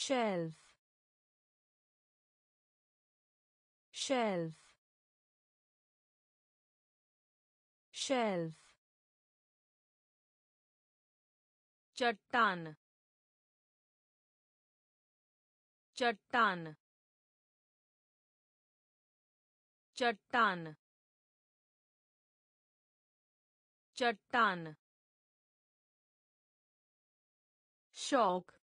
shelf. Shelf. Shelf. चट्टान. चट्टान. चट्टान. चट्टान. शौक.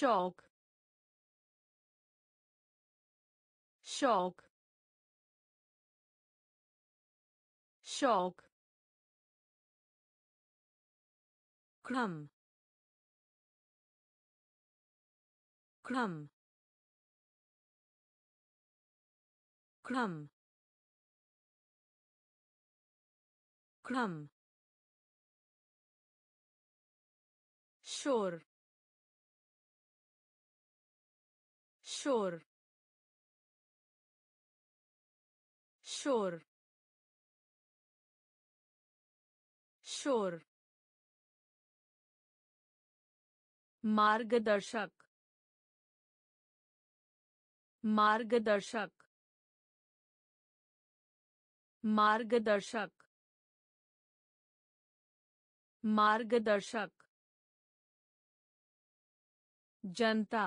Shock. Shock. Shock. Crumb. Crumb. Crumb. Crumb. Sure. शोर शोर शोर मार्गदर्शक मार्गदर्शक मार्गदर्शक मार्गदर्शक जनता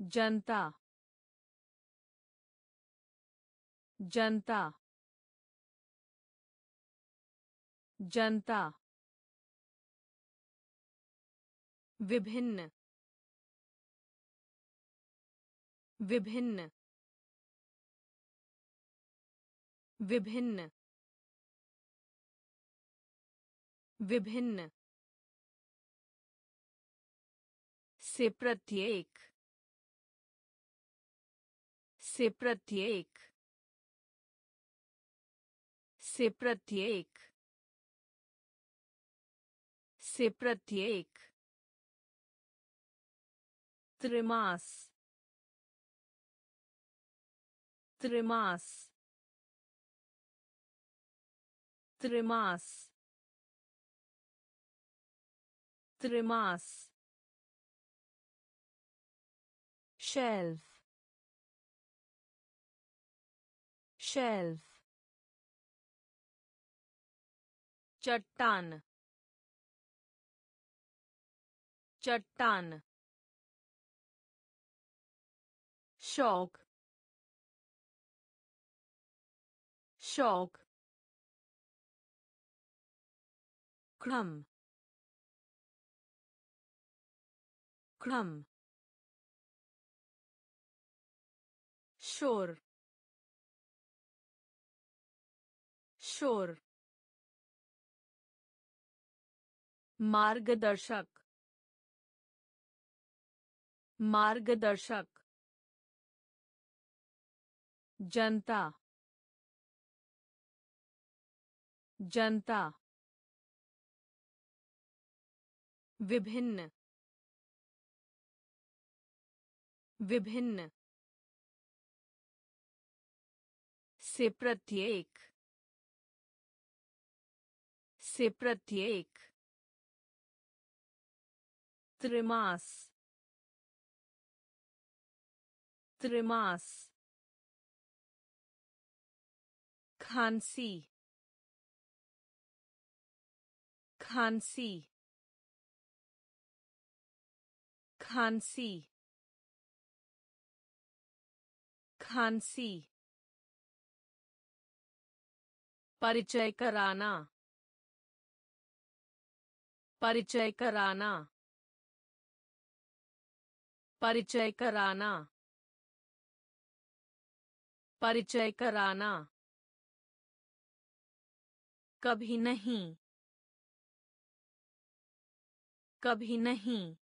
जनता जनता जनता विभिन्न विभिन्न विभिन्न विभिन्न से प्रत्येक से प्रत्येक। से प्रत्येक। से प्रत्येक। त्रिमास। त्रिमास। त्रिमास। त्रिमास। shelf shelf. चट्टान चट्टान शौक शौक क्रम क्रम शोर शोर मार्गदर्शक। मार्गदर्शक। जनता। जनता। विभिन्न। विभिन्न। से प्रत्येक। से प्रत्येक। त्रिमास। त्रिमास। खांसी। खांसी। खांसी। खांसी। परिचय कराना। परिचय कराना। परिचय कराना। परिचय कराना। कभी नहीं। कभी नहीं।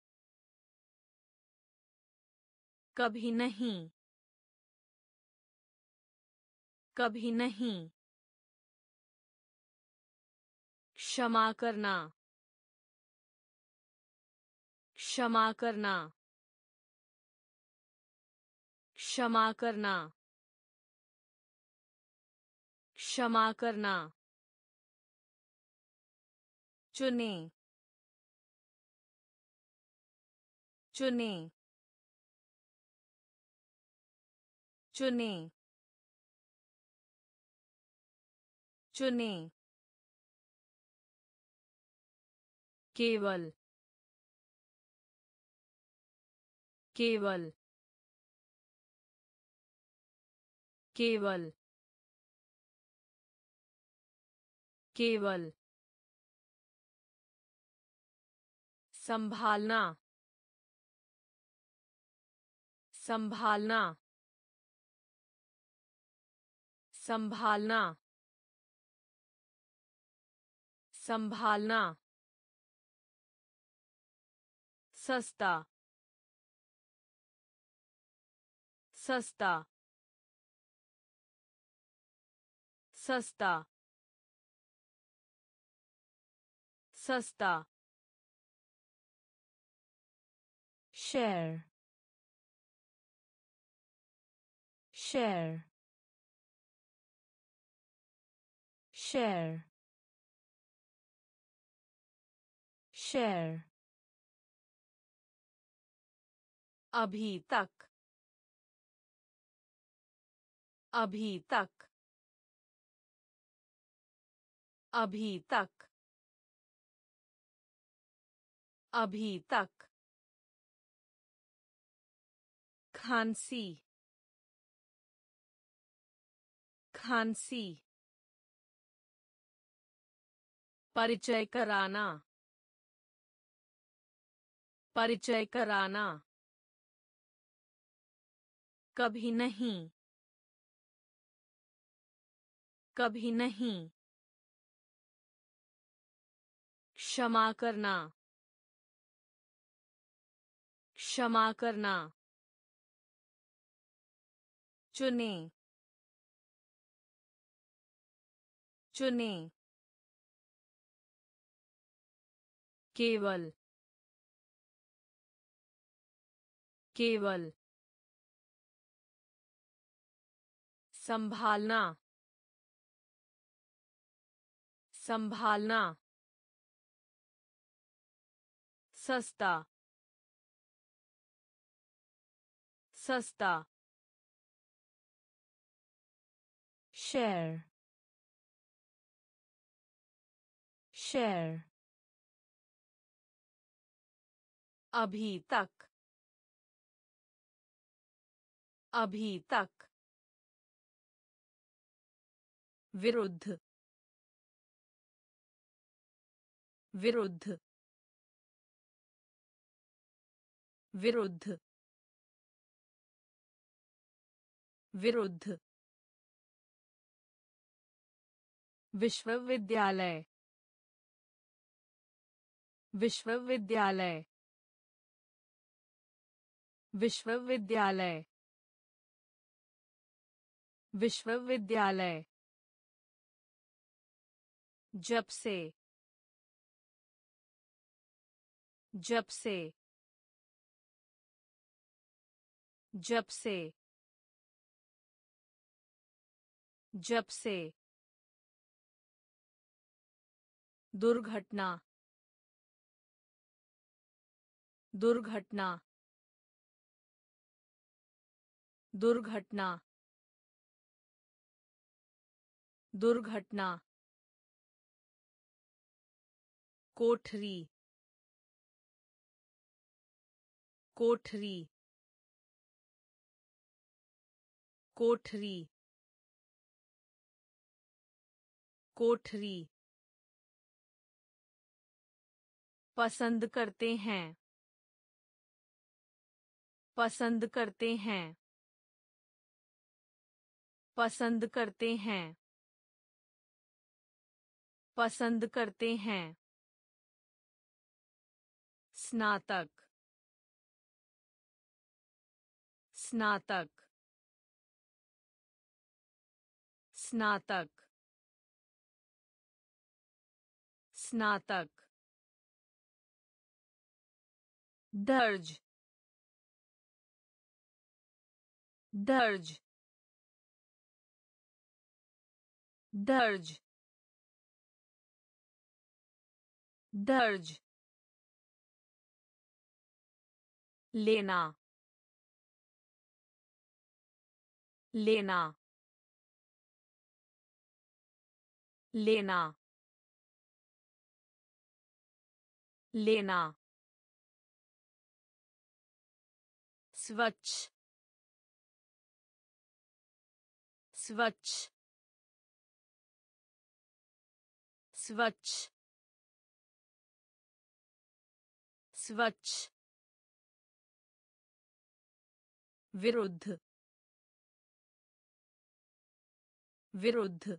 कभी नहीं। कभी नहीं। क्षमा करना। क्षमा करना। क्षमा करना। क्षमा करना। चुने। चुने। चुने। चुने। केवल। केवल केवल केवल संभालना संभालना संभालना संभालना सस्ता सस्ता सस्ता सस्ता शेयर शेयर शेयर शेयर अभी तक। अभी तक। अभी तक। अभी तक। खांसी। खांसी। परिचय कराना। परिचय कराना। कभी नहीं। कभी नहीं। क्षमा करना। क्षमा करना। चुने। चुने। केवल। केवल। संभालना। संभालना सस्ता सस्ता share share अभी तक अभी तक विरुद्ध विरुद्ध विरुद्ध विरुद्ध विश्वविद्यालय विश्वविद्यालय विश्वविद्यालय विश्वविद्यालय। जब से जब से जब से जब से। दुर्घटना दुर्घटना। दुर्घटना दुर्घटना। कोठरी। कोठरी। कोठरी। कोठरी। पसंद करते हैं। पसंद करते हैं। पसंद करते हैं। पसंद करते हैं। स्नातक। स्नातक। स्नातक। स्नातक। दर्ज। दर्ज। दर्ज। दर्ज। लेना। लेना लेना लेना स्वच्छ स्वच्छ स्वच्छ स्वच्छ विरुद्ध विरुद्ध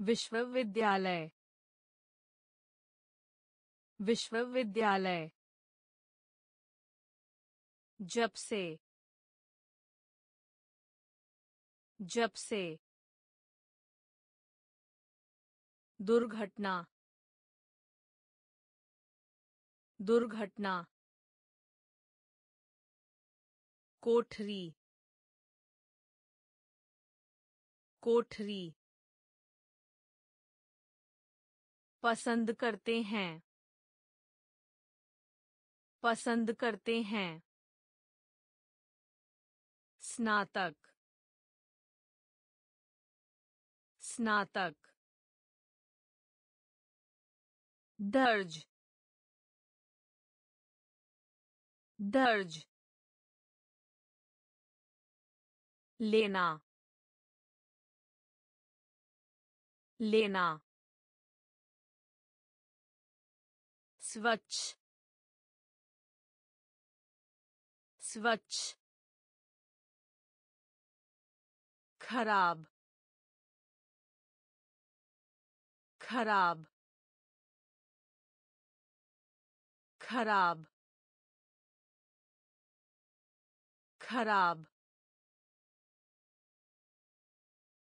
विश्वविद्यालय विश्वविद्यालय जब से जब से दुर्घटना दुर्घटना कोठरी कोठरी। पसंद करते हैं। पसंद करते हैं। स्नातक। स्नातक। दर्ज। दर्ज। लेना। लेना। स्वच्छ। स्वच्छ। खराब। खराब। खराब। खराब।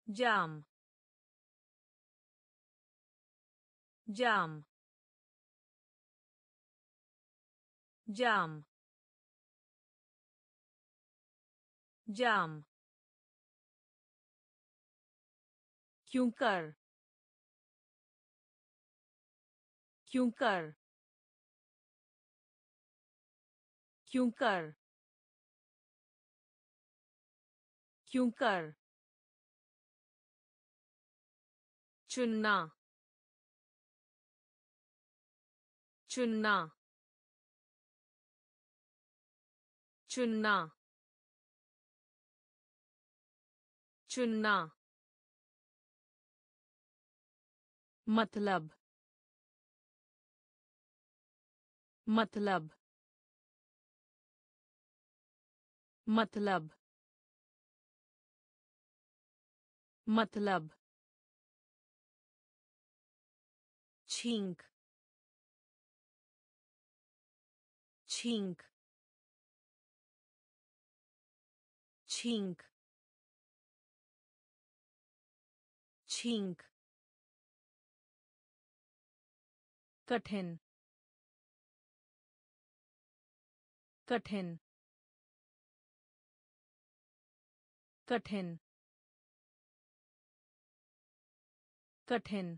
जाम। जाम जाम जाम क्यों कर क्यों कर क्यों कर क्यों कर चुनना चुनना। चुनना। चुनना। मतलब। मतलब। मतलब। मतलब। छींक। छींक छींक छींक कठिन कठिन कठिन कठिन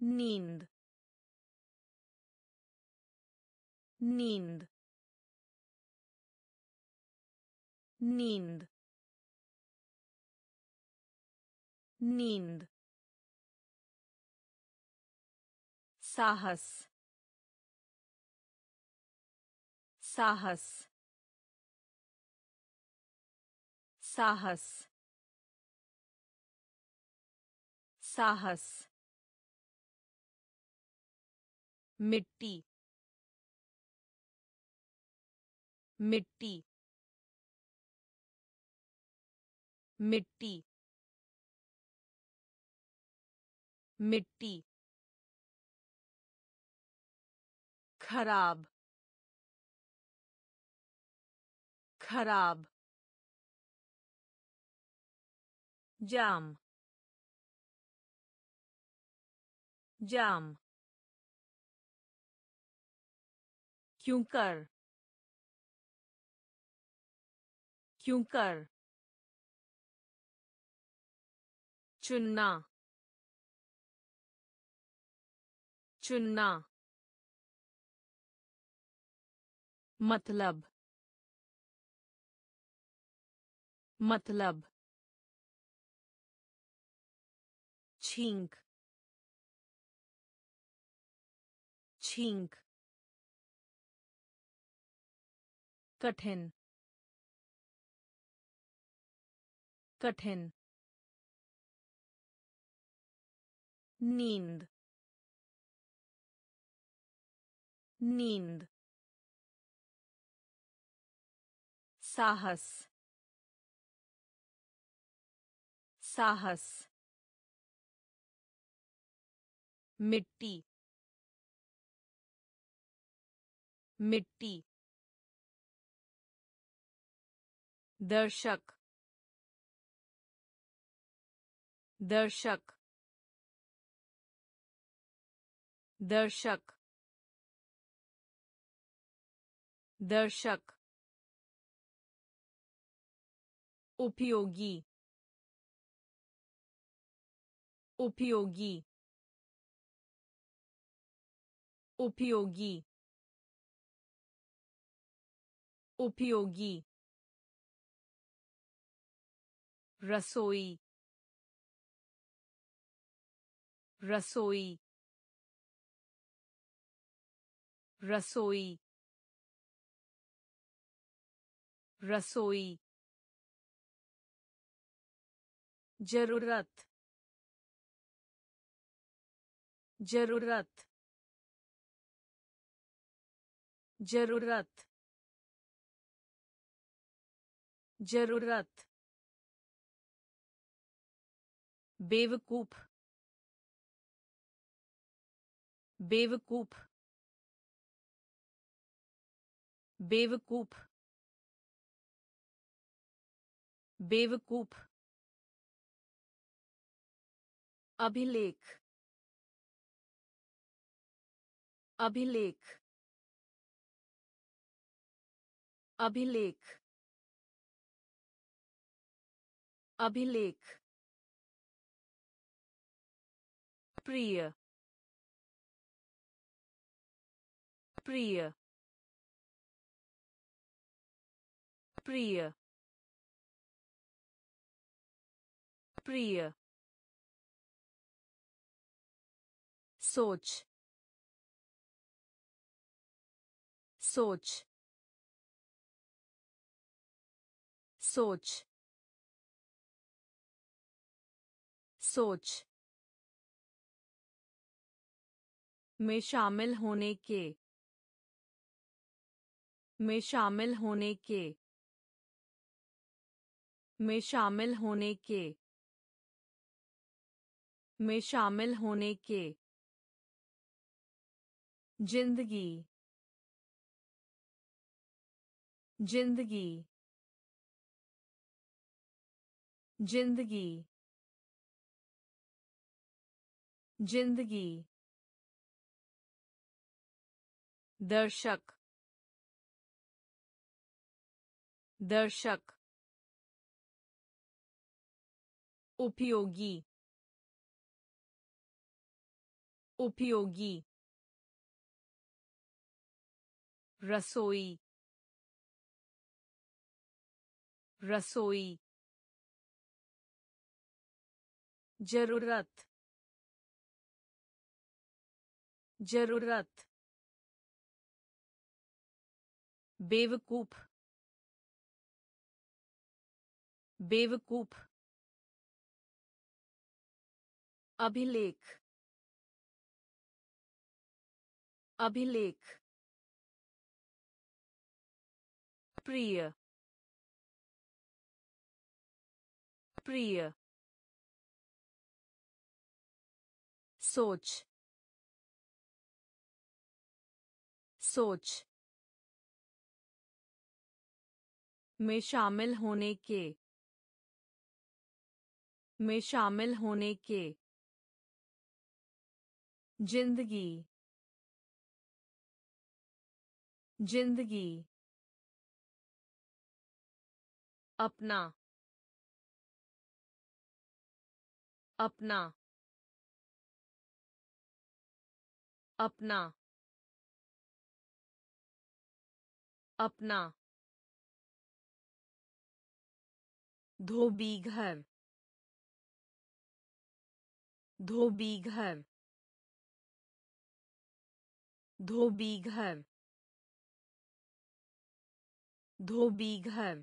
नींद नींद नींद नींद साहस साहस साहस साहस मिट्टी मिट्टी मिट्टी मिट्टी खराब खराब जाम जाम क्यों कर क्यों कर चुनना चुनना मतलब मतलब छींक छींक कठिन कठिन। नींद। नींद। साहस। साहस। मिट्टी। मिट्टी। दर्शक। दर्शक दर्शक दर्शक उपयोगी उपयोगी उपयोगी उपयोगी रसोई रसोई रसोई रसोई ज़रूरत ज़रूरत ज़रूरत ज़रूरत बेवकूफ़ बेवकूफ़ बेवकूफ़ बेवकूफ़ अभिलेख अभिलेख अभिलेख अभिलेख प्रिय प्रिय। प्रिय। प्रिय। सोच। सोच। सोच। सोच। में शामिल होने के में शामिल होने के, में शामिल होने के, में शामिल होने के। ज़िंदगी ज़िंदगी ज़िंदगी। ज़िंदगी। दर्शक दर्शक उपयोगी उपयोगी रसोई रसोई ज़रूरत ज़रूरत बेवकूफ़ बेवकूफ़ अभिलेख अभिलेख प्रिय प्रिय सोच सोच में शामिल होने के में शामिल होने के। ज़िंदगी। ज़िंदगी। अपना। अपना। अपना। अपना। धोबी घर। धोबी घर धोबी घर धोबी घर।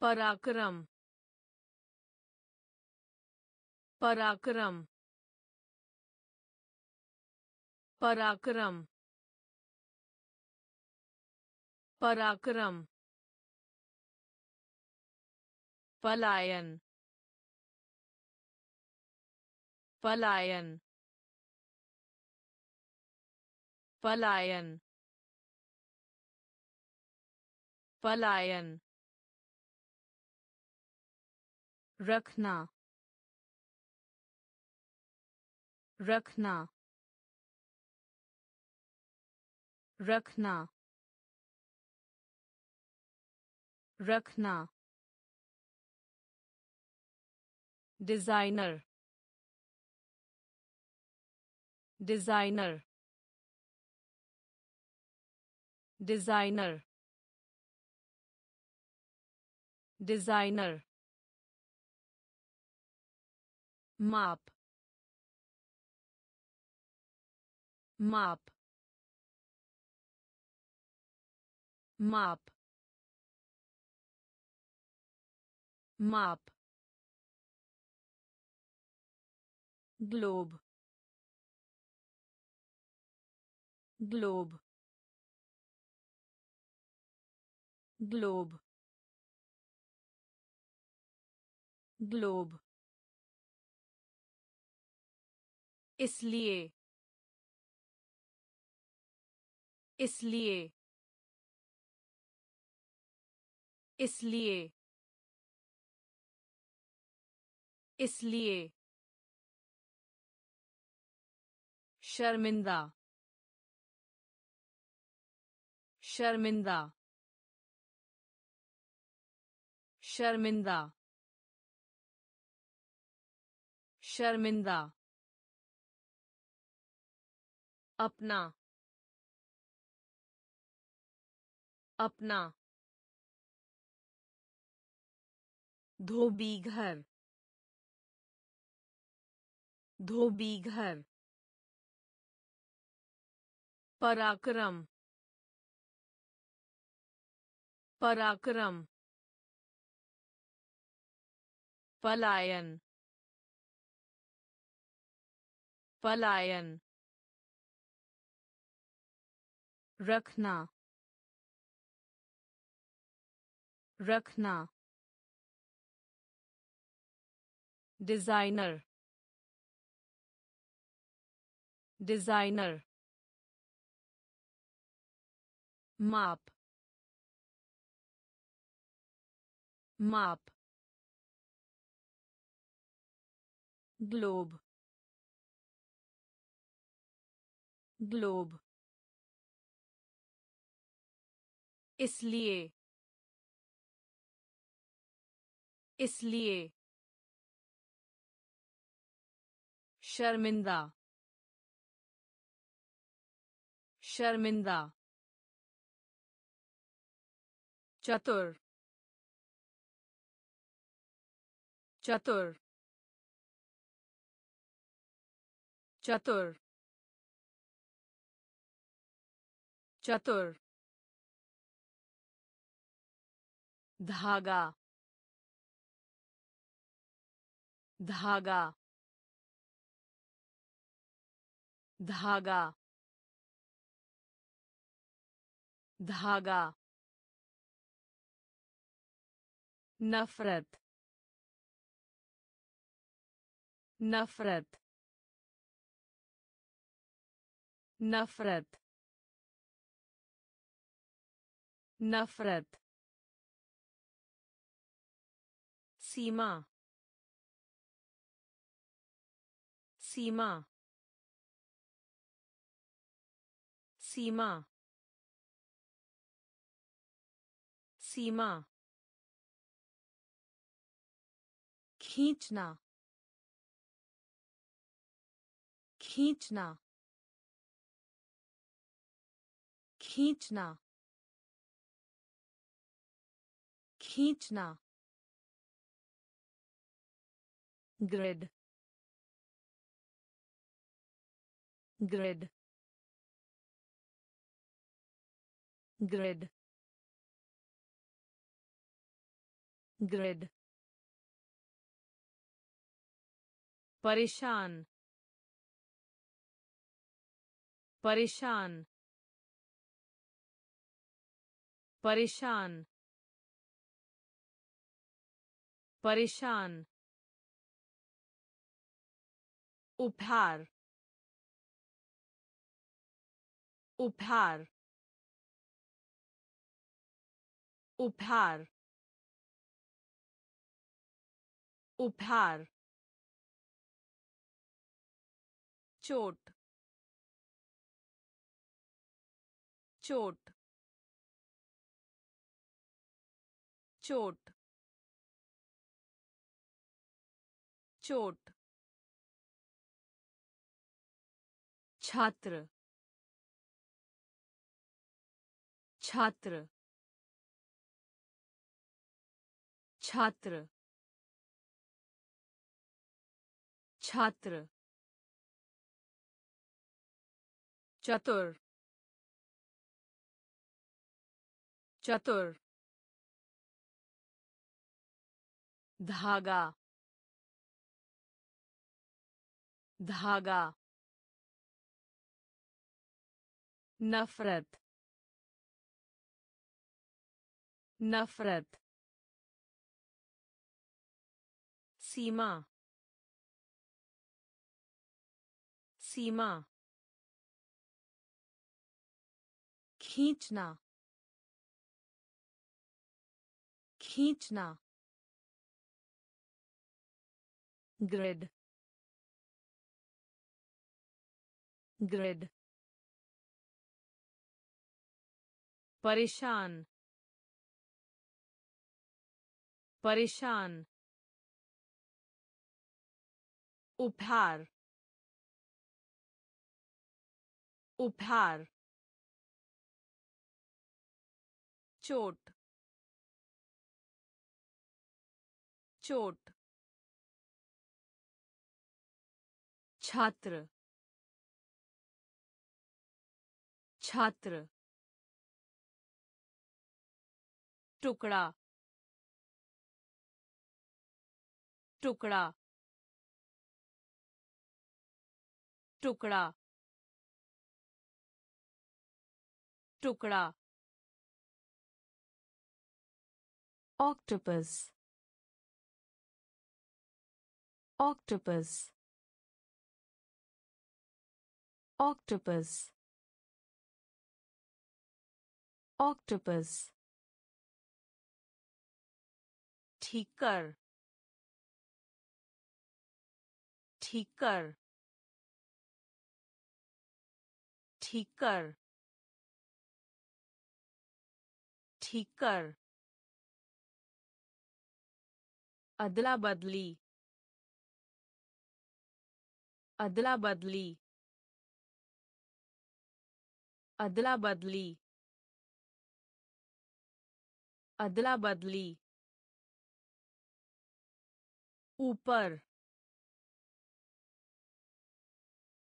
पराक्रम पराक्रम पराक्रम। पराक्रम पलायन। पलायन। पलायन। पलायन। रखना। रखना। रखना। रखना। Designer. designer. Designer. Designer. Map. Map. Map. Map. Globe. Globe globe globe इसलिए इसलिए इसलिए इसलिए. शर्मिंदा शर्मिंदा। शर्मिंदा। शर्मिंदा। अपना। अपना। धोबी घर। धोबी घर। पराक्रम। पराक्रम पलायन पलायन रखना रखना डिज़ाइनर डिज़ाइनर माप माप ग्लोब ग्लोब इसलिए इसलिए शर्मिंदा शर्मिंदा चतुर चतुर चतुर चतुर धागा धागा धागा धागा नफरत नफरत नफरत नफरत सीमा सीमा सीमा सीमा खींचना खींचना। खींचना। खींचना। ग्रिड। ग्रिड। ग्रिड। ग्रिड। परेशान। परेशान। परेशान। परेशान। उपहार। उपहार। उपहार। उपहार। चोट। चोट। चोट। चोट। छात्र। छात्र। छात्र। छात्र। चतुर। चतुर धागा धागा नफरत नफरत सीमा सीमा खींचना खींचना। ग्रिड ग्रिड परेशान। परेशान। उपहार। उपहार। चोट। चोट। छात्र। छात्र। टुकड़ा। टुकड़ा। टुकड़ा। टुकड़ा। Octopus octopus. Octopus. Octopus. ठीक कर ठीक कर ठीक कर ठीक कर अदला बदली। अदला बदली अदला बदली अदला बदली ऊपर।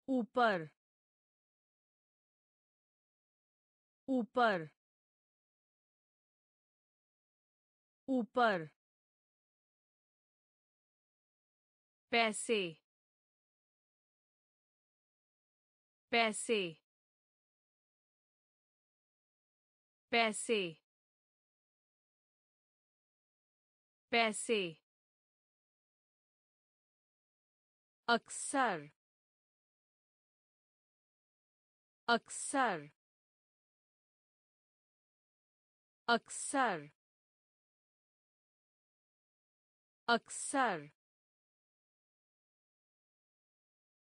ऊपर। ऊपर। ऊपर। पैसे। पैसे। पैसे। पैसे। अक्सर। अक्सर। अक्सर। अक्सर।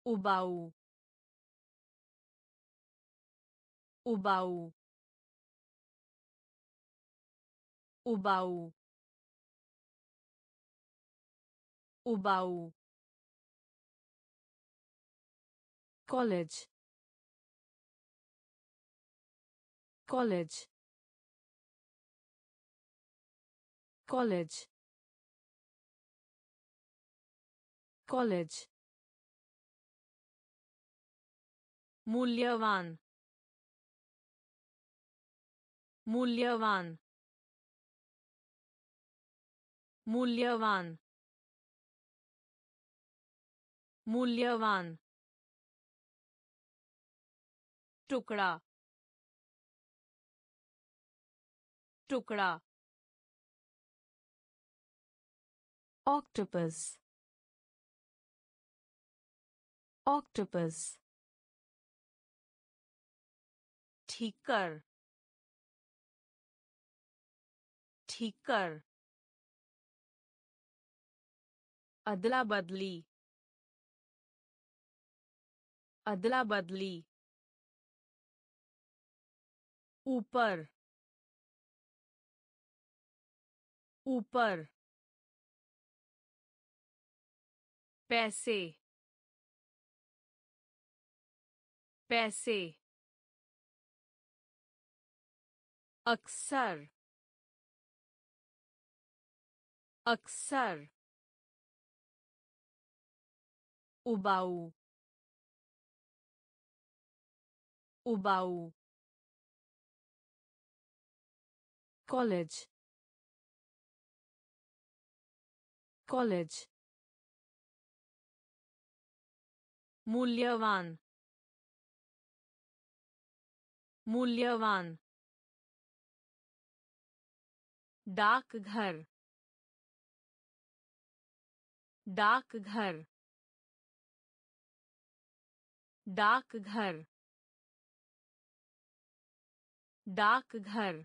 उबाऊ। उबाऊ उबाऊ उबाऊ college college college college मूल्यवान मूल्यवान मूल्यवान मूल्यवान टुकड़ा टुकड़ा octopus. Octopus. ठीक कर ठीक कर। अदला बदली अदला बदली ऊपर। ऊपर। पैसे। पैसे। अक्सर। अक्सर। उबाऊ। उबाऊ। college college मूल्यवान। मूल्यवान। डाकघर। डाकघर डाकघर डाकघर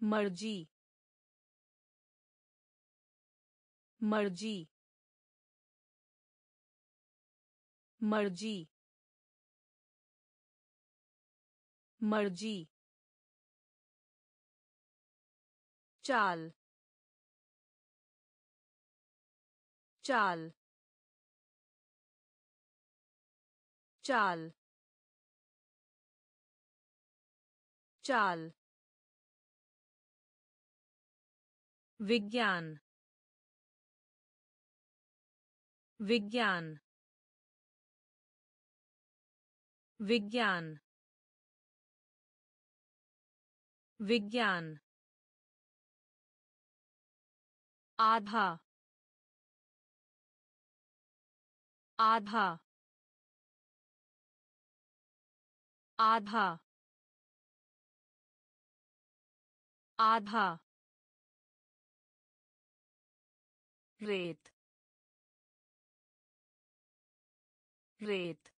मर्ज़ी। मर्ज़ी। मर्ज़ी। मर्ज़ी। चाल। चाल चाल चाल विज्ञान विज्ञान विज्ञान विज्ञान आधा आधा आधा आधा रेत रेत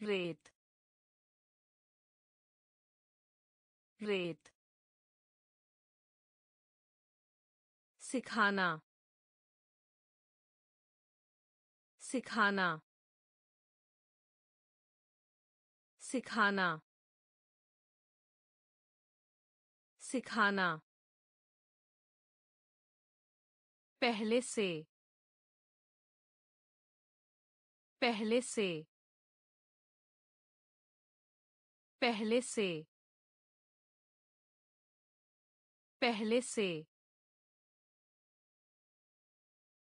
रेत रेत सिखाना सिखाना। सिखाना। सिखाना। पहले से। पहले से। पहले से। पहले से।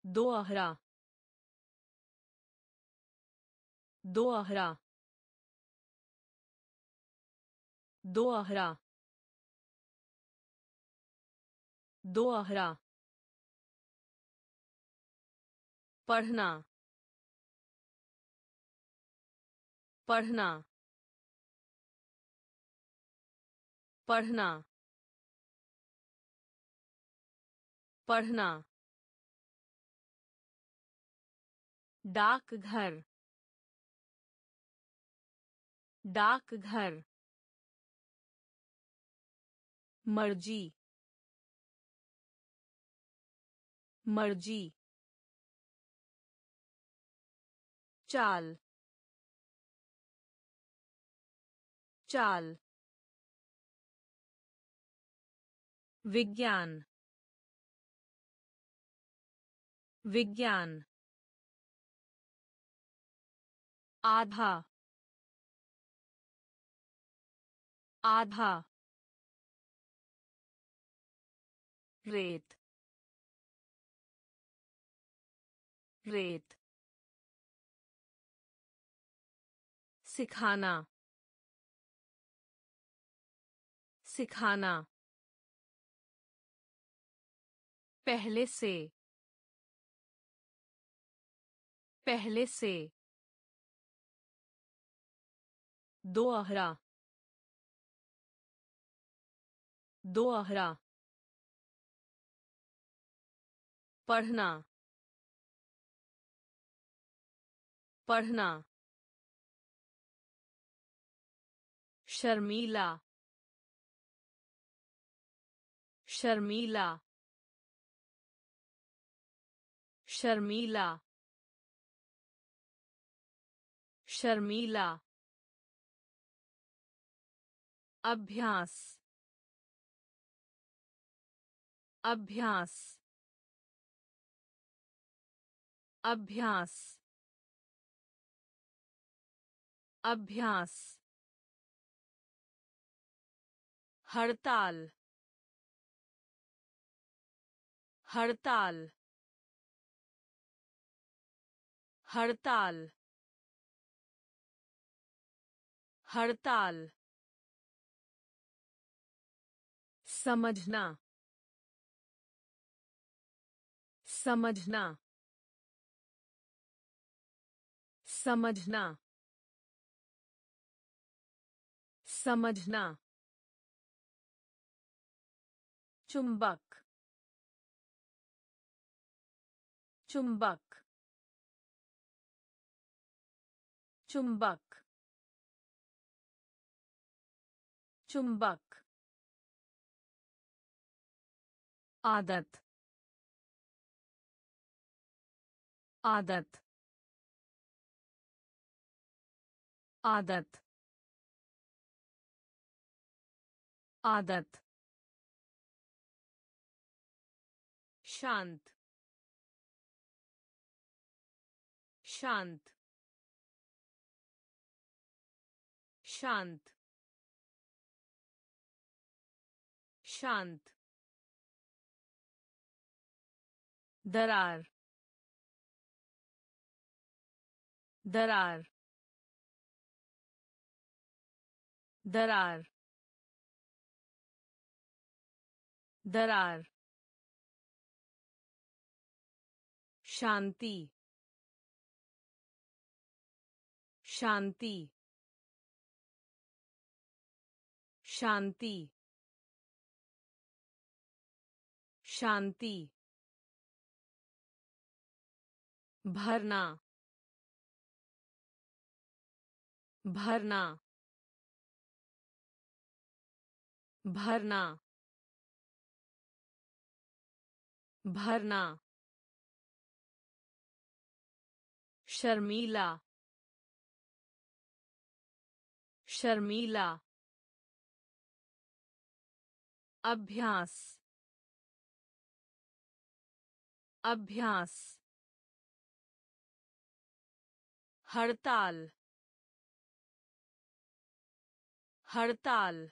दो अहरा दो अहरा दो अहरा दो अहरा पढ़ना। पढ़ना। पढ़ना। पढ़ना। डाकघर। डाकघर मर्ज़ी। मर्ज़ी। चाल। चाल। विज्ञान। विज्ञान। आधा। आधा। रेत। रेत। सिखाना। सिखाना। पहले से। पहले से। दोहरा दोहरा। पढ़ना। पढ़ना। शर्मीला। शर्मीला। शर्मीला। शर्मीला। अभ्यास। अभ्यास। अभ्यास। अभ्यास। हड़ताल। हड़ताल। हड़ताल। हड़ताल। समझना। समझना। समझना। समझना। चुंबक। चुंबक। चुंबक। चुंबक। आदत। आदत आदत आदत शांत शांत शांत शांत दरार दरार दरार दरार शांति शांति शांति शांति भरना भरना भरना भरना शर्मीला शर्मीला अभ्यास अभ्यास हड़ताल हड़ताल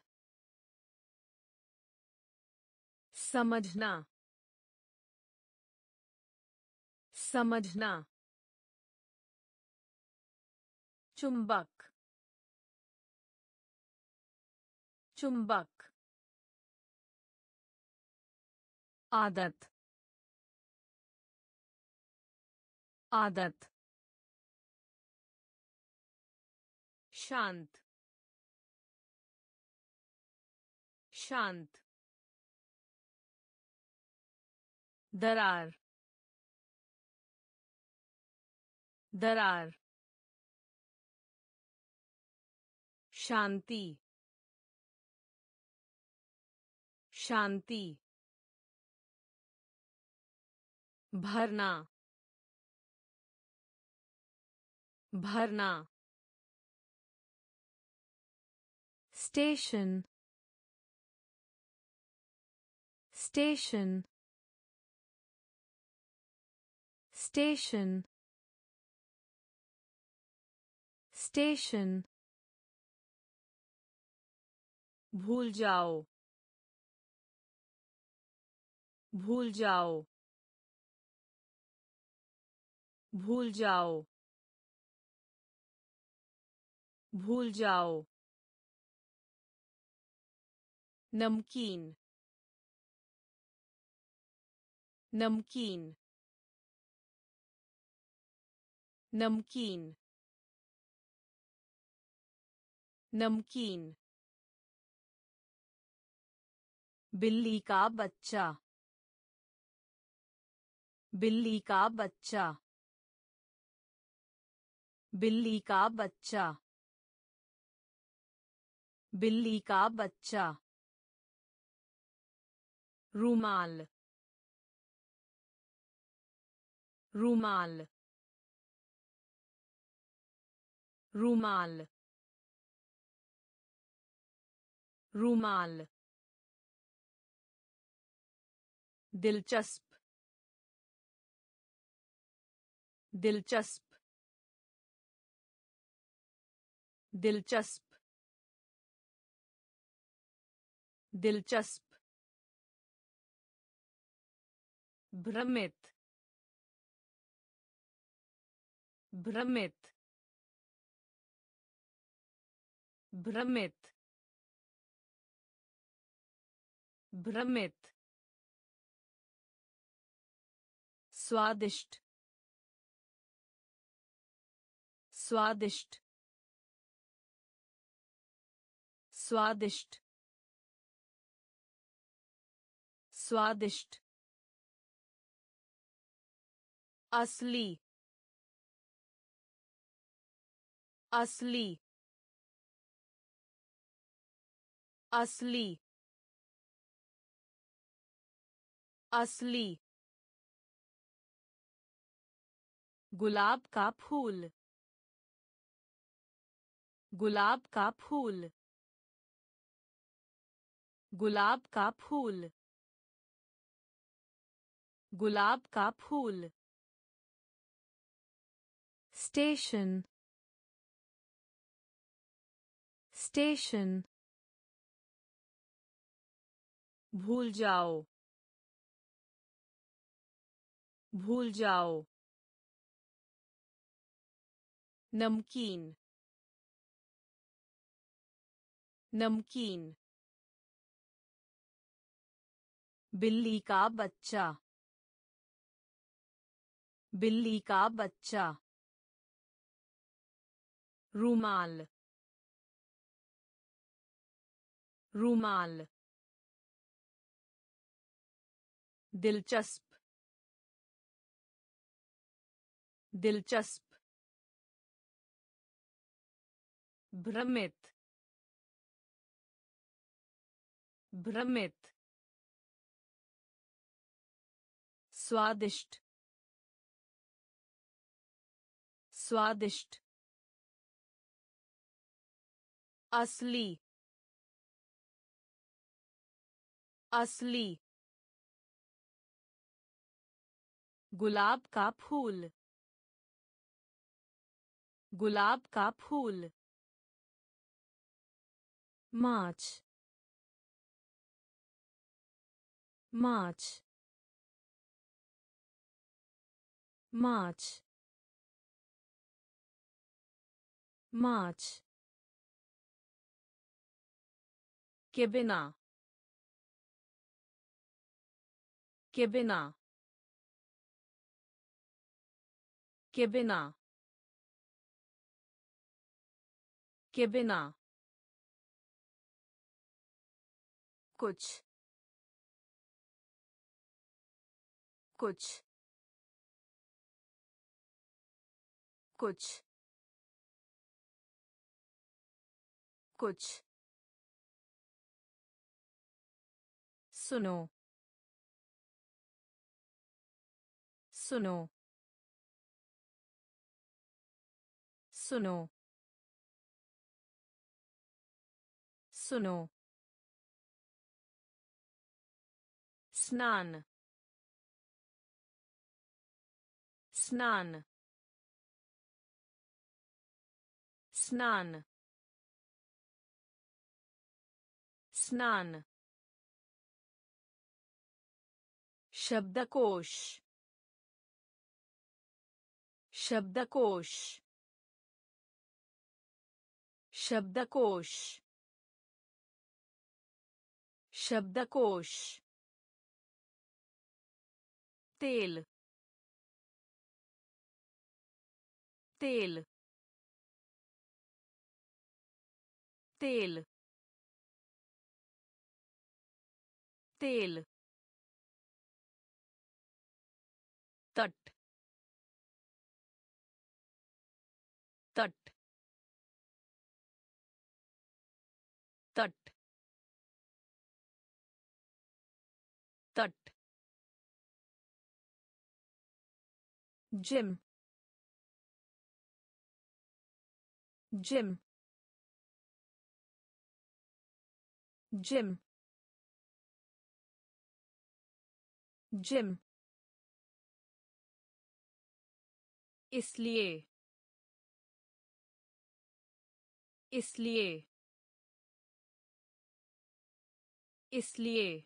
समझना समझना चुंबक चुंबक आदत आदत शांत शांत। दरार। दरार। शांति। शांति। भरना। भरना। स्टेशन। Station station station भूल जाओ भूल जाओ भूल जाओ भूल जाओ नमकीन नमकीन नमकीन नमकीन बिल्ली का बच्चा बिल्ली का बच्चा बिल्ली का बच्चा बिल्ली का बच्चा रूमाल रूमाल रूमाल रूमाल दिलचस्प दिलचस्प दिलचस्प दिलचस्प भ्रमित भ्रमित भ्रमित भ्रमित स्वादिष्ट स्वादिष्ट स्वादिष्ट स्वादिष्ट असली असली। असली। असली। गुलाब का फूल। गुलाब का फूल। गुलाब का फूल। गुलाब का फूल। स्टेशन। स्टेशन भूल जाओ। भूल जाओ। नमकीन। नमकीन। बिल्ली का बच्चा। बिल्ली का बच्चा। रूमाल। रूमाल दिलचस्प दिलचस्प भ्रमित भ्रमित स्वादिष्ट स्वादिष्ट असली असली। गुलाब का फूल। गुलाब का फूल। मार्च मार्च मार्च मार्च के बिना। के बिना। के बिना। के बिना। कुछ। कुछ। कुछ। कुछ। सुनो। सुनो। सुनो। सुनो। स्नान। स्नान। स्नान। स्नान। शब्दकोश। शब्दकोश। शब्दकोश। शब्दकोश। तेल। तेल। तेल। तेल। तट। तट। तट। जिम। जिम। जिम। जिम। इसलिए। इसलिए। इसलिए।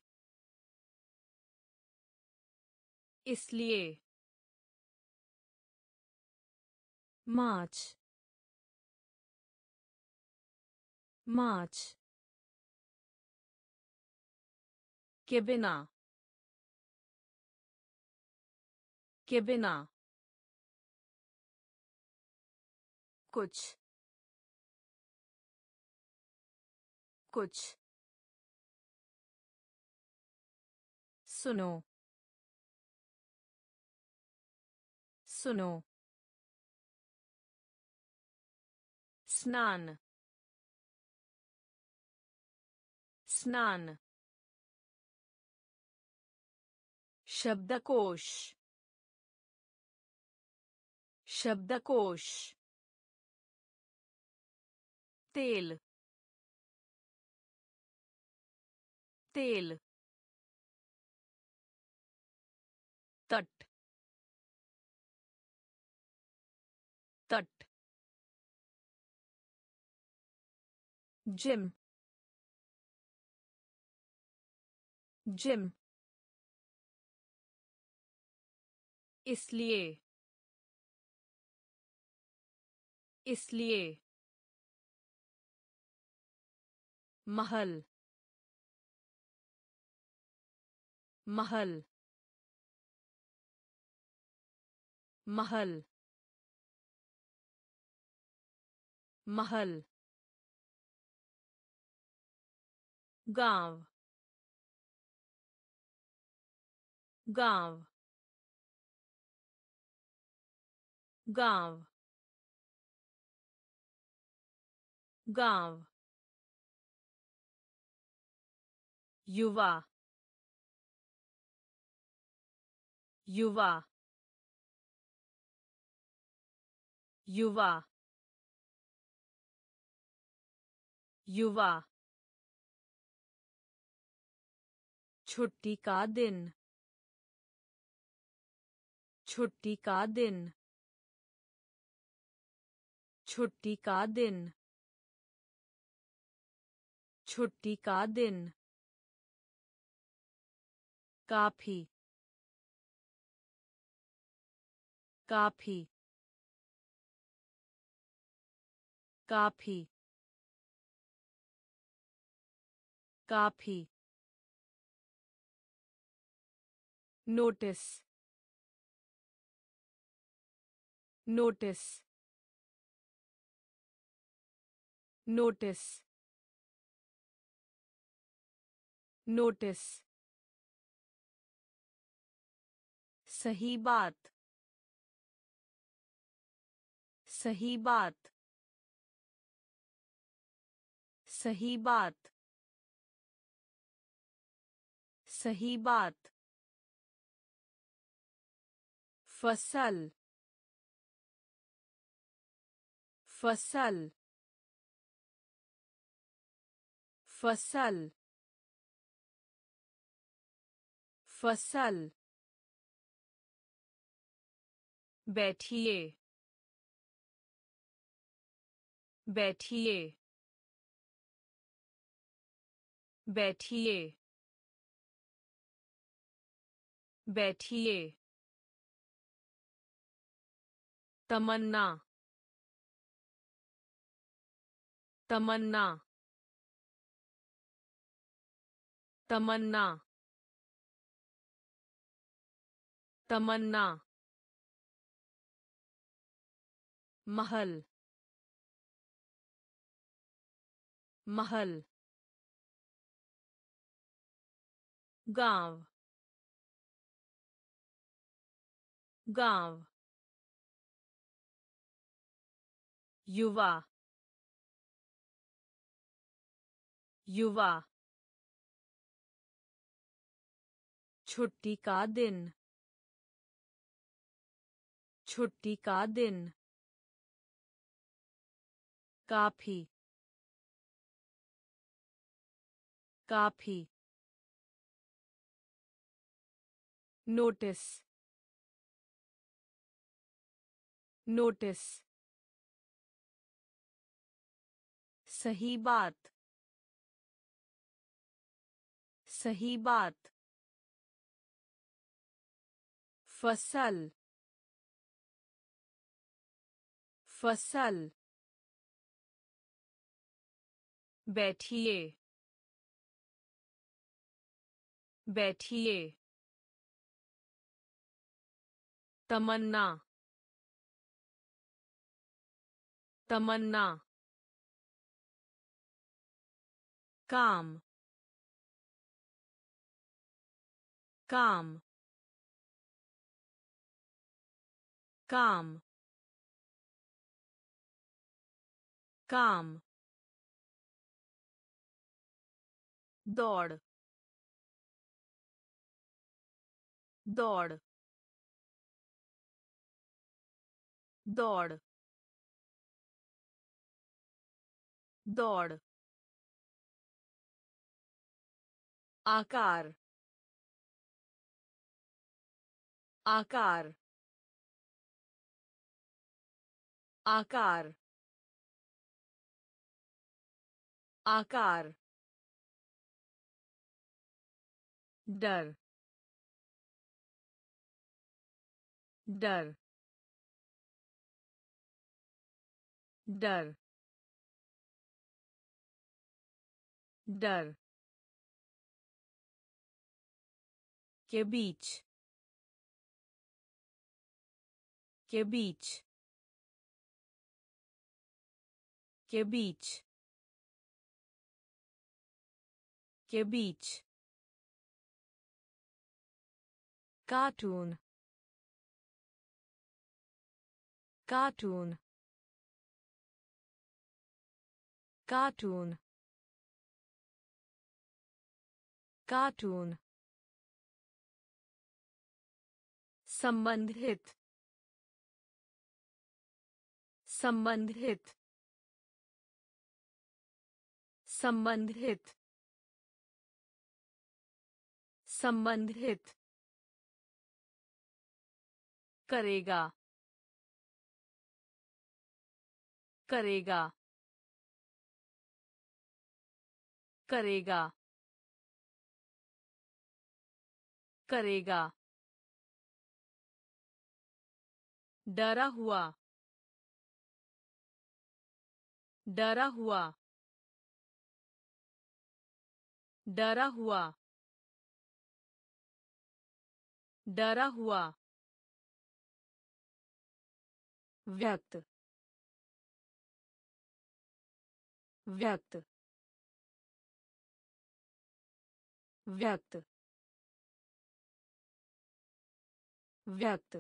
इसलिए। मार्च। मार्च। के बिना के बिना कुछ। कुछ। सुनो। सुनो। स्नान। स्नान। शब्दकोश। शब्दकोश। तेल। तेल। तट। तट। जिम। जिम। इसलिए। इसलिए। महल। महल महल महल गाँव गाँव गाँव गाँव युवा युवा युवा युवा, छुट्टी का दिन, छुट्टी का दिन, छुट्टी का दिन, छुट्टी का दिन, काफ़ी काफ़ी। काफ़ी। काफ़ी। नोटिस। नोटिस। नोटिस। नोटिस। सही बात। सही बात। सही बात। सही बात। फ़सल। फ़सल। फ़सल। फ़सल। बैठिए। बैठिए। बैठिए। बैठिए। तमन्ना। तमन्ना। तमन्ना। तमन्ना। महल। महल गाँव गाँव युवा युवा छुट्टी का दिन छुट्टी का दिन काफ़ी काफ़ी। नोटिस नोटिस सही बात। सही बात। फ़सल। फ़सल। बैठिए। बैठिए। तमन्ना। तमन्ना। काम। काम। काम। काम। दौड़। दौड़ दौड़ दौड़। आकार आकार। आकार आकार। डर डर डर डर के बीच के बीच के बीच के बीच। कार्टून कार्टून कार्टून कार्टून संबंधित संबंधित संबंधित संबंधित करेगा करेगा। करेगा। करेगा। डरा हुआ। डरा हुआ। डरा हुआ। डरा हुआ। व्यक्त। व्यक्त व्यक्त व्यक्त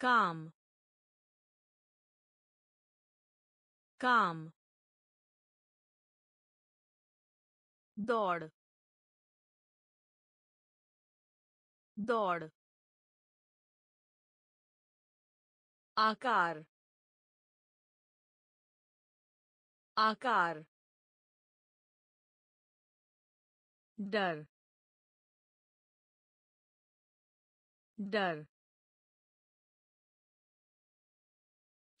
काम काम दौड़ दौड़ आकार आकार डर डर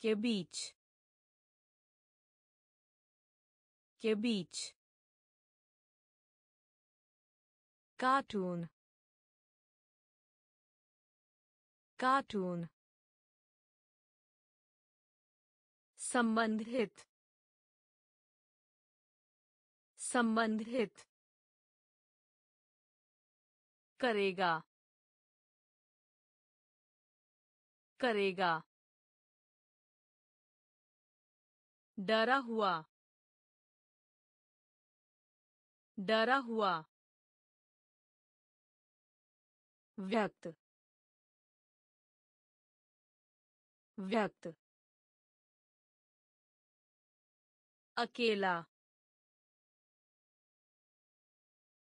के बीच के बीच कार्टून कार्टून संबंधित संबंधित करेगा करेगा डरा हुआ डरा हुआ व्यक्त व्यक्त अकेला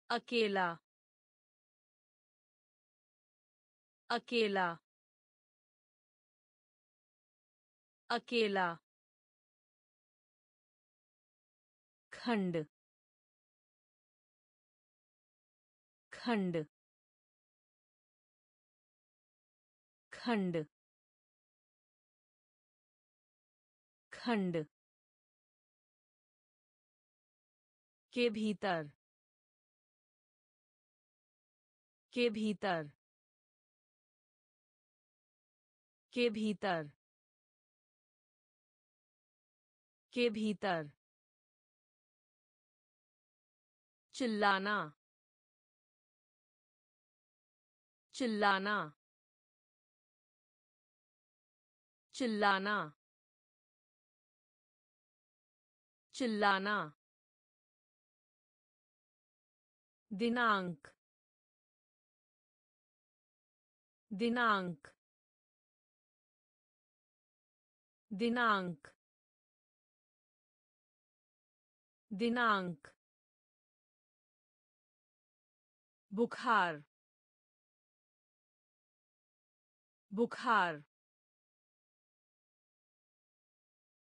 अकेला अकेला अकेला खंड खंड खंड खंड के भीतर के भीतर। के भीतर। के भीतर। चिल्लाना। चिल्लाना। चिल्लाना। चिल्लाना। दिनांक। दिनांक दिनांक दिनांक बुखार बुखार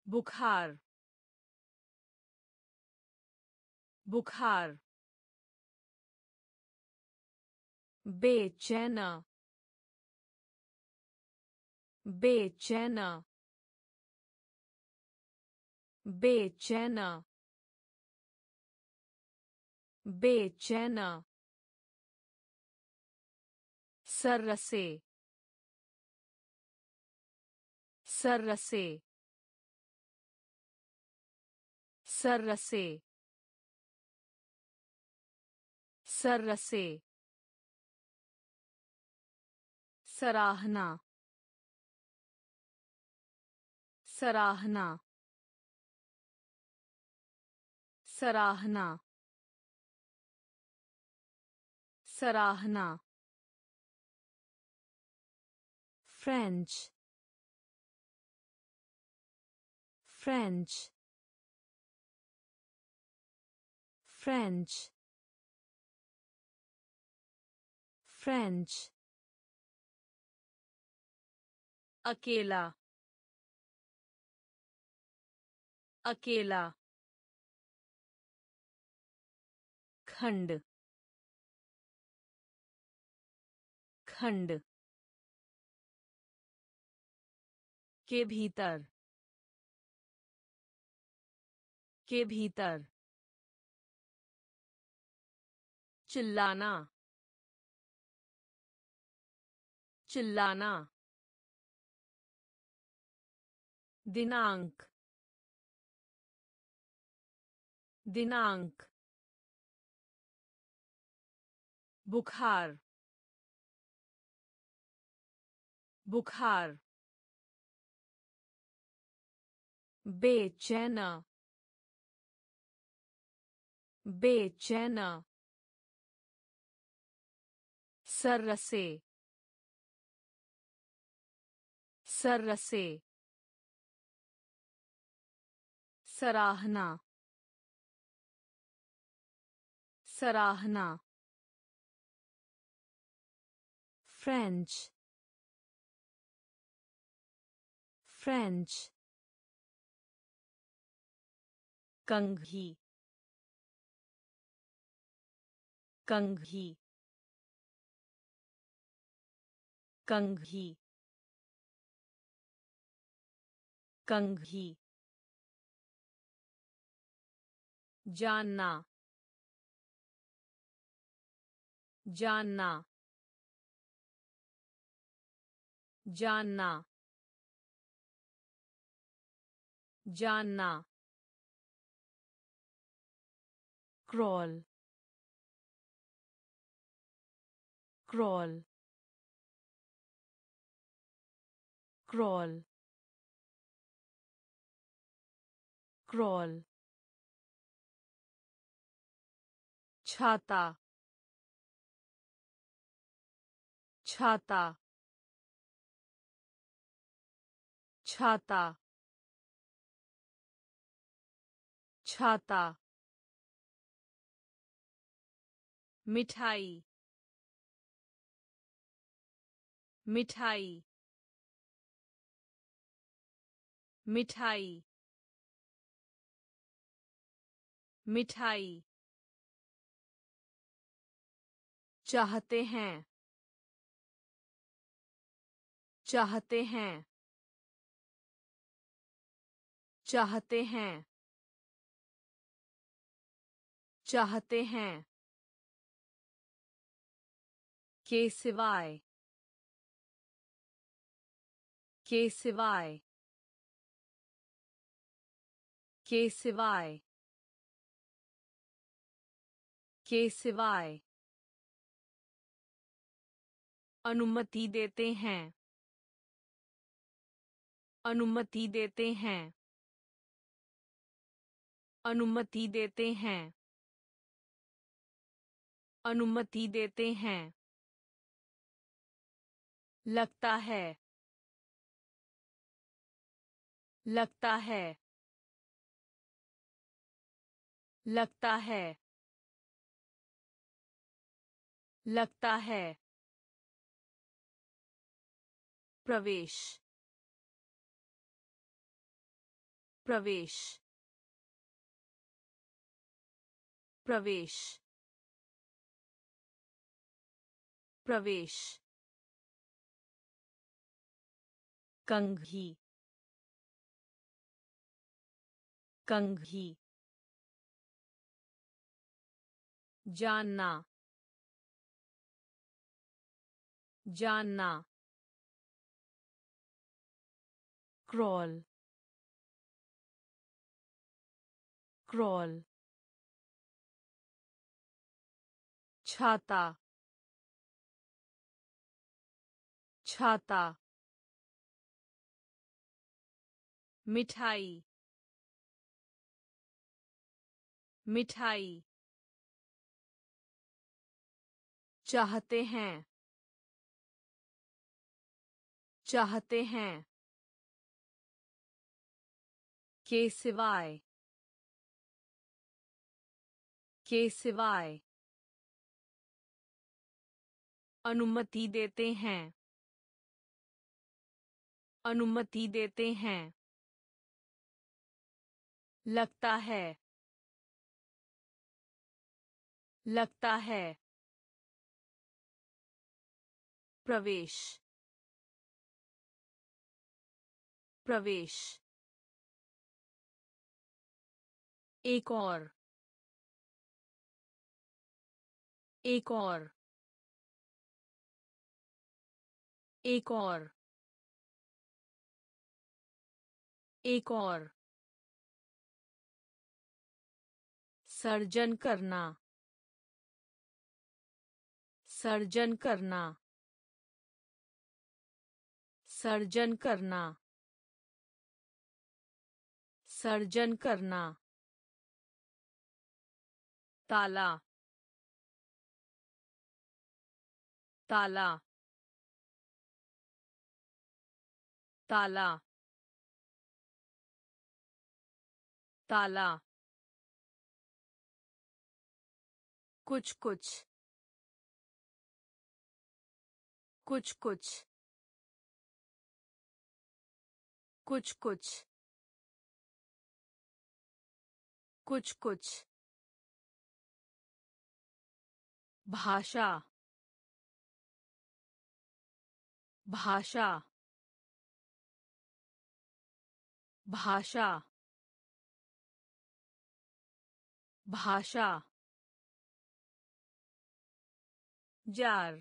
बुखार बुखार बेचैना बेचैना बेचैना बेचैना सर्रसे सर्रसे सर्रसे सर्रसे सराहना सराहना। सराहना। सराहना। फ्रेंच। फ्रेंच। फ्रेंच। फ्रेंच। अकेला। अकेला खंड खंड के भीतर के भीतर चिल्लाना चिल्लाना दिनांक दिनांक बुखार बुखार बेचैना बेचैना सर्रसे सर्रसे सराहना सराहना। फ्रेंच। फ्रेंच। कंघी। कंघी। कंघी। कंघी। जानना। जानना जानना जानना क्रॉल क्रॉल क्रॉल क्रॉल छाता छाता। छाता। छाता। मिठाई। मिठाई। मिठाई। मिठाई। चाहते हैं। चाहते हैं। चाहते हैं। चाहते हैं। के सिवाय। के सिवाय। के सिवाय। के सिवाय। अनुमति देते हैं। अनुमति देते हैं। अनुमति देते हैं। अनुमति देते हैं। लगता है। लगता है। लगता है। लगता है। प्रवेश। प्रवेश। प्रवेश। प्रवेश। कंघी। कंघी। जानना। जानना। क्रॉल। क्रॉल छाता छाता मिठाई मिठाई चाहते हैं चाहते हैं के सिवाय के सिवाय अनुमति देते हैं। अनुमति देते हैं। लगता है। लगता है। प्रवेश। प्रवेश। एक और। एक और। एक और। एक और। सर्जन करना। सर्जन करना। सर्जन करना। सर्जन करना। ताला। ताला। ताला। ताला। कुछ कुछ। कुछ कुछ। कुछ कुछ। कुछ कुछ। भाषा। भाषा भाषा भाषा जार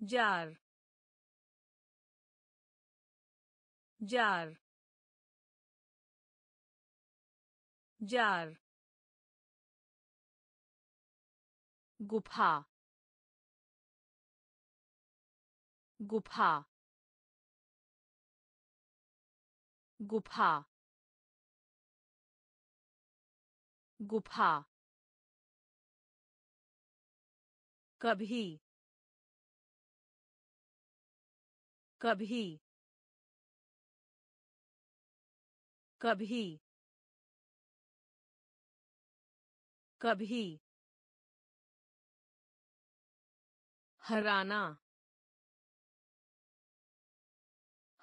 जार जार जार गुफा गुफा। गुफा। गुफा। कभी। कभी। कभी। कभी। हराना।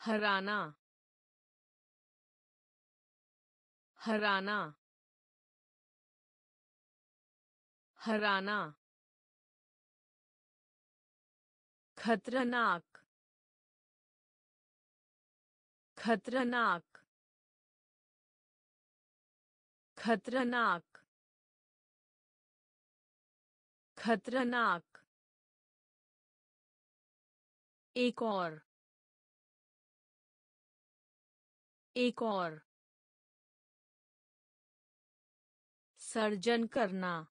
हराना हराना हराना खतरनाक खतरनाक खतरनाक खतरनाक। एक और। एक और। सर्जन करना।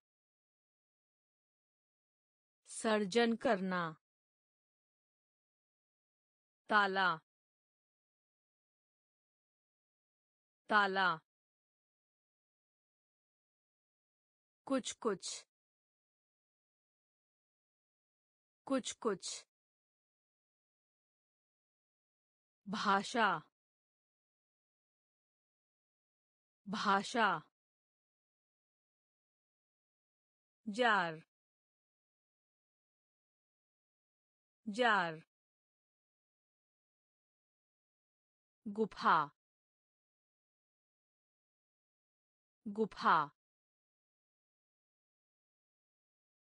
सर्जन करना। ताला। ताला। कुछ कुछ कुछ कुछ भाषा। भाषा जार जार गुफा गुफा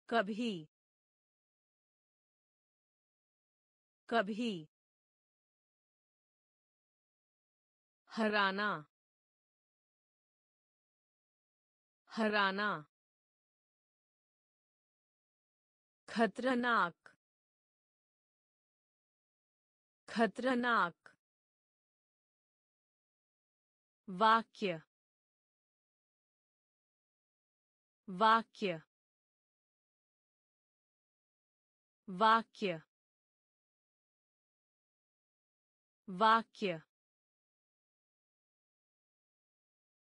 कभी कभी हराना हराना खतरनाक खतरनाक वाक्य वाक्य वाक्य वाक्य।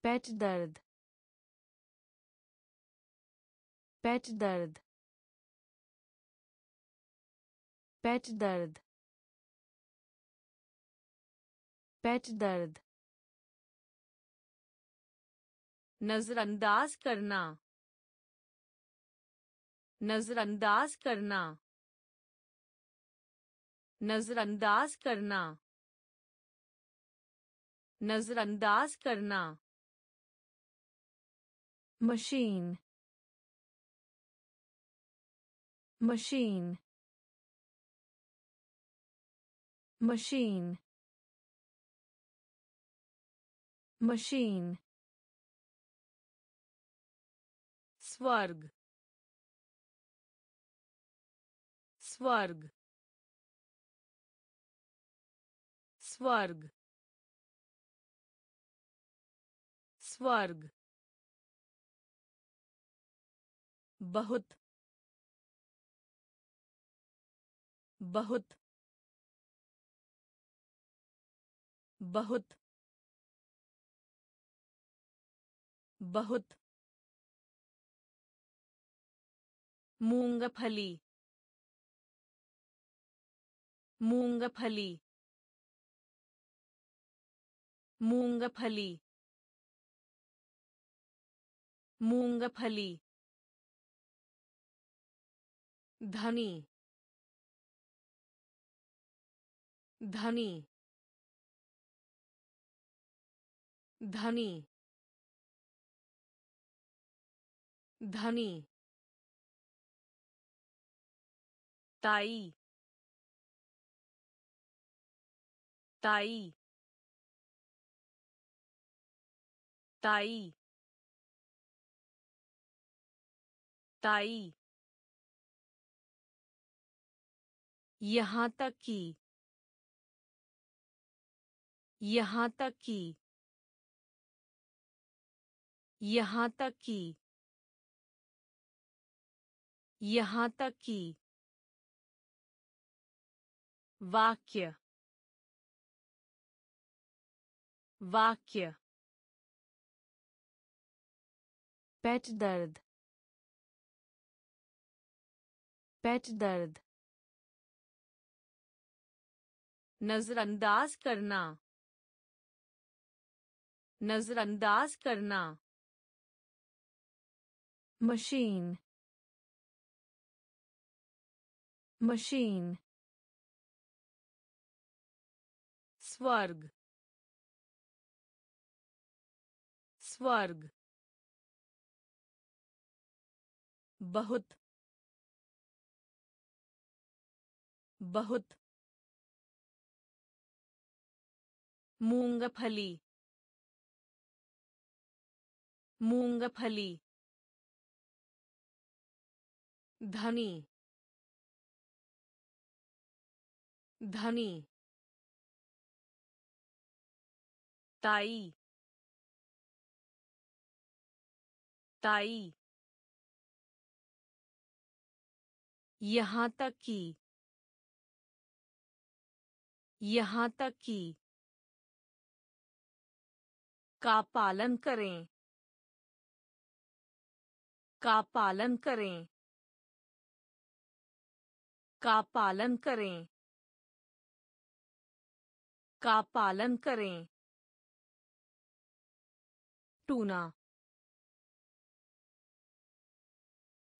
पेट दर्द पेट दर्द। पेट दर्द। पेट दर्द। नजरअंदाज करना। नजरअंदाज करना। नजरअंदाज करना। नजरअंदाज करना। मशीन। मशीन मशीन मशीन स्वर्ग स्वर्ग स्वर्ग स्वर्ग बहुत बहुत बहुत बहुत मूंगफली मूंगफली मूंगफली मूंगफली धनी धनी धनी धनी ताई ताई ताई ताई। यहाँ तक कि यहाँ तक कि, यहाँ तक कि, यहाँ तक कि। वाक्य वाक्य। पेट दर्द पेट दर्द। नजरअंदाज करना। नजरअंदाज करना। मशीन। मशीन। स्वर्ग। स्वर्ग। बहुत। बहुत। मूंगफली। मूंगफली धनी धनी ताई ताई यहाँ तक कि यहाँ तक कि का पालन करें। का पालन करें। का पालन करें। का पालन करें। टूना।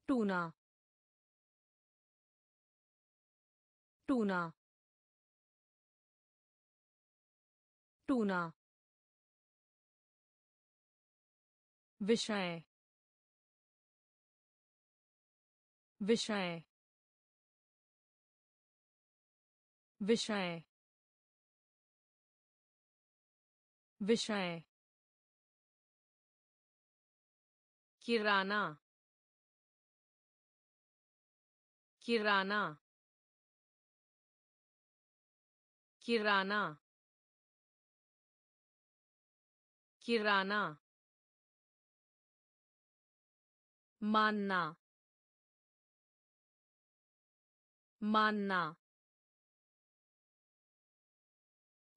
टूना। टूना। टूना। विषय। विषय विषय विषय किराना किराना किराना किराना मानना मानना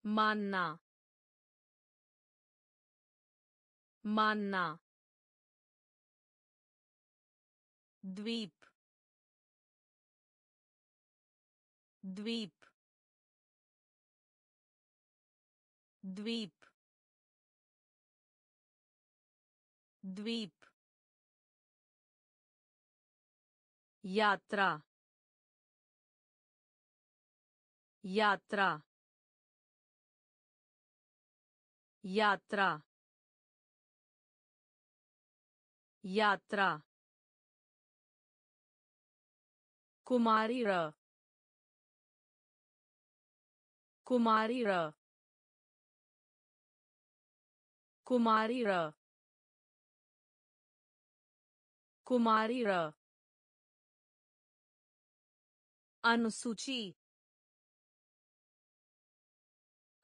मानना मानना द्वीप द्वीप द्वीप द्वीप यात्रा यात्रा यात्रा यात्रा कुमारी र कुमारी र कुमारी र कुमारी र अनुसूची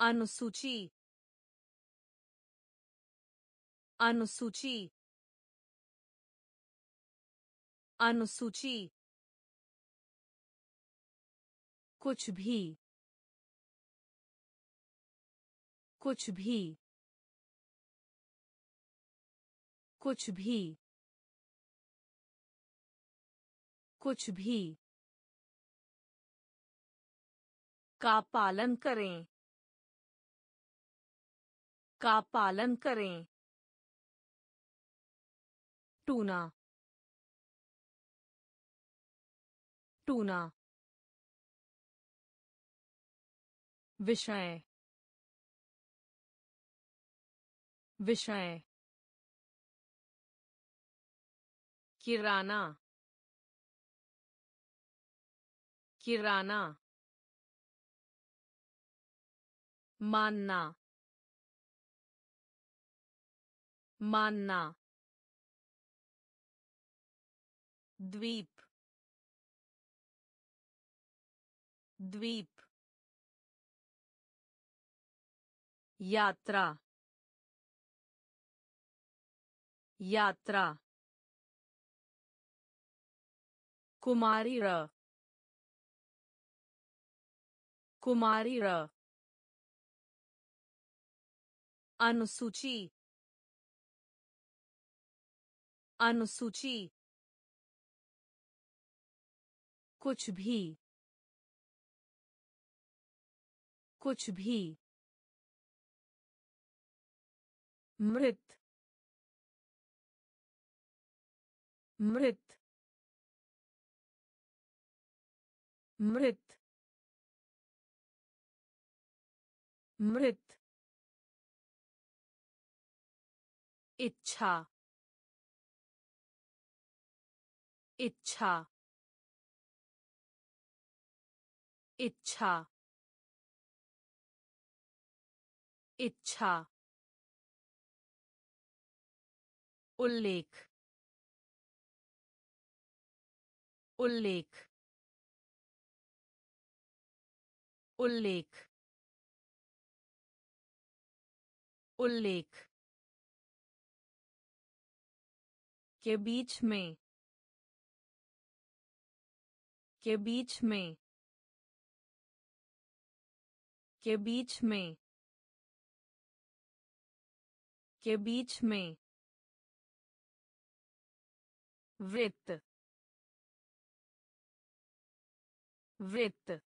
अनुसूची। अनुसूची। अनुसूची। कुछ भी। कुछ भी। कुछ भी। कुछ भी। का पालन करें। का पालन करें। टूना। टूना। विषय। विषय। किराना। किराना। मानना। मानना द्वीप द्वीप यात्रा यात्रा कुमारी र कुमारी र अनुसूची अनुसूची। कुछ भी। कुछ भी। मृत। मृत। मृत। मृत। इच्छा। इच्छा इच्छा इच्छा उल्लेख उल्लेख उल्लेख उल्लेख के बीच में के बीच में के बीच में के बीच में वृत्त वृत्त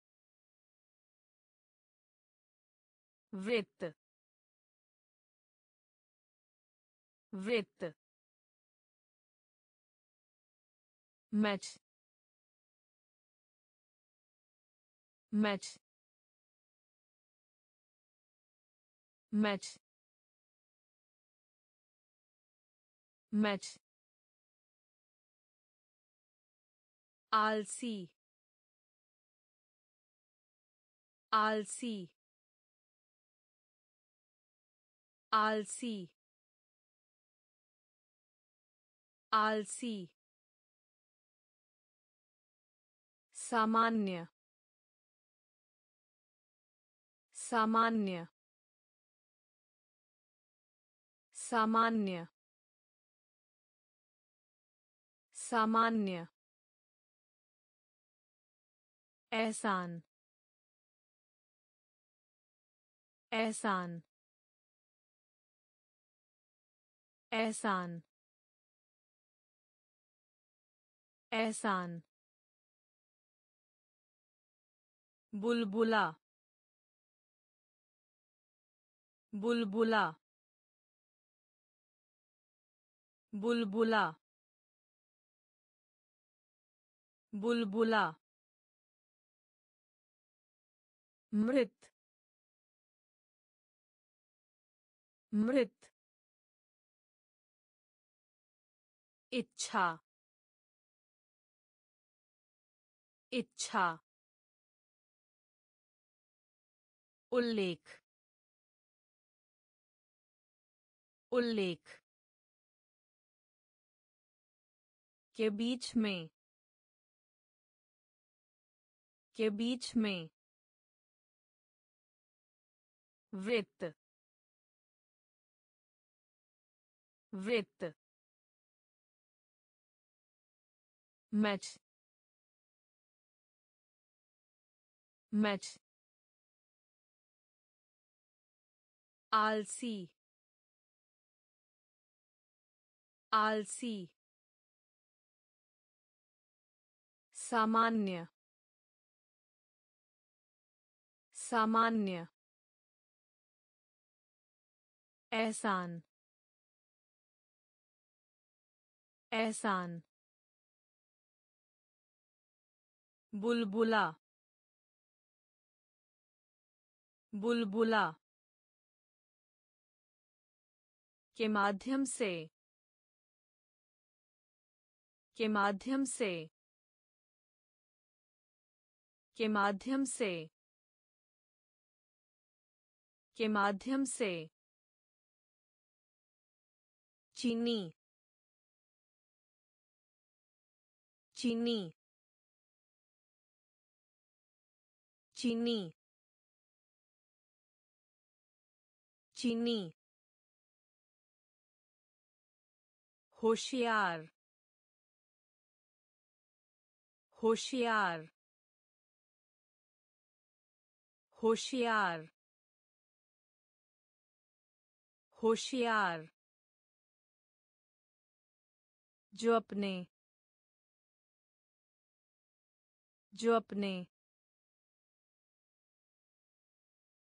वृत्त वृत्त मैच मैच मैच मैच आलसी आलसी आलसी आलसी सामान्य सामान्य सामान्य सामान्य एहसान एहसान एहसान एहसान बुलबुला बुलबुला बुलबुला बुलबुला मृत मृत इच्छा इच्छा उल्लेख उल्लेख के बीच में के बीच में वृत्त वृत्त मैच मैच आलसी आलसी। सामान्य। सामान्य। एहसान। एहसान। बुलबुला। बुलबुला। के माध्यम से। के माध्यम से के माध्यम से के माध्यम से चीनी चीनी चीनी चीनी होशियार होशियार होशियार होशियार जो अपने जो अपने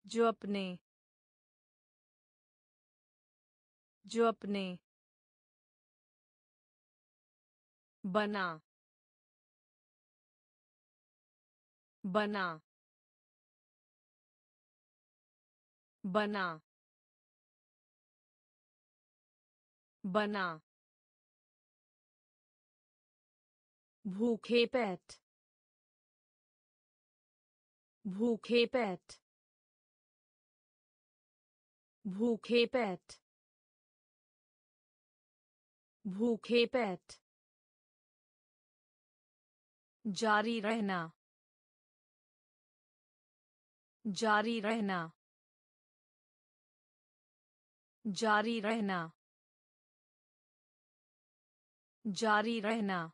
जो अपने जो अपने बना बना बना बना भूखे पेट भूखे पेट भूखे पेट भूखे पेट जारी रहना जारी रहना। जारी रहना। जारी रहना।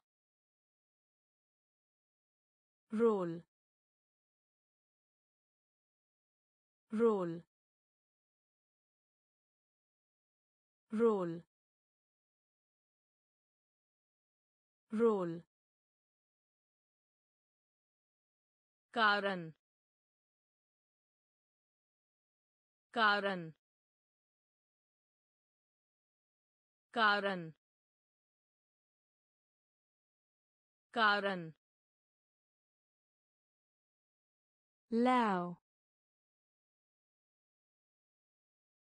रोल। रोल। रोल। रोल। कारण। कारण। कारण। कारण। Lao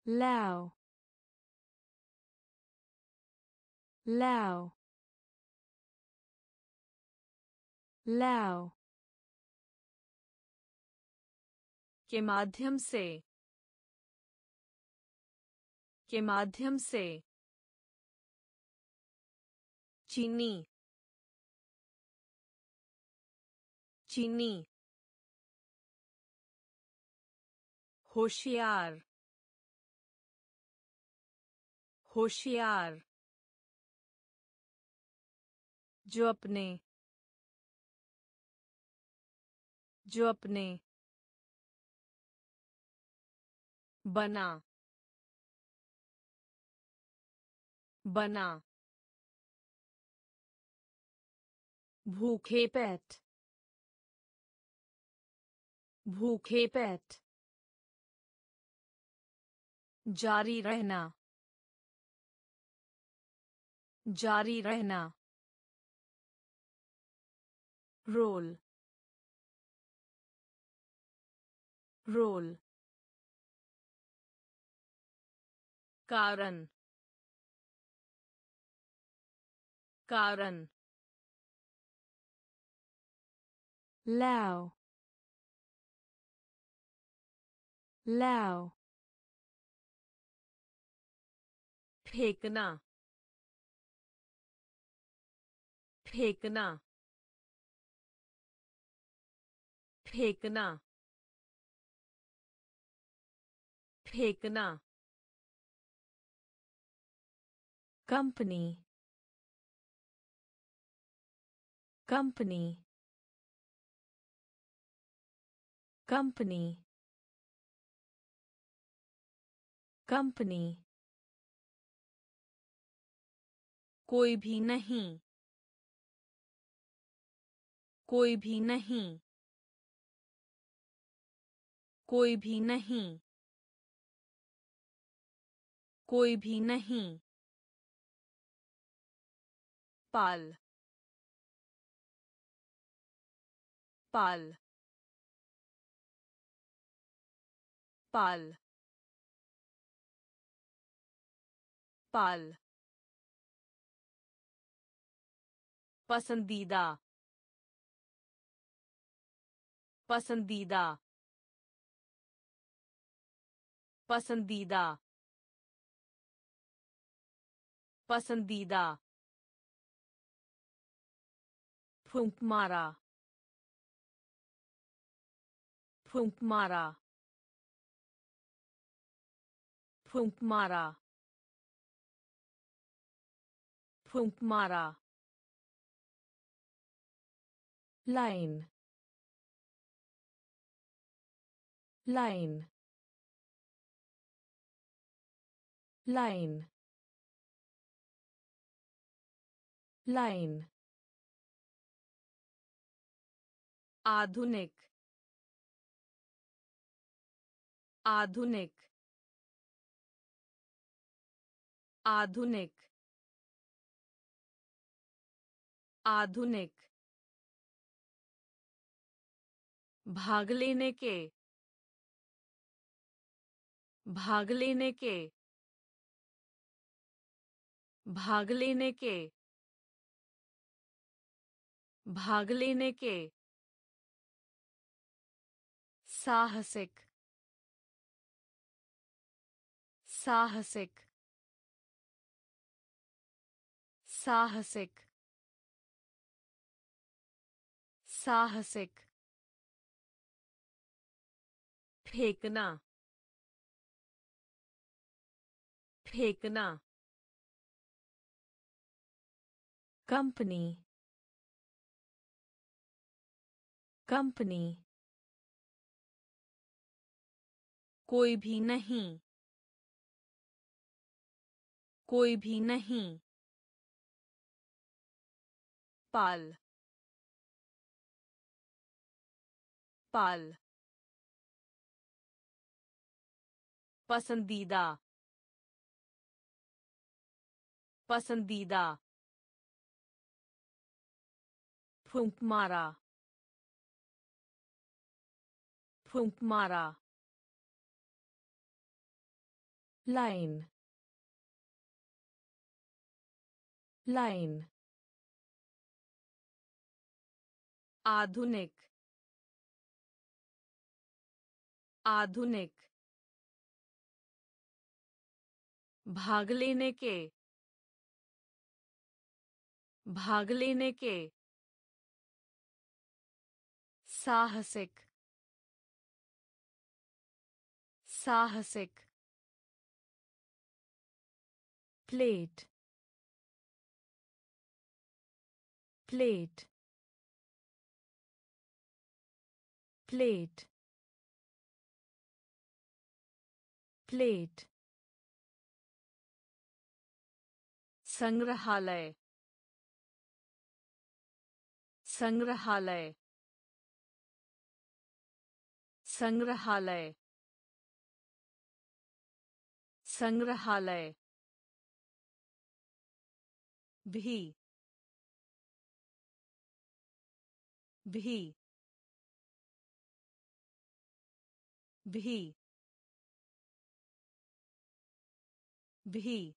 lao lao lao के माध्यम से। के माध्यम से। चीनी। चीनी। होशियार। होशियार। जो अपने। जो अपने। बना। बना। भूखे पेट। भूखे पेट। जारी रहना। जारी रहना। रोल। रोल। कारण। कारण lao. Lao. फेंकना फेंकना फेंकना फेंकना company. Company. Company. Company. कोई भी नहीं। कोई भी नहीं। कोई भी नहीं। कोई भी नहीं। पाल। पाल पाल पाल पसंदीदा पसंदीदा पसंदीदा पसंदीदा फूंक मारा फूंक मारा फूंक मारा फूंक मारा line. Line. Line. Line. आधुनिक आधुनिक आधुनिक आधुनिक, भाग लेने के, भाग लेने के, भाग लेने के, भाग लेने के, साहसिक साहसिक साहसिक साहसिक। फेंकना फेंकना। company company कोई भी नहीं। कोई भी नहीं। पाल। पाल। पसंदीदा। पसंदीदा। फूंक मारा। फूंक मारा। line line आधुनिक। आधुनिक। भाग लेने के। भाग लेने के। साहसिक। साहसिक। plate plate. Plate. Plate. संग्रहालय संग्रहालय संग्रहालय संग्रहालय भी भी भी भी।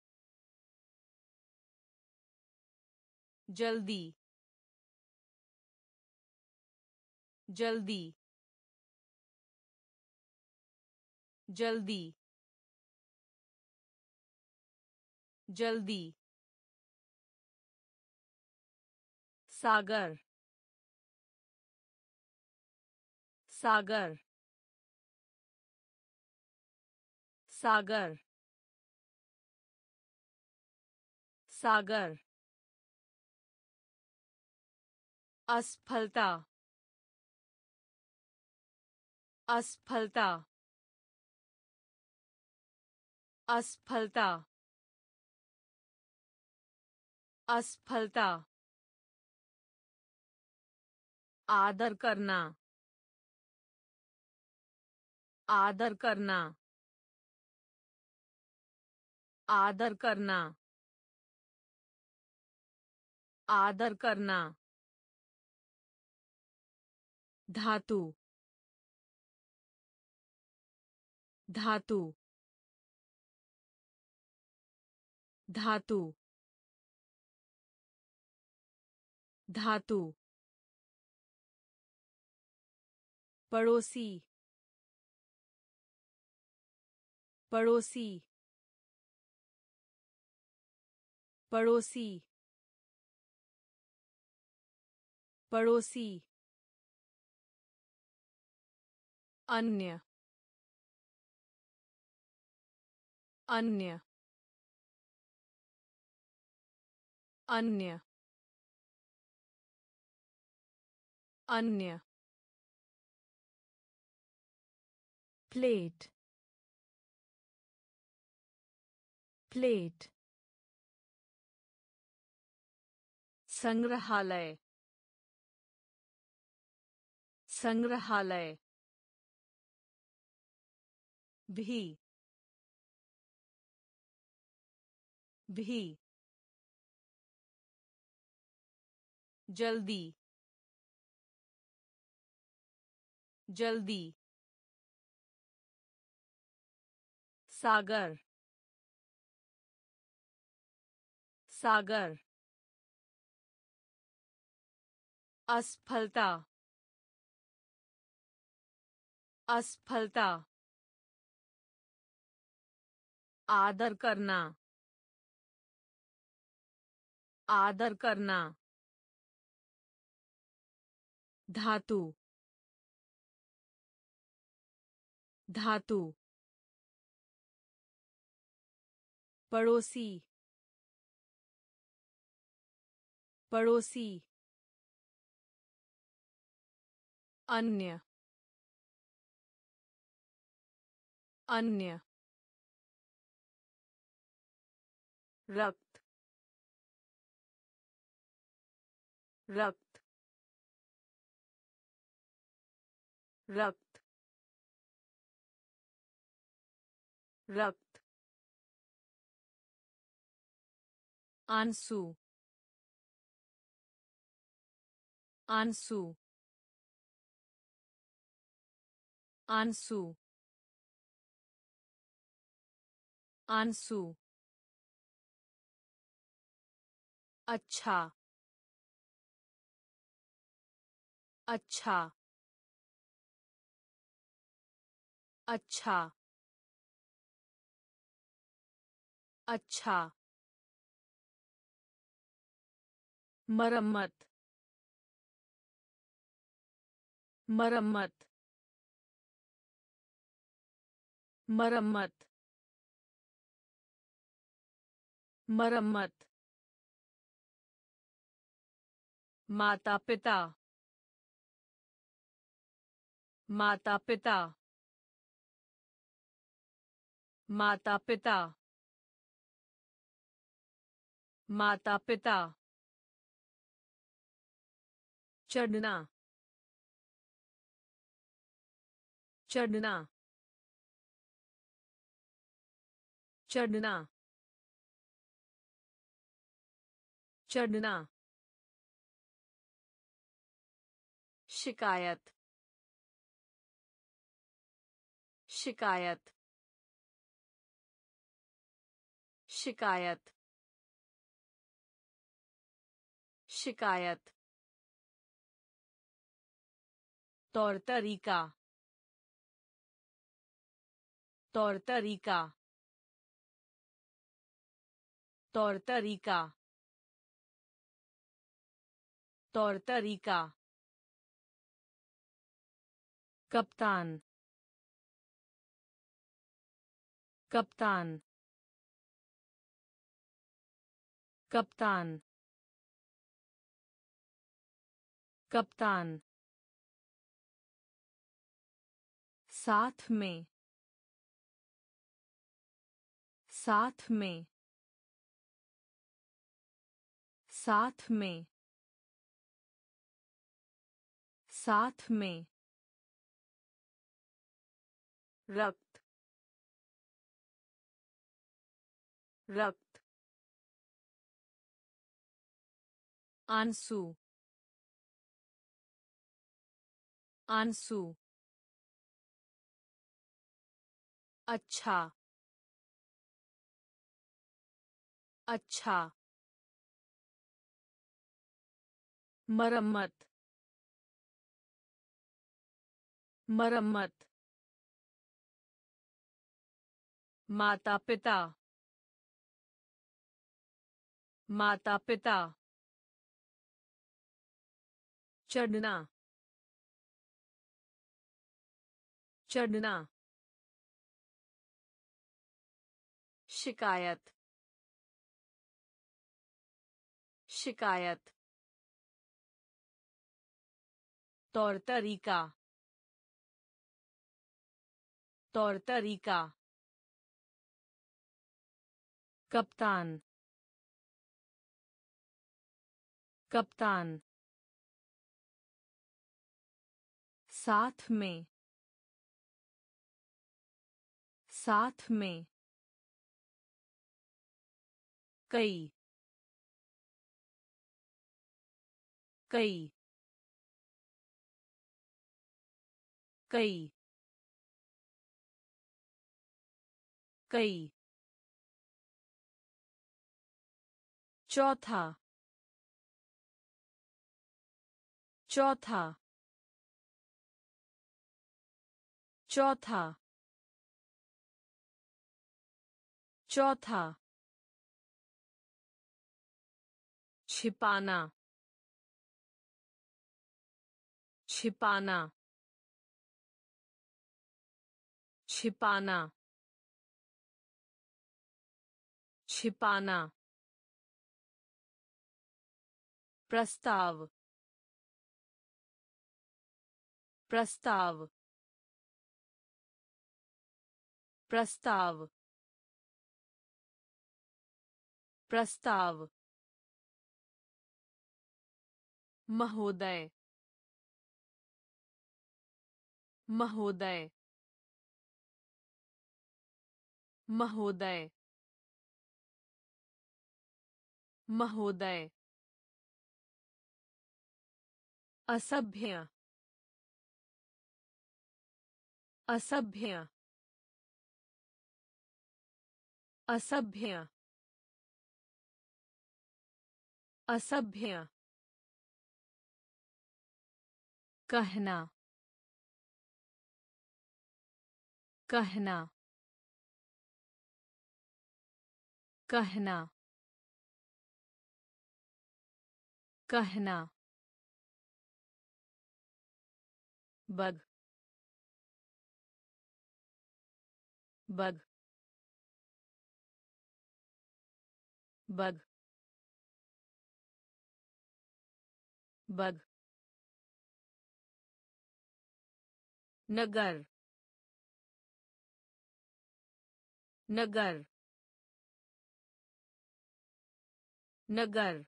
जल्दी जल्दी। जल्दी जल्दी। सागर सागर सागर सागर असफलता असफलता असफलता असफलता आदर करना आदर करना। आदर करना। आदर करना। धातु। धातु। धातु। धातु। पड़ोसी। पड़ोसी। पड़ोसी। पड़ोसी। अन्य। अन्य। अन्य। अन्य। plate plate संग्रहालय। संग्रहालय। भी। भी। जल्दी। जल्दी। सागर। सागर असफलता असफलता आदर करना आदर करना धातु धातु पड़ोसी पड़ोसी। अन्य। अन्य। रक्त। रक्त। रक्त। रक्त। आँसू। आँसू आँसू आँसू अच्छा अच्छा अच्छा अच्छा मरम्मत मरम्मत मरम्मत मरम्मत माता पिता माता पिता माता पिता माता पिता चढ़ना चढ़ना। चढ़ना। चढ़ना। शिकायत। शिकायत। शिकायत। शिकायत। तौर तरीका। तौर तरीका। तौर तरीका। तौर तरीका। कप्तान। कप्तान। कप्तान। कप्तान। साथ में। साथ में साथ में साथ में रक्त रक्त आँसू आँसू अच्छा अच्छा। मरम्मत। मरम्मत। माता पिता माता पिता चढ़ना। चढ़ना। शिकायत। शिकायत। तौर तरीका। तौर तरीका। कप्तान। कप्तान। साथ में। साथ में। कई। कई। कई। कई। चौथा। चौथा। चौथा। चौथा। छिपाना। छिपाना। छिपाना। छिपाना। प्रस्ताव। प्रस्ताव। प्रस्ताव। प्रस्ताव। महोदय। महोदय महोदय महोदय असभ्य असभ्य असभ्य असभ्य। कहना। कहना। कहना। कहना। बग। बग। बग। बग। नगर। नगर नगर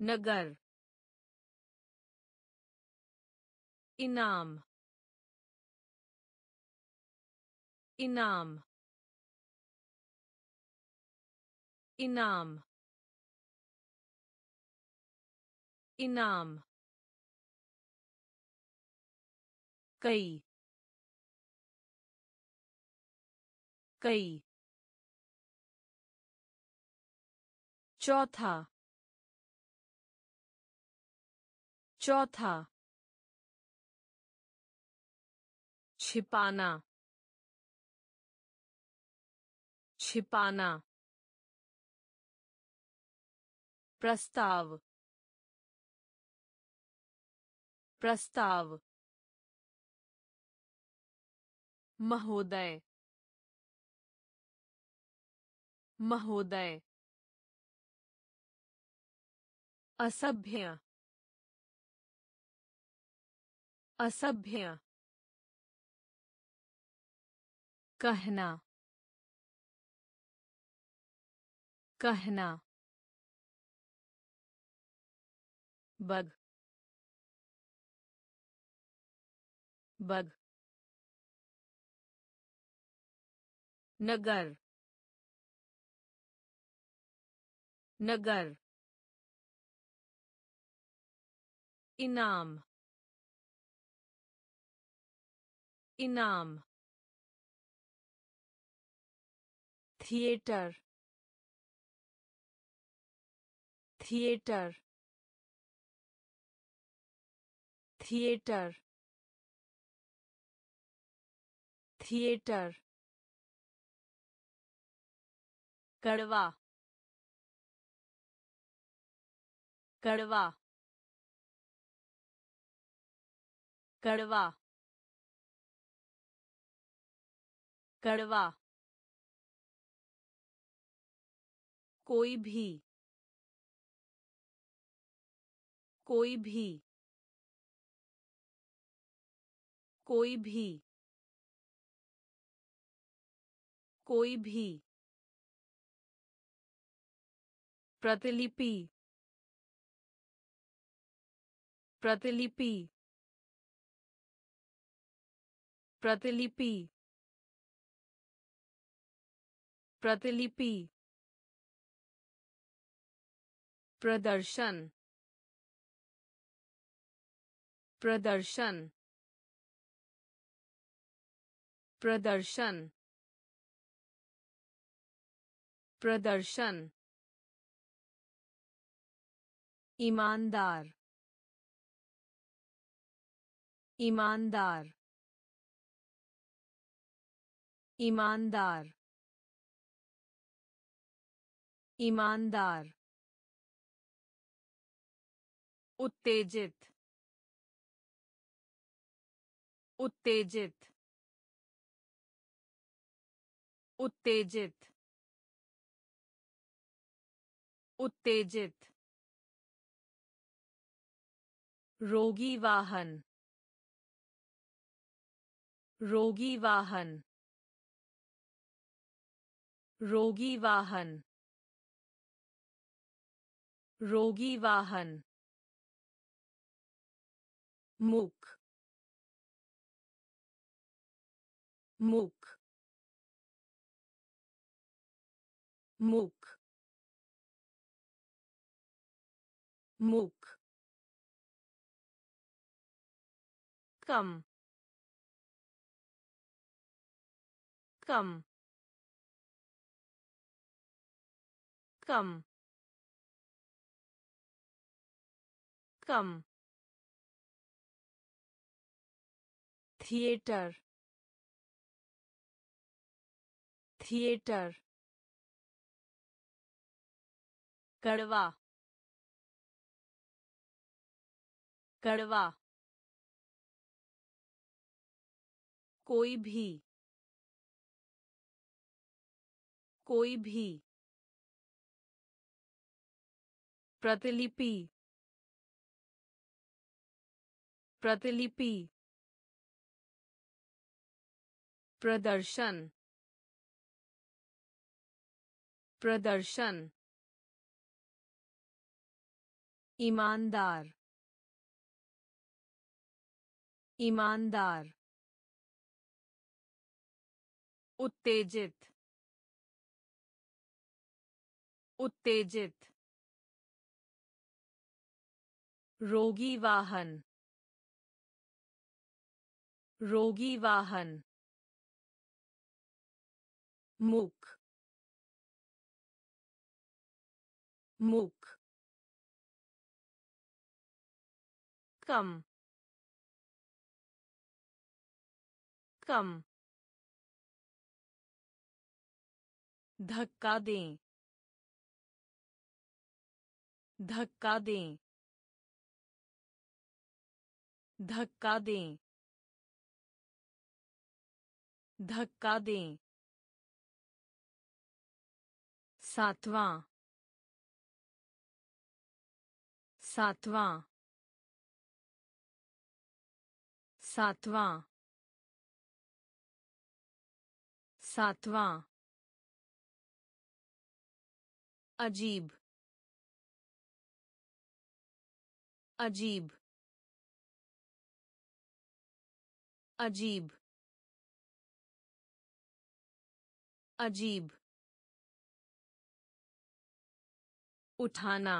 नगर इनाम इनाम इनाम इनाम कई कई चौथा। चौथा। छिपाना। छिपाना। प्रस्ताव। प्रस्ताव। महोदय। महोदय असभ्य असभ्य कहना कहना बग बग नगर नगर इनाम इनाम थिएटर थिएटर थिएटर थिएटर कड़वा कड़वा। कड़वा। कड़वा। कोई भी। कोई भी। कोई भी। कोई भी। प्रतिलिपि। प्रतिलिपि। प्रतिलिपि। प्रतिलिपि। प्रदर्शन। प्रदर्शन। प्रदर्शन। प्रदर्शन। ईमानदार। ईमानदार ईमानदार ईमानदार उत्तेजित उत्तेजित उत्तेजित उत्तेजित। रोगी वाहन रोगी वाहन। रोगी वाहन। रोगी वाहन। मुख। मुख। मुख। मुख। कम। कम। कम। कम। थिएटर। थिएटर। कड़वा कड़वा कोई भी। कोई भी। प्रतिलिपि। प्रतिलिपि। प्रदर्शन। प्रदर्शन। ईमानदार। ईमानदार। उत्तेजित। उत्तेजित। रोगी वाहन। रोगी वाहन। मुख। मुख। कम। कम। धक्का दें। धक्का दें। धक्का दें। धक्का दें। सातवां। सातवां। सातवां। सातवां। अजीब। अजीब अजीब अजीब उठाना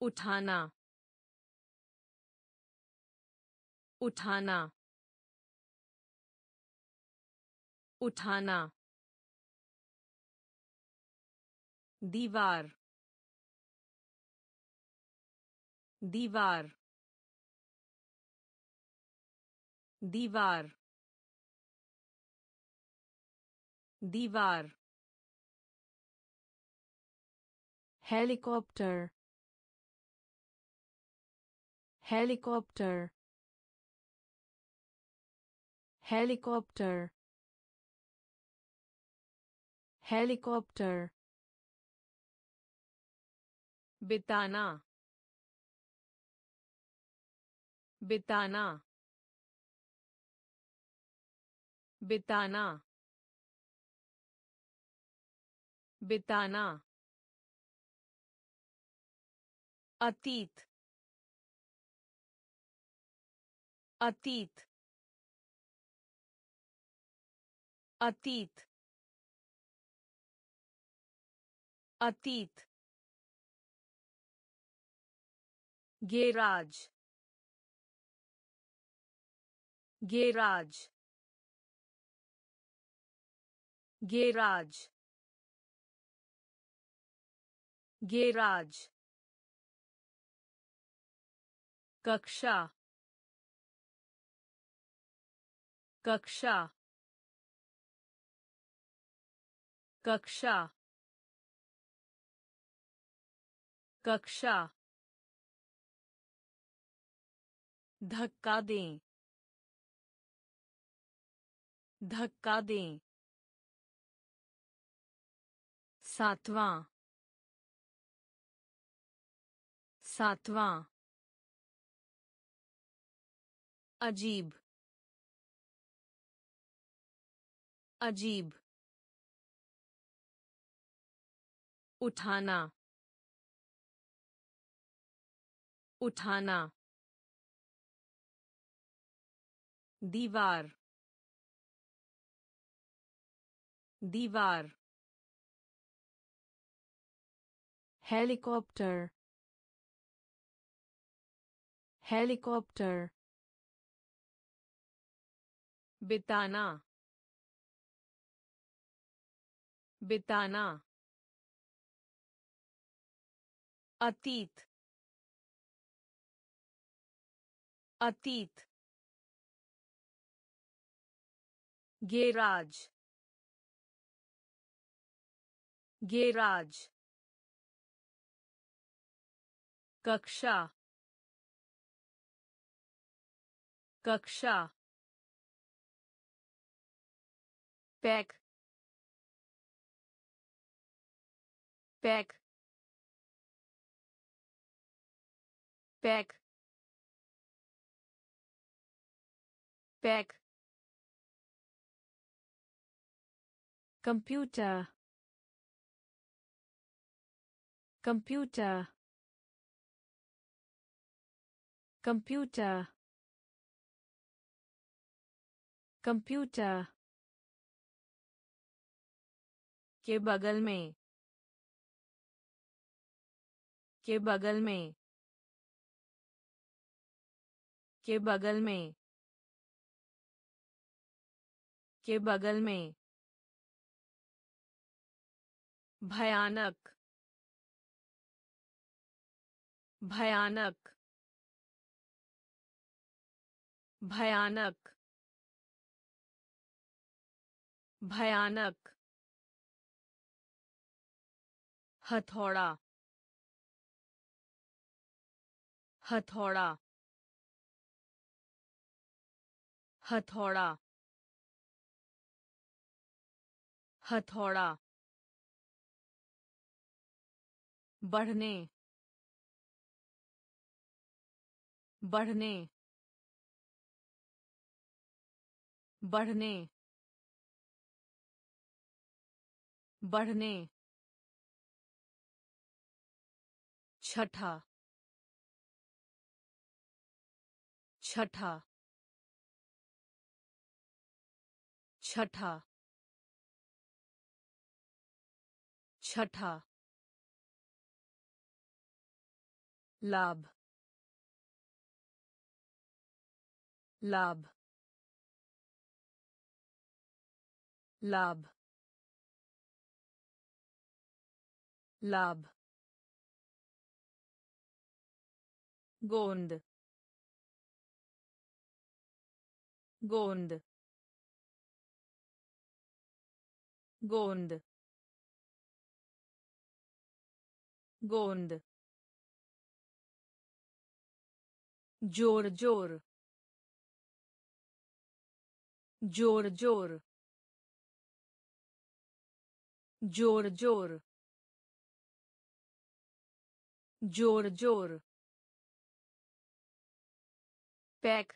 उठाना उठाना उठाना दीवार दीवार दीवार दीवार हेलीकॉप्टर हेलीकॉप्टर हेलीकॉप्टर हेलीकॉप्टर। बिताना बिताना बिताना बिताना अतीत अतीत अतीत अतीत गेराज गेराज गेराज गेराज कक्षा कक्षा कक्षा कक्षा धक्का दें धक्का दें। सातवां। सातवां। अजीब। अजीब। उठाना। उठाना। दीवार। दीवार हेलीकॉप्टर हेलीकॉप्टर बिताना बिताना अतीत अतीत गैराज गेराज कक्षा कक्षा pack pack pack pack computer. Computer. Computer. Computer. के बगल में। के बगल में। के बगल में। के बगल में। भयानक। भयानक भयानक भयानक हथौड़ा हथौड़ा हथौड़ा हथौड़ा। बढ़ने बढ़ने बढ़ने बढ़ने छठा छठा छठा छठा लाभ लाभ लाभ लाभ गोंद गोंद गोंद गोंद ज़ोर ज़ोर ज़ोर ज़ोर। ज़ोर ज़ोर। ज़ोर ज़ोर। पैक।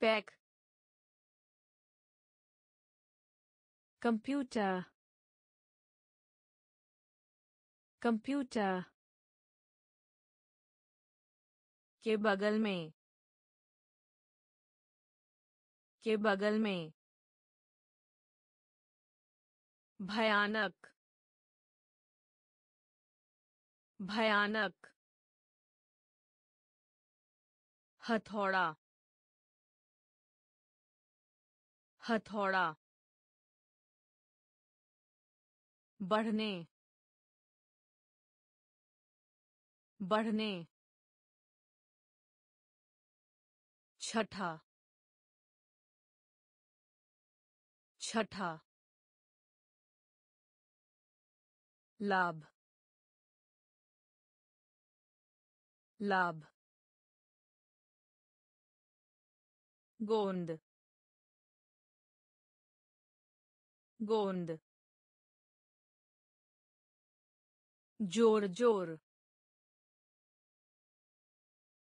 पैक। computer computer के बगल में। के बगल में। भयानक। भयानक। हथौड़ा। हथौड़ा। बढ़ने। बढ़ने। छठा। छठा। लाभ। लाभ। गोंद। गोंद। ज़ोर ज़ोर।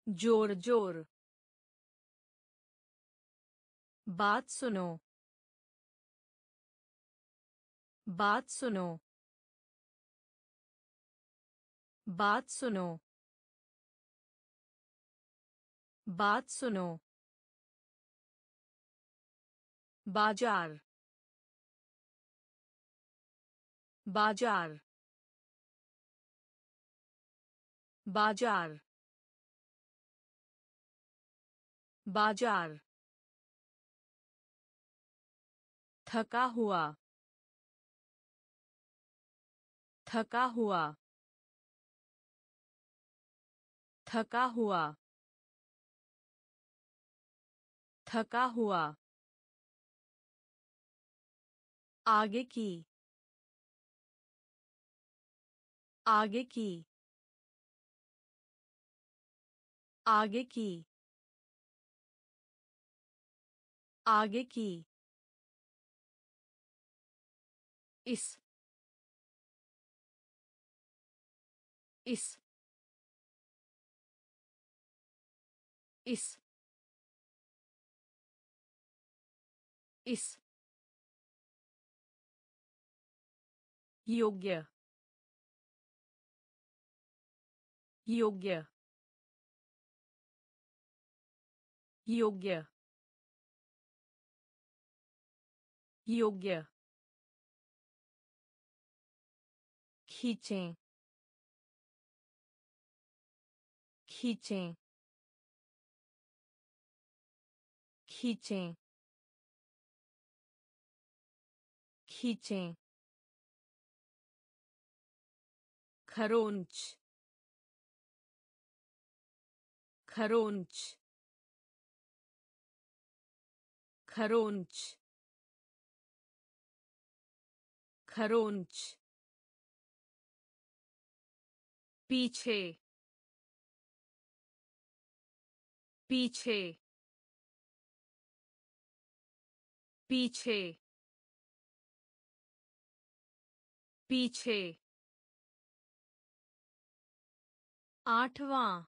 ज़ोर ज़ोर। बात सुनो। बात सुनो। बात सुनो। बात सुनो। बाज़ार। बाज़ार। बाज़ार। बाज़ार। थका हुआ। थका हुआ। थका हुआ। थका हुआ। आगे की। आगे की। आगे की। आगे की। इस इस। इस। इस। योग्य। योग्य। योग्य। योग्य। खींचें। खींचें खींचें खींचें खरोंच खरोंच खरोंच खरोंच पीछे पीछे। पीछे। पीछे। आठवां।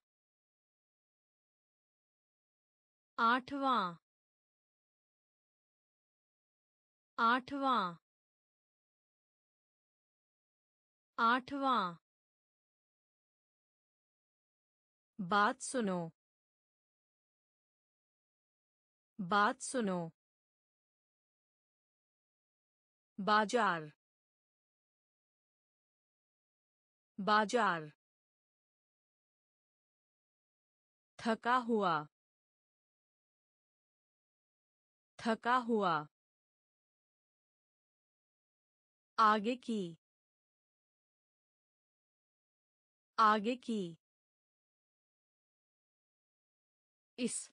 आठवां। आठवां। आठवां। बात सुनो। बात सुनो। बाज़ार। बाज़ार। थका हुआ। थका हुआ। आगे की। आगे की। इस।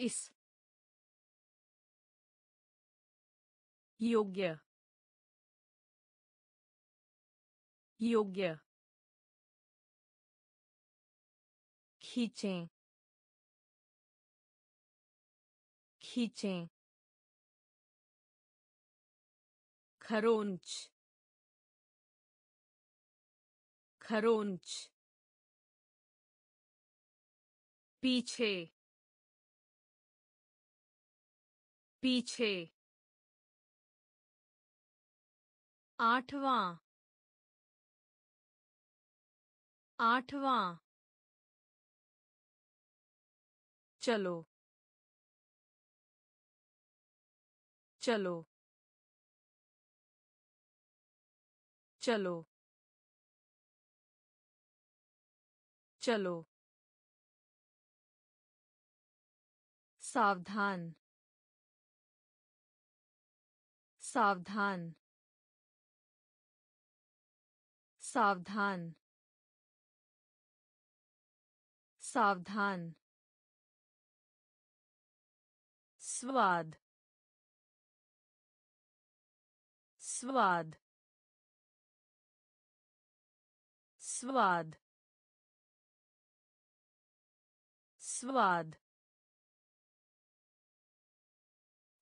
इस। योग्य। योग्य। खींचें। खींचें। खरोंच। खरोंच। पीछे। पीछे। आठवां। आठवां। चलो। चलो। चलो। चलो। सावधान। सावधान। सावधान। सावधान। स्वाद। स्वाद। स्वाद। स्वाद।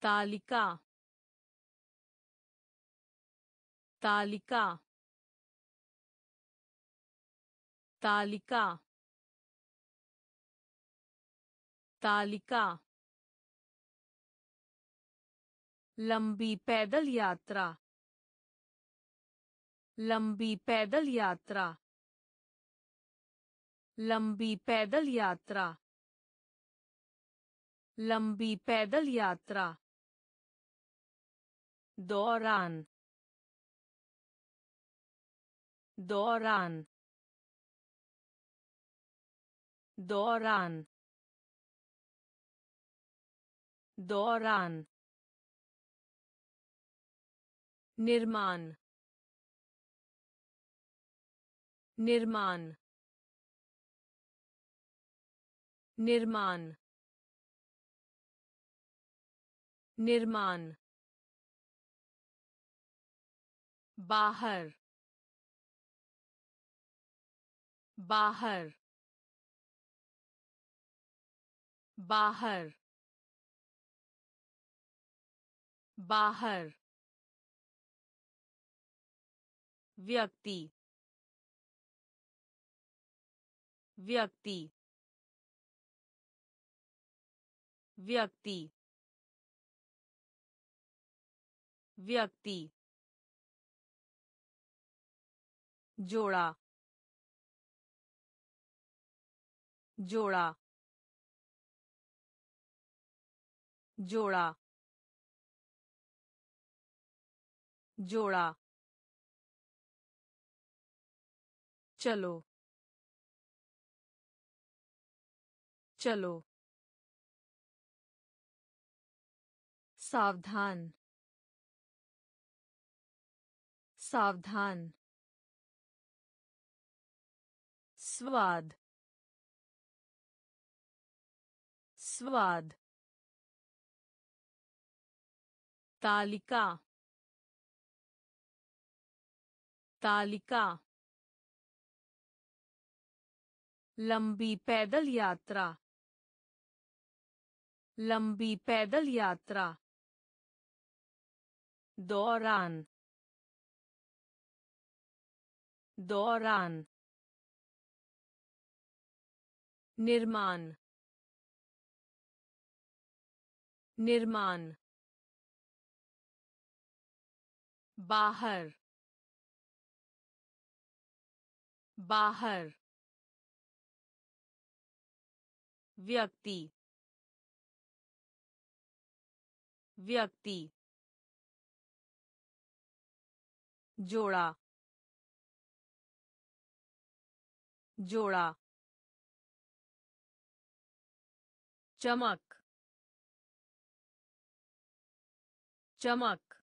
तालिका। तालिका तालिका तालिका। लंबी पैदल यात्रा, लंबी पैदल यात्रा। लंबी पैदल यात्रा, लंबी पैदल यात्रा। दौरान दौरान दौरान दौरान निर्माण निर्माण निर्माण निर्माण बाहर बाहर। बाहर। बाहर। व्यक्ति। व्यक्ति। व्यक्ति। व्यक्ति। जोड़ा। जोड़ा जोड़ा जोड़ा। चलो चलो। सावधान सावधान। स्वाद स्वाद तालिका तालिका लंबी पैदल यात्रा लंबी पैदल यात्रा दौरान दौरान निर्माण निर्माण बाहर बाहर व्यक्ति व्यक्ति जोड़ा जोड़ा चमक चमक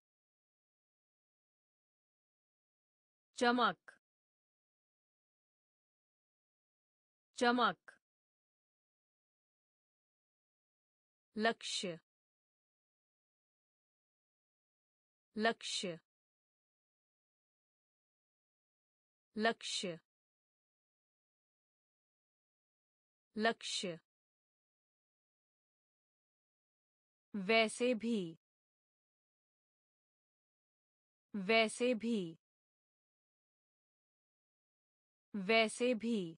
चमक चमक लक्ष्य लक्ष्य लक्ष्य लक्ष्य वैसे भी वैसे भी वैसे भी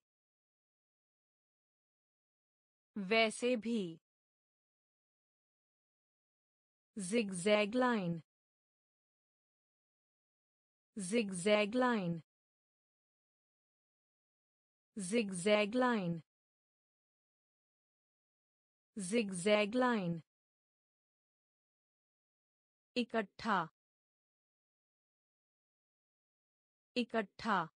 वैसे भी zigzag line zigzag line zigzag line zigzag line इकट्ठा इकट्ठा।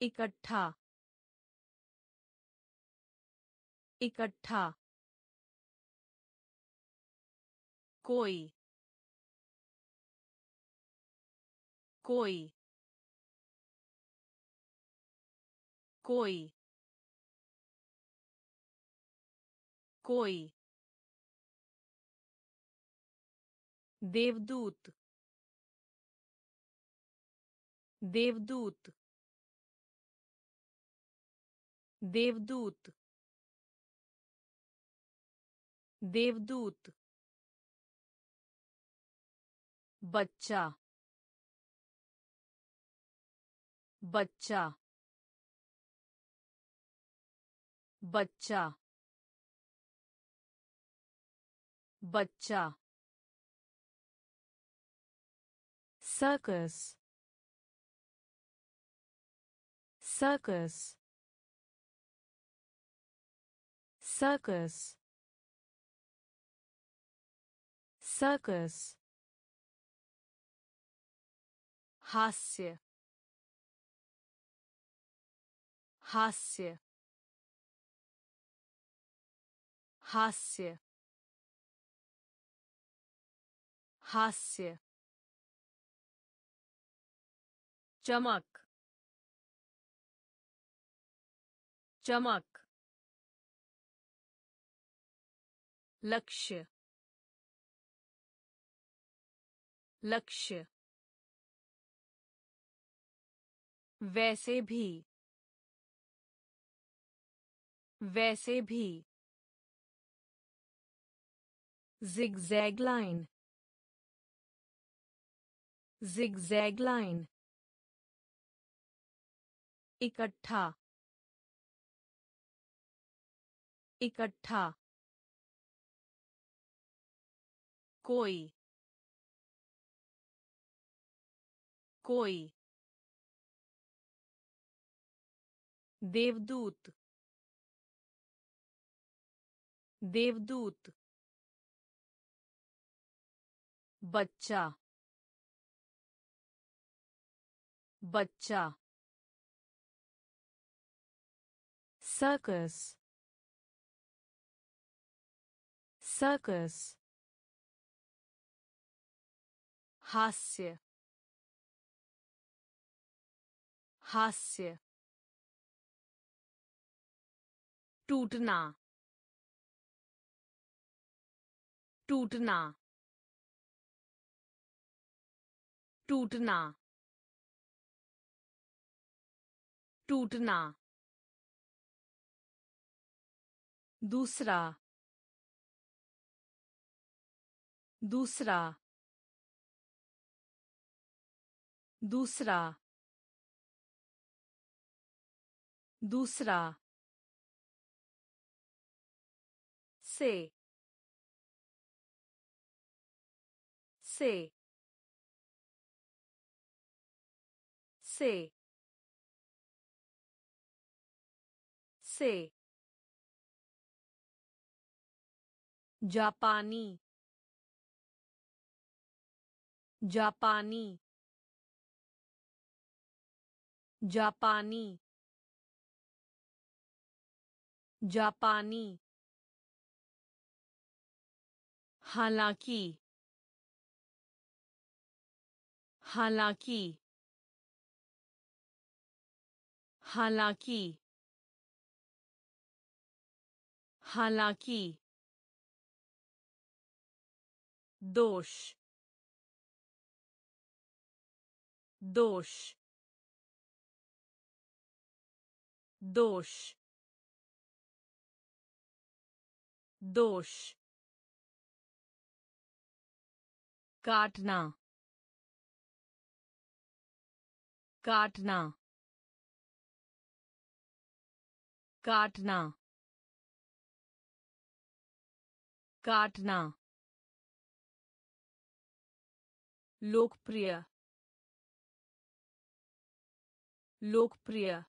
इकट्ठा। इकट्ठा। कोई। कोई। कोई। कोई। देवदूत। देवदूत देवदूत देवदूत बच्चा बच्चा बच्चा बच्चा। Circus. circus circus circus हास्य हास्य हास्य हास्य चमक चमक लक्ष्य लक्ष्य वैसे भी वैसे भी zigzag line zigzag line इकट्ठा इकट्ठा। कोई। कोई। देवदूत। देवदूत। बच्चा। बच्चा। Circus circus हास्य हास्य टूटना टूटना टूटना टूटना दूसरा दूसरा दूसरा दूसरा से से से से। जापानी जापानी जापानी जापानी। हालाँकि हालाँकि हालाँकि हालाँकि। दोष। दोष दोष दोष काटना काटना काटना काटना। लोकप्रिय। लोकप्रिय।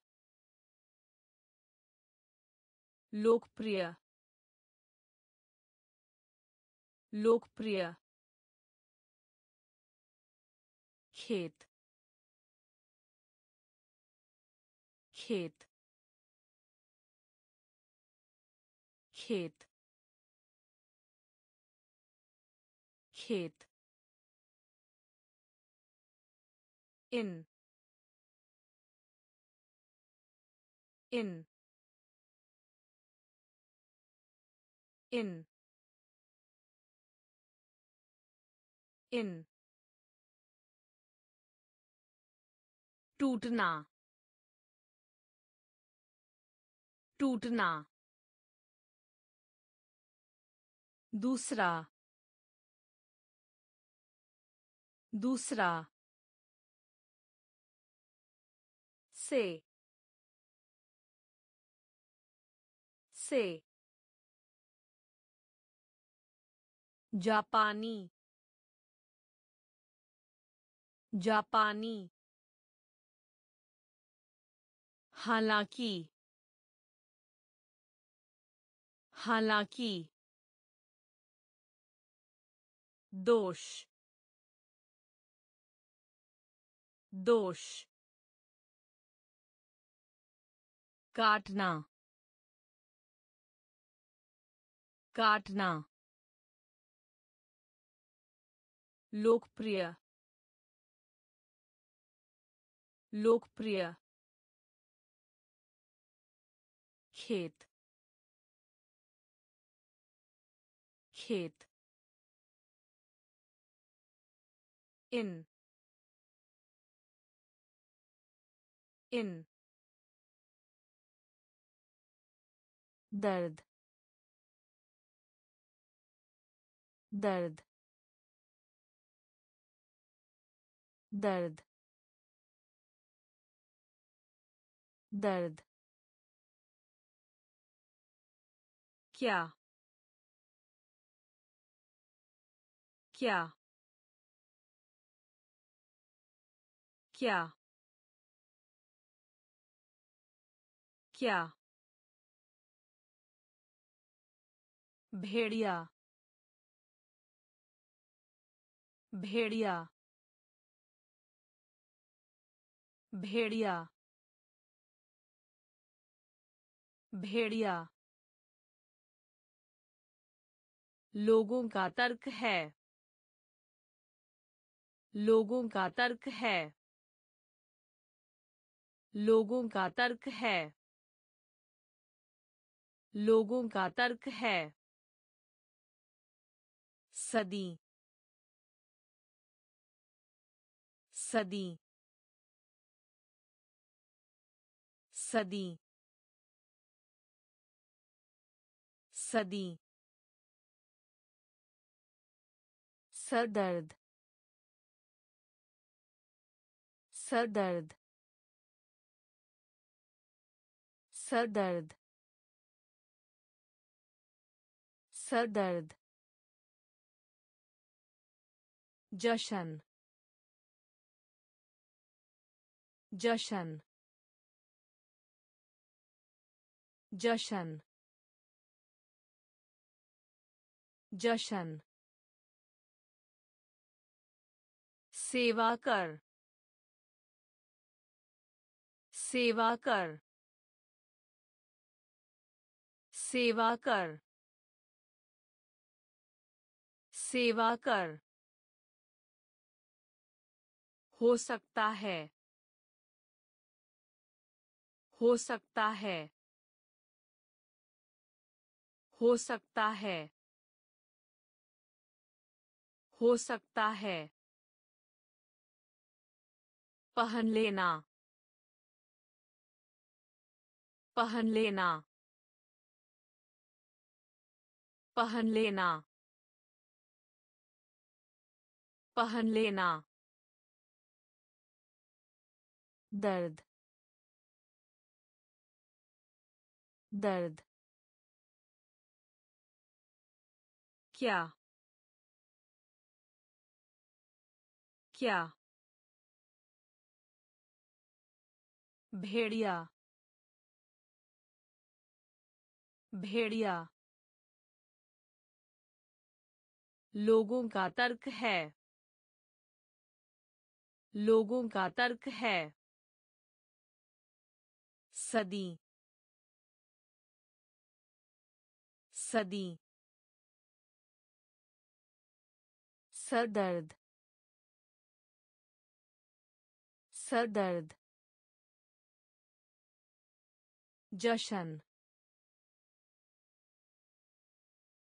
लोकप्रिय। लोकप्रिय। खेत। खेत। खेत। खेत। इन। इन इन इन टूटना टूटना दूसरा दूसरा से से। जापानी। जापानी। हालाँकि। हालाँकि। दोष। दोष। काटना। काटना। लोकप्रिय। लोकप्रिय। खेत। खेत। इन। इन। दर्द। दर्द। दर्द। दर्द। क्या? क्या? क्या? क्या? भेड़िया। भेड़िया भेड़िया भेड़िया। लोगों का तर्क है। लोगों का तर्क है। लोगों का तर्क है। लोगों का तर्क है। सदी सदी सदी सदी सरदर्द सरदर्द सरदर्द सरदर्द जशन जशन जशन जशन सेवा कर सेवा कर सेवा कर सेवा कर हो सकता है। हो सकता है। हो सकता है। हो सकता है। पहन लेना। पहन लेना। पहन लेना। पहन लेना। दर्द। दर्द। क्या? क्या? भेड़िया। भेड़िया। लोगों का तर्क है। लोगों का तर्क है। सदी। सदी। सरदर्द। सरदर्द। जशन।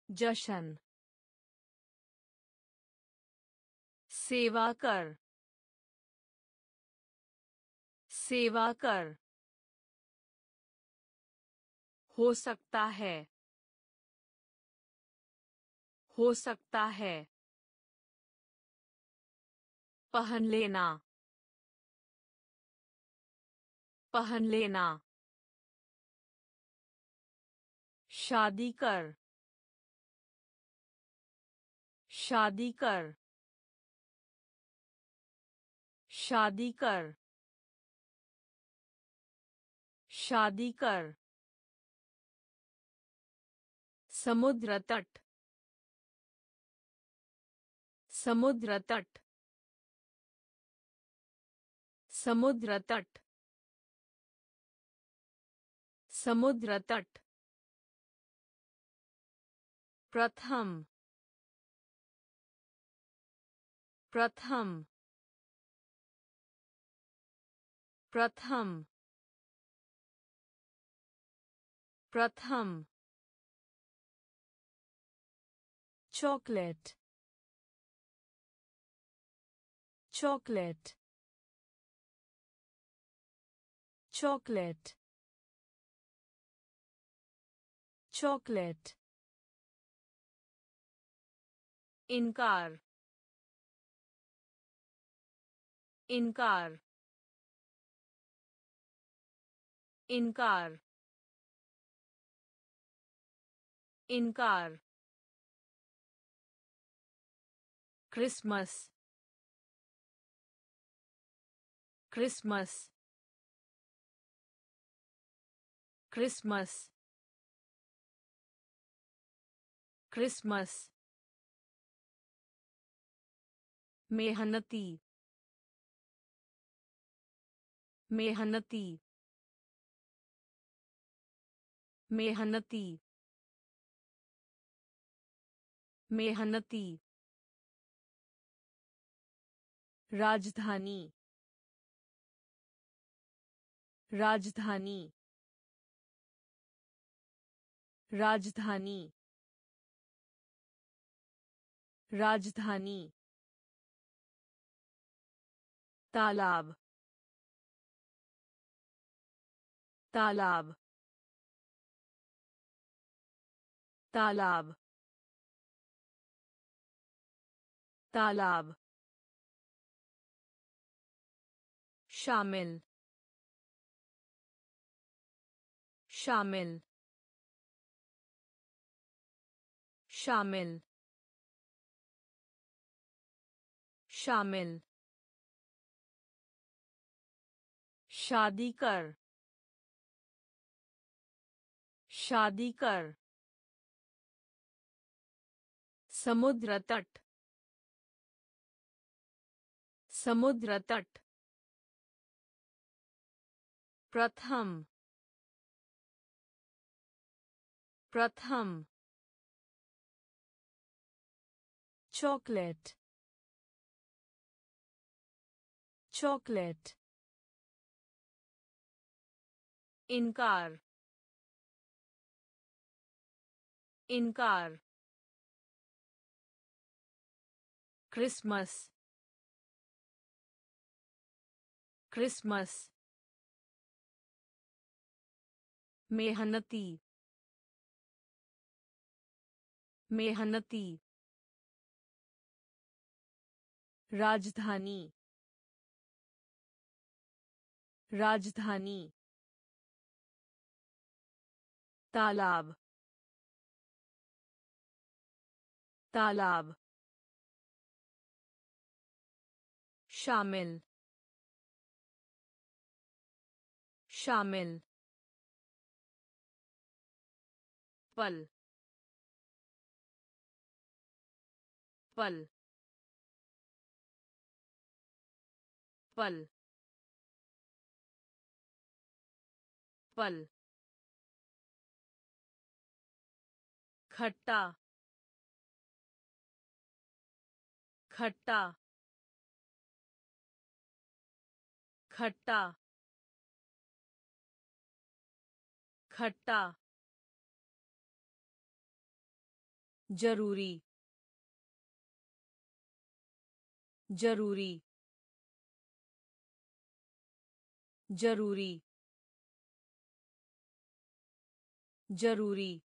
जशन। सेवा कर। सेवा कर। हो सकता है। हो सकता है। पहन लेना। पहन लेना। शादी कर। शादी कर। शादी कर। शादी कर। समुद्र तट। समुद्र तट। समुद्र तट। समुद्र तट। प्रथम। प्रथम। प्रथम। प्रथम। चॉकलेट चॉकलेट चॉकलेट चॉकलेट इनकार इनकार इनकार इनकार क्रिसमस क्रिसमस क्रिसमस क्रिसमस मेहनती. मेहनती. मेहनती. मेहनती. राजधानी. राजधानी। राजधानी। राजधानी। तालाब। तालाब। तालाब। तालाब। शामिल। शामिल शामिल शामिल शादी कर शादी कर समुद्र तट समुद्र तट प्रथम प्रथम चॉकलेट चॉकलेट इनकार इनकार क्रिसमस क्रिसमस मेहनती मेहनती। राजधानी। राजधानी। तालाब। तालाब। शामिल। शामिल। पल। पल पल पल खट्टा खट्टा खट्टा खट्टा ज़रूरी ज़रूरी ज़रूरी ज़रूरी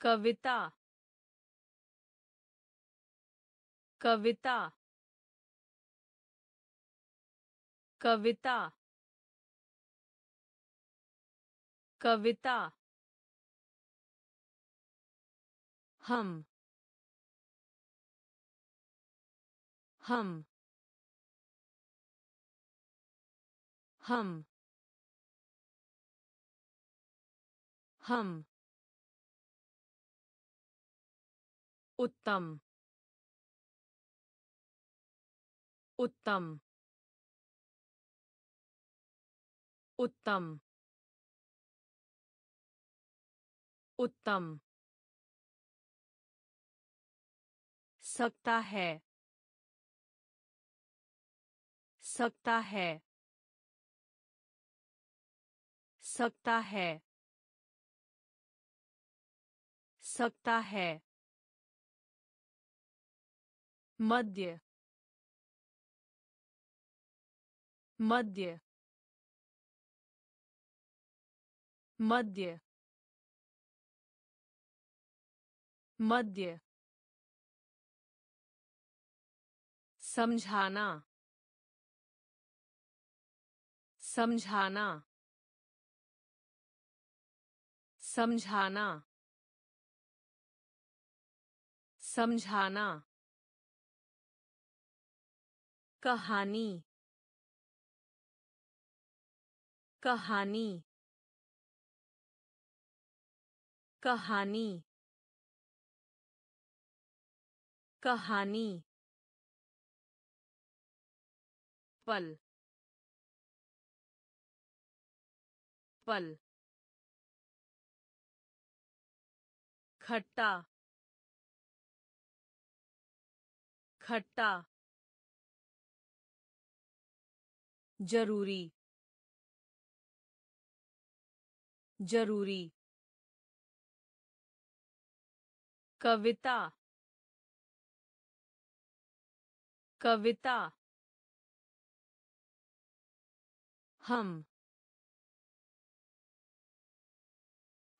कविता कविता कविता कविता हम हम हम हम उत्तम उत्तम उत्तम उत्तम। सकता है। सकता है। सकता है। सकता है। मध्य। मध्य। मध्य। मध्य। समझाना। समझाना समझाना समझाना कहानी कहानी कहानी कहानी पल पल खट्टा। खट्टा। ज़रूरी। ज़रूरी। कविता। कविता। हम।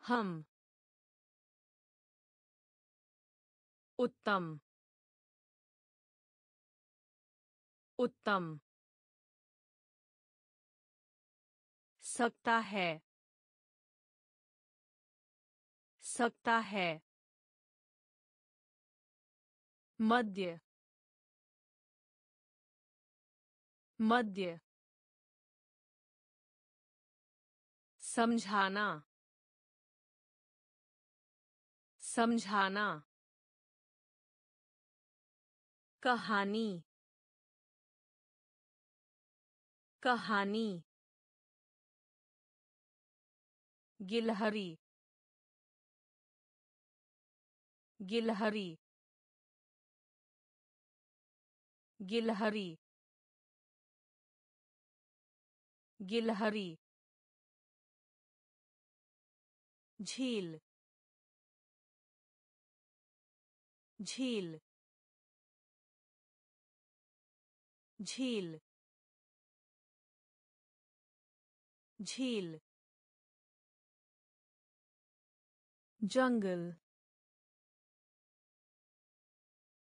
हम उत्तम उत्तम सकता है सकता है मध्य मध्य समझाना समझाना। कहानी। कहानी। गिलहरी। गिलहरी। गिलहरी। गिलहरी। झील। झील झील झील जंगल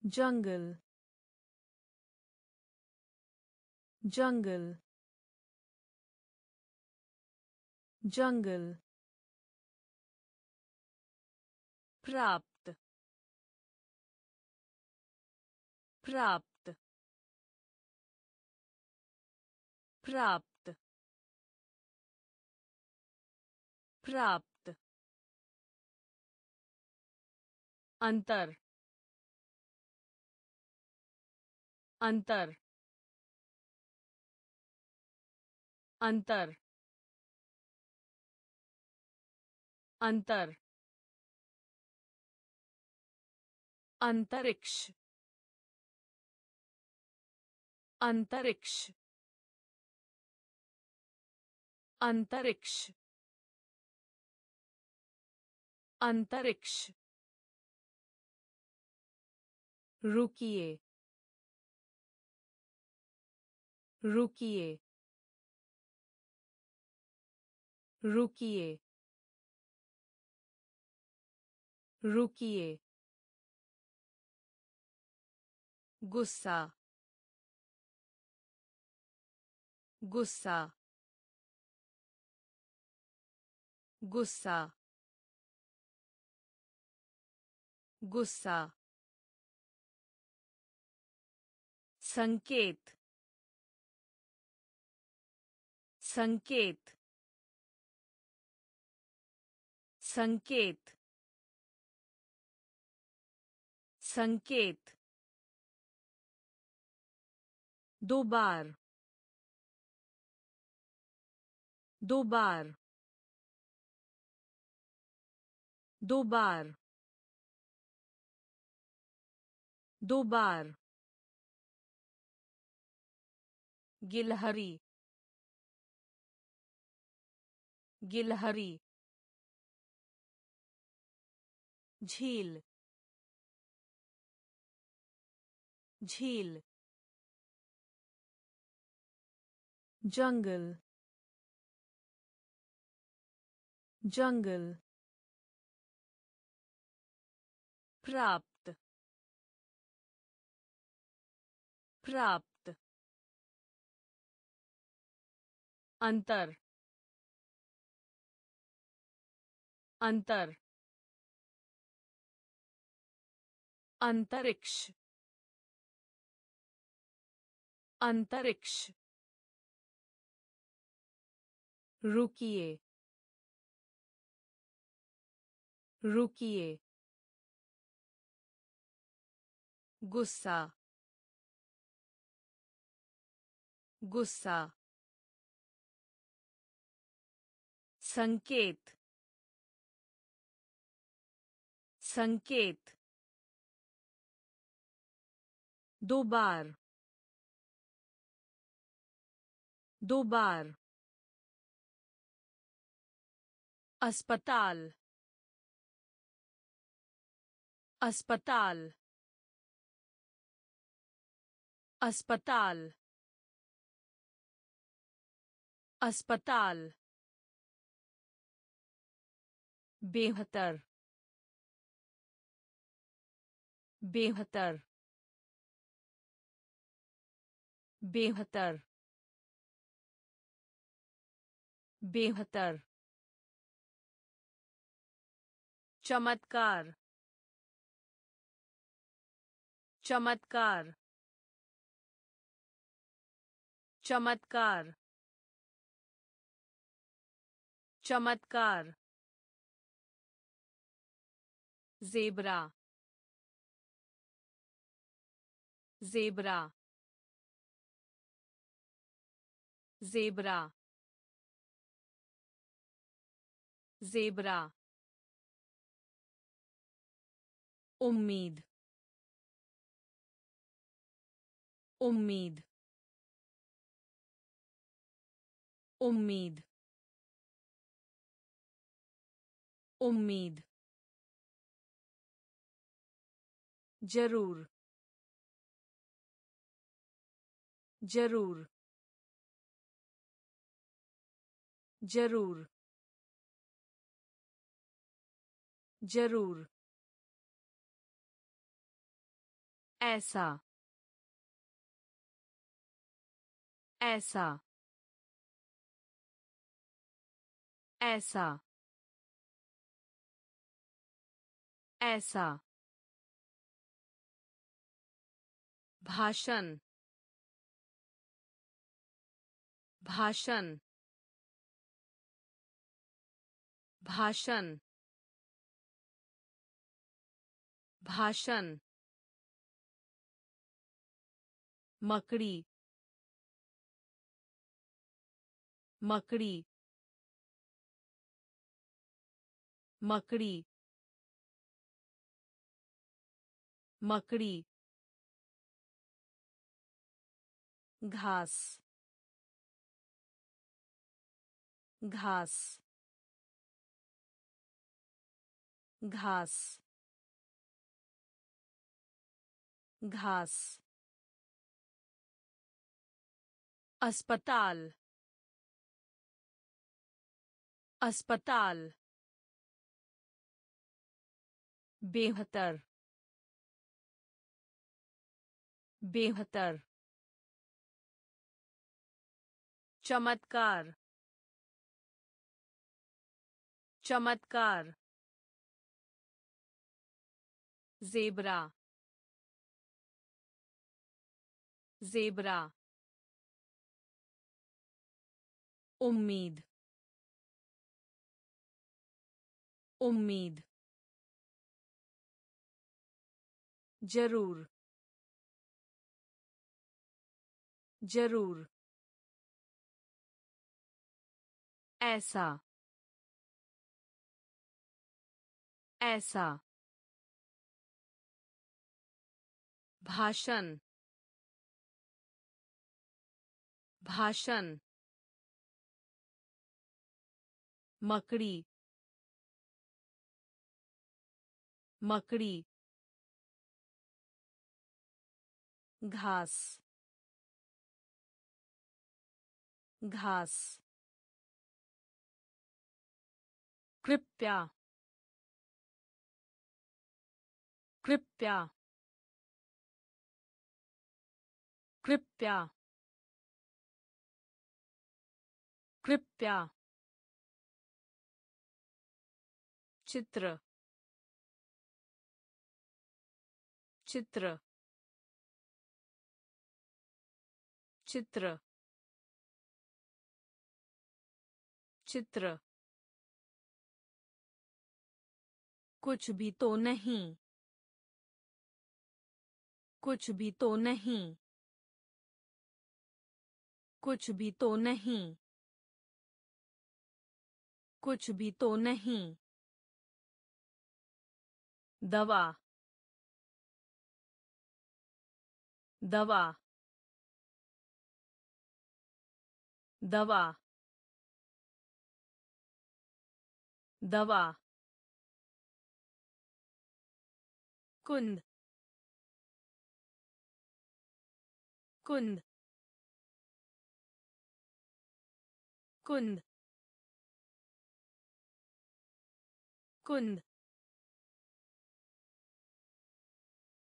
जंगल जंगल जंगल प्राप्त प्राप्त प्राप्त प्राप्त अंतर अंतर अंतर अंतर अंतरिक्ष अंतरिक्ष। अंतरिक्ष। अंतरिक्ष। रुकिए। रुकिए। रुकिए। रुकिए। गुस्सा। गुस्सा। गुस्सा। गुस्सा। संकेत। संकेत। संकेत। संकेत। दो बार। दो बार दो बार दो बार गिलहरी गिलहरी झील झील jungle. Jungle. प्राप्त प्राप्त अंतर अंतर अंतरिक्ष अंतरिक्ष रुकिए रुकिए। गुस्सा। गुस्सा। संकेत। संकेत। दो बार। दो बार। अस्पताल। अस्पताल अस्पताल अस्पताल बेहतर बेहतर बेहतर बेहतर चमत्कार चमत्कार चमत्कार चमत्कार जेबरा जेबरा जेबरा जेबरा उम्मीद उम्मीद उम्मीद उम्मीद ज़रूर ज़रूर ज़रूर ज़रूर। ऐसा। ऐसा ऐसा ऐसा। भाषण भाषण। भाषण भाषण। मकड़ी मकड़ी मकड़ी मकड़ी घास घास घास घास अस्पताल अस्पताल। बेहतर। बेहतर। चमत्कार। चमत्कार। जेबरा। जेबरा। उम्मीद। उम्मीद। ज़रूर। ज़रूर। ऐसा। ऐसा। भाषण। भाषण। मकड़ी। मकड़ी घास घास कृपया कृपया कृपया कृपया चित्र चित्र चित्र चित्र। कुछ भी तो नहीं। कुछ भी तो नहीं। कुछ भी तो नहीं। कुछ भी तो नहीं। दवा दवा दवा दवा कुंद कुंद कुंद कुंद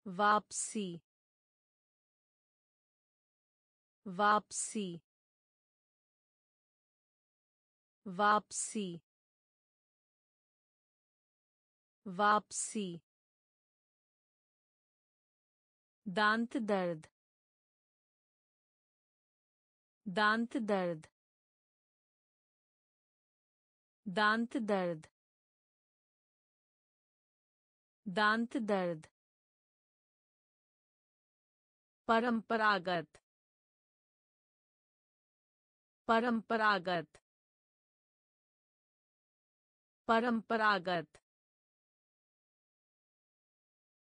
वापसी वापसी। वापसी। वापसी। दांत दर्द। दांत दर्द। दांत दर्द। दांत दर्द। परंपरागत। परंपरागत परंपरागत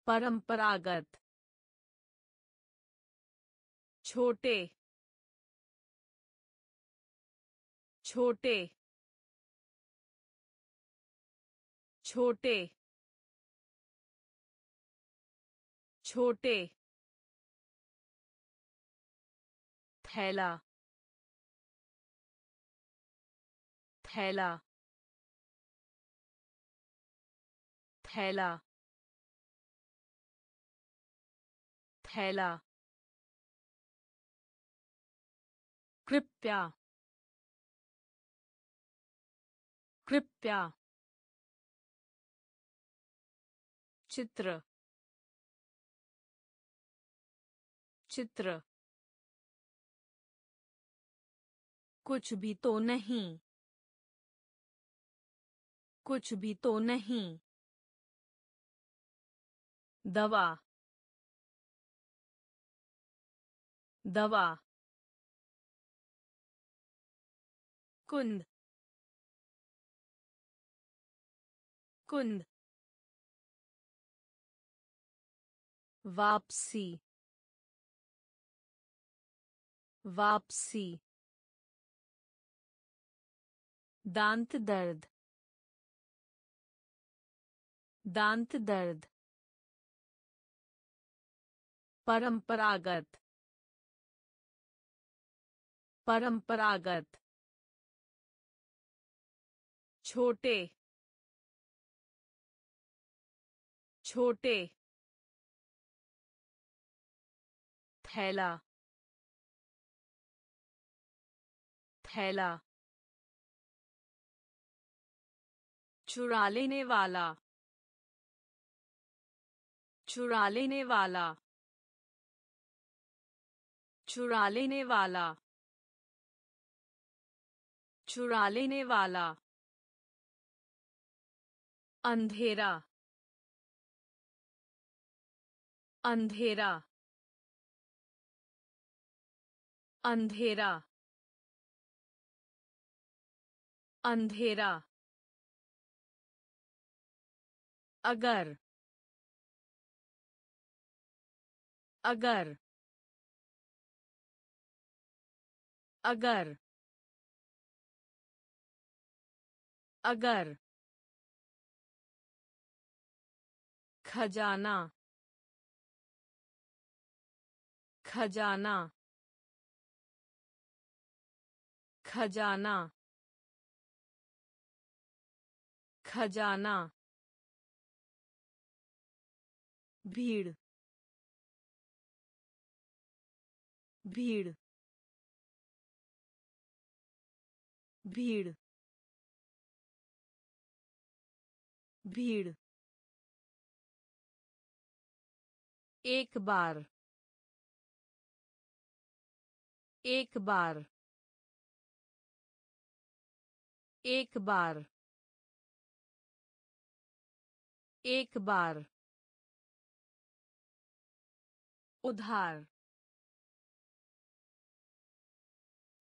परंपरागत छोटे छोटे छोटे छोटे थैला थैला। थैला। थैला। कृपया। कृपया। चित्र। चित्र। कुछ भी तो नहीं। कुछ भी तो नहीं। दवा। दवा। कुंद। कुंद। वापसी। वापसी। दांत दर्द। दांत दर्द। परंपरागत। परंपरागत। छोटे। छोटे। थैला। थैला। चुरा लेने वाला। चुरा लेने वाला। चुरा लेने वाला। चुरा लेने वाला। अंधेरा। अंधेरा। अंधेरा। अंधेरा। अगर। अगर अगर अगर खजाना खजाना खजाना खजाना भीड़ भीड़ भीड़ भीड़। एक बार एक बार एक बार एक बार। उधार।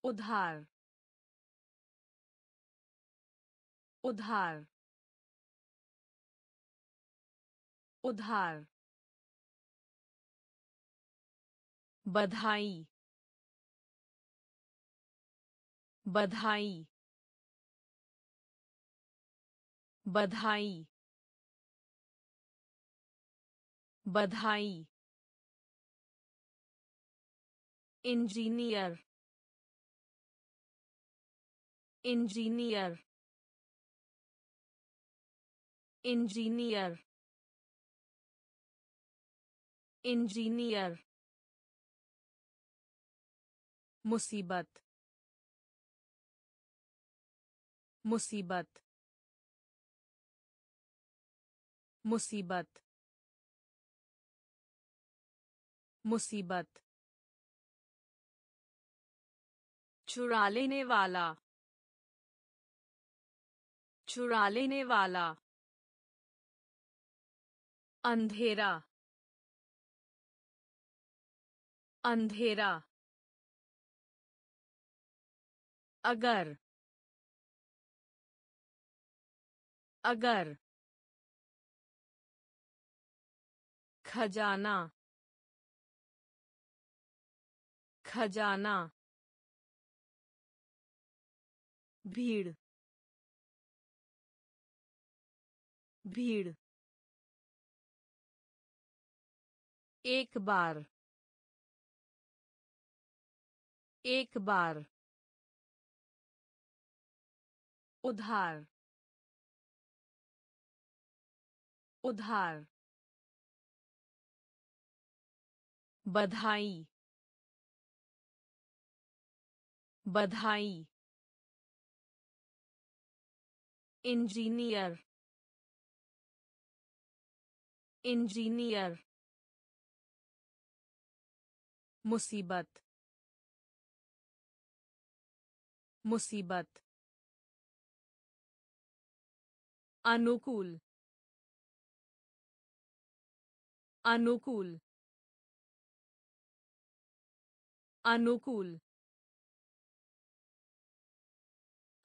उधार। उधार। उधार। बधाई। बधाई। बधाई। बधाई। इंजीनियर। इंजीनियर इंजीनियर इंजीनियर मुसीबत मुसीबत मुसीबत मुसीबत चुरा लेने वाला। चुरा लेने वाला। अंधेरा। अंधेरा। अगर। अगर। खजाना। खजाना। भीड़। भीड़। एक बार। एक बार। उधार। उधार। बधाई। बधाई। इंजीनियर। इंजीनियर मुसीबत मुसीबत अनुकूल अनुकूल अनुकूल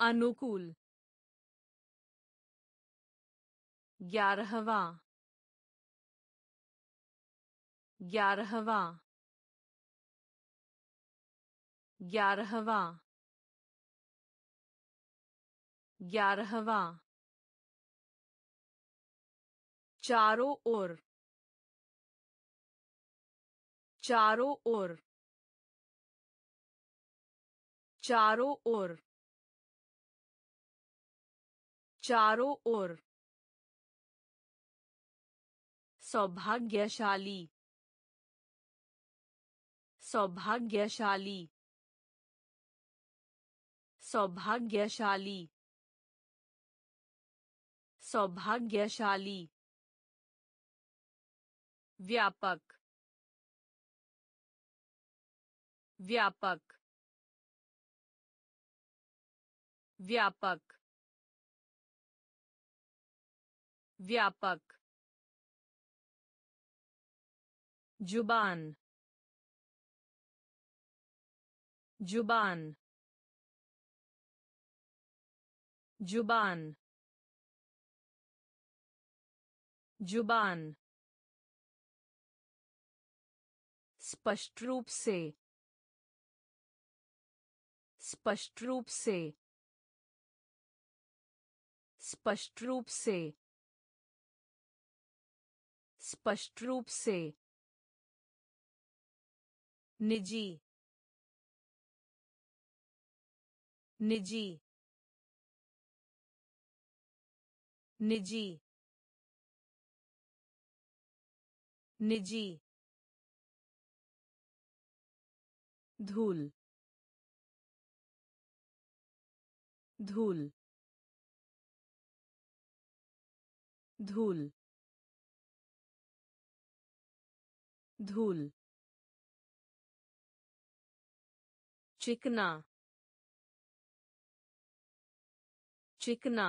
अनुकूल ग्यारहवा ग्यारहवा ग्यारहवा ग्यारहवा चारों ओर चारों ओर चारों ओर चारों ओर सौभाग्यशाली सौभाग्यशाली। सौभाग्यशाली। सौभाग्यशाली। व्यापक। व्यापक। व्यापक। व्यापक। ज़ुबान। ज़ुबान ज़ुबान ज़ुबान स्पष्ट रूप से स्पष्ट रूप से स्पष्ट रूप से स्पष्ट रूप से निजी निजी निजी निजी धूल धूल धूल धूल चिकना चिकना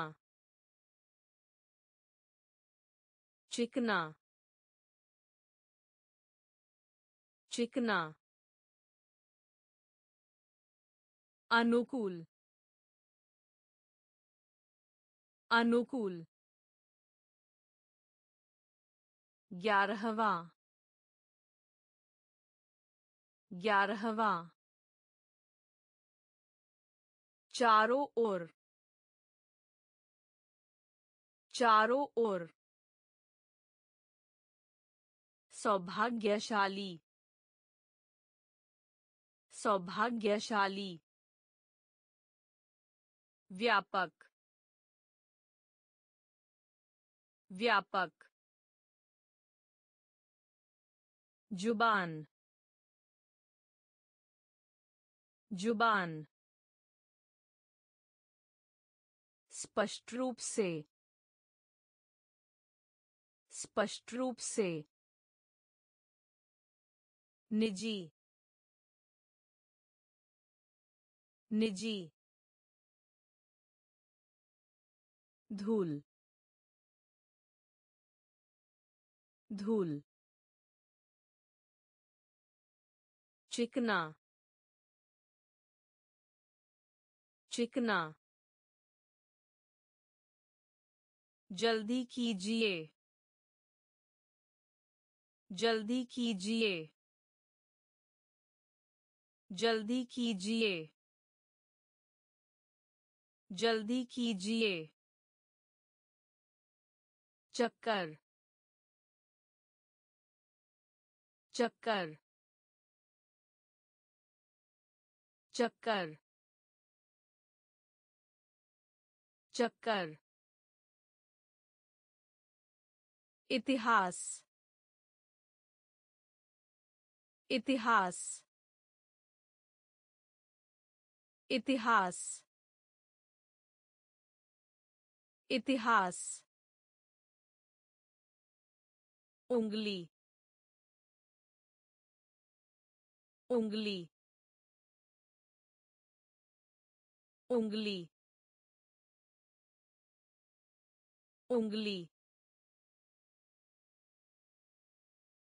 चिकना चिकना अनुकूल अनुकूल ग्यारहवा ग्यारहवा चारों ओर चारों ओर। सौभाग्यशाली। सौभाग्यशाली। व्यापक। व्यापक। ज़ुबान। ज़ुबान। स्पष्ट रूप से। स्पष्ट रूप से। निजी। निजी। धूल। धूल। चिकना। चिकना। जल्दी कीजिए। जल्दी कीजिए। जल्दी कीजिए। जल्दी कीजिए। चक्कर। चक्कर। चक्कर। चक्कर। इतिहास। इतिहास इतिहास इतिहास उंगली उंगली उंगली उंगली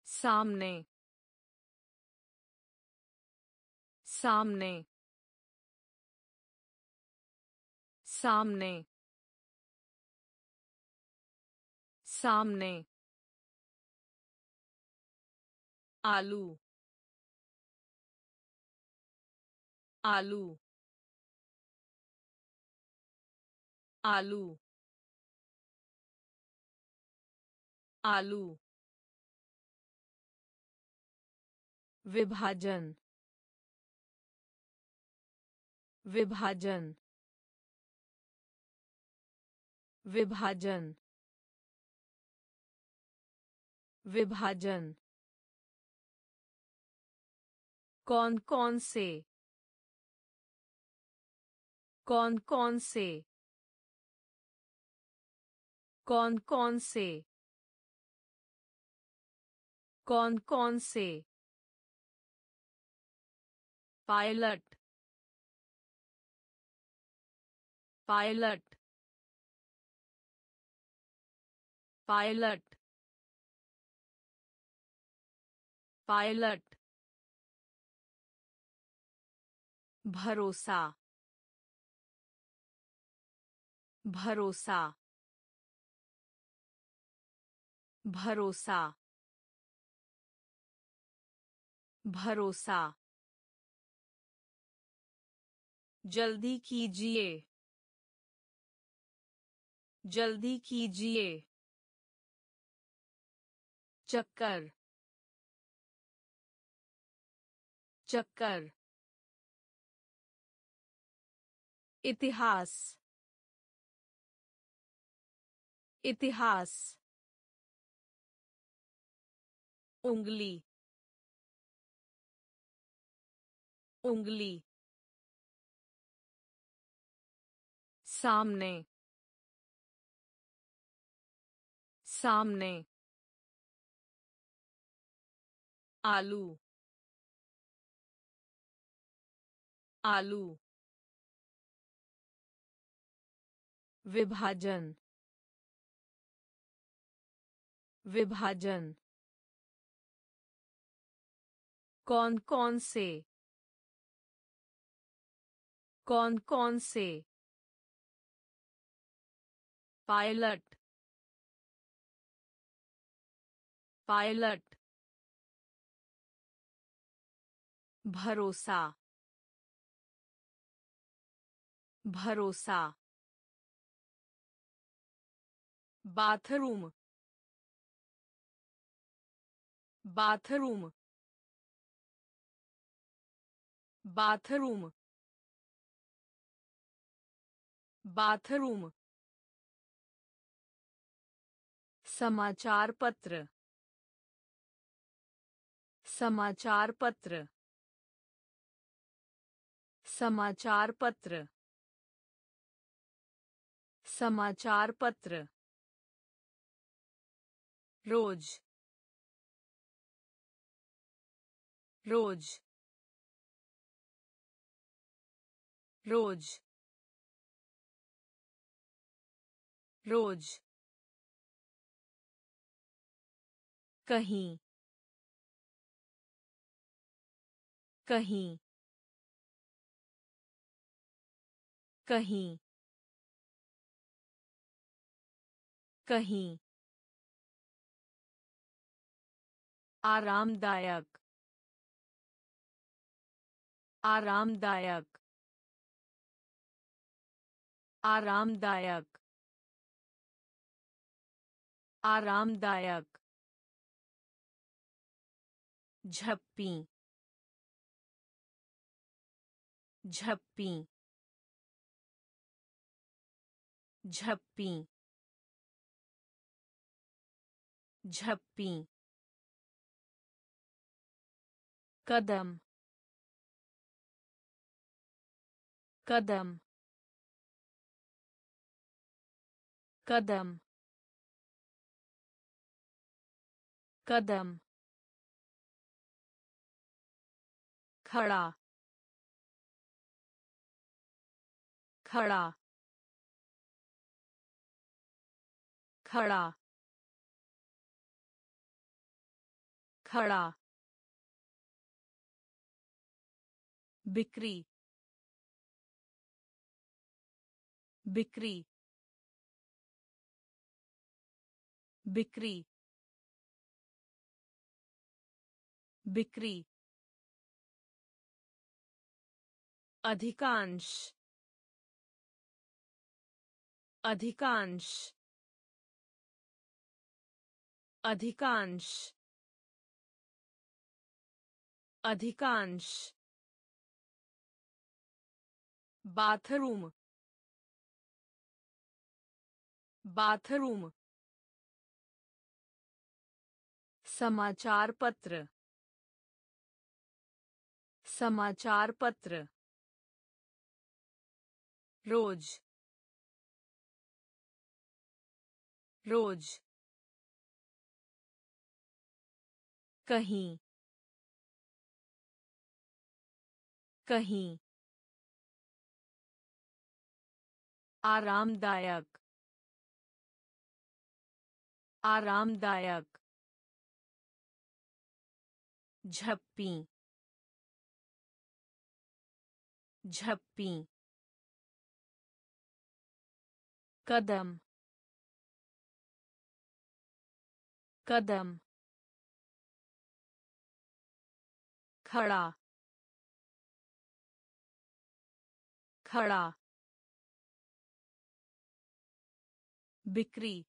सामने सामने सामने सामने आलू आलू आलू आलू विभाजन विभाजन। विभाजन। विभाजन। कौन कौन से? कौन कौन से? कौन कौन से? कौन कौन से? पायलट। पायलट पायलट पायलट भरोसा भरोसा भरोसा भरोसा। जल्दी कीजिए। जल्दी कीजिए। चक्कर। चक्कर। इतिहास। इतिहास। उंगली। उंगली। सामने। सामने। आलू। आलू। विभाजन। विभाजन। कौन कौन से? कौन कौन से? पायलट। पायलट. भरोसा. भरोसा. बाथरूम. बाथरूम. बाथरूम. बाथरूम. समाचार पत्र समाचार पत्र। समाचार पत्र। समाचार पत्र। रोज। रोज। रोज। रोज। कहीं। कहीं। कहीं। कहीं। आरामदायक। आरामदायक। आरामदायक। आरामदायक। झप्पी। झप्पी। झप्पी। झप्पी। कदम। कदम। कदम। कदम। खड़ा। खड़ा खड़ा खड़ा बिक्री बिक्री बिक्री बिक्री अधिकांश अधिकांश अधिकांश अधिकांश बाथरूम बाथरूम समाचार पत्र समाचार पत्र रोज रोज। कहीं। कहीं। आरामदायक। आरामदायक। झप्पी। झप्पी। कदम। कदम। खड़ा। खड़ा। बिक्री।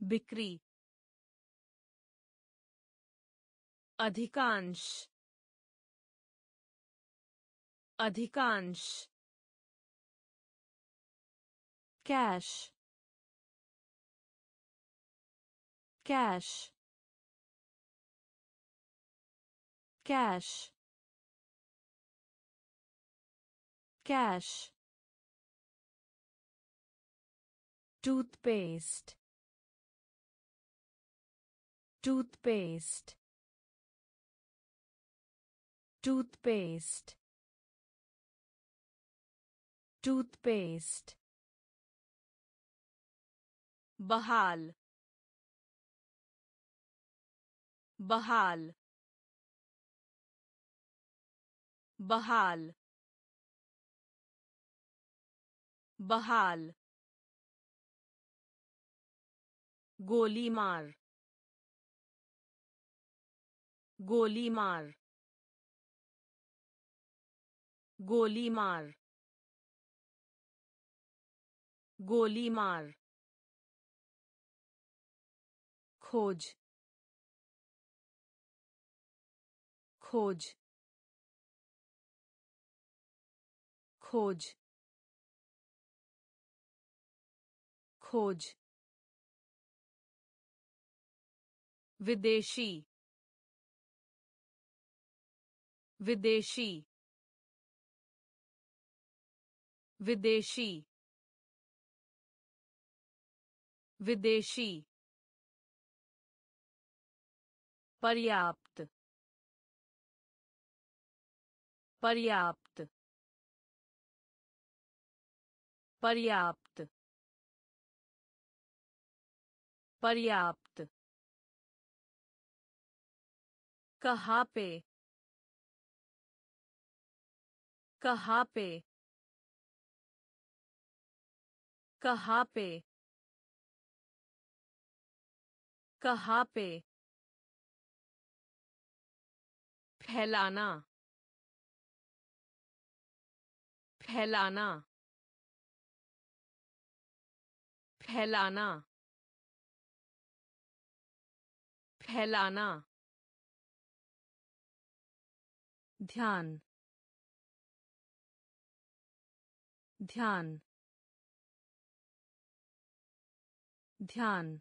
बिक्री। अधिकांश। अधिकांश। Cash. cash. Cash. Cash. Toothpaste. Toothpaste. Toothpaste. Toothpaste. Bahal. बहाल बहाल बहाल गोली मार गोली मार गोली मार गोली मार खोज खोज खोज खोज विदेशी विदेशी विदेशी विदेशी पर्याप्त पर्याप्त पर्याप्त पर्याप्त। कहाँ पे कहाँ पे कहाँ पे कहाँ पे। फैलाना। फैलाना। फैलाना। फैलाना। ध्यान। ध्यान। ध्यान।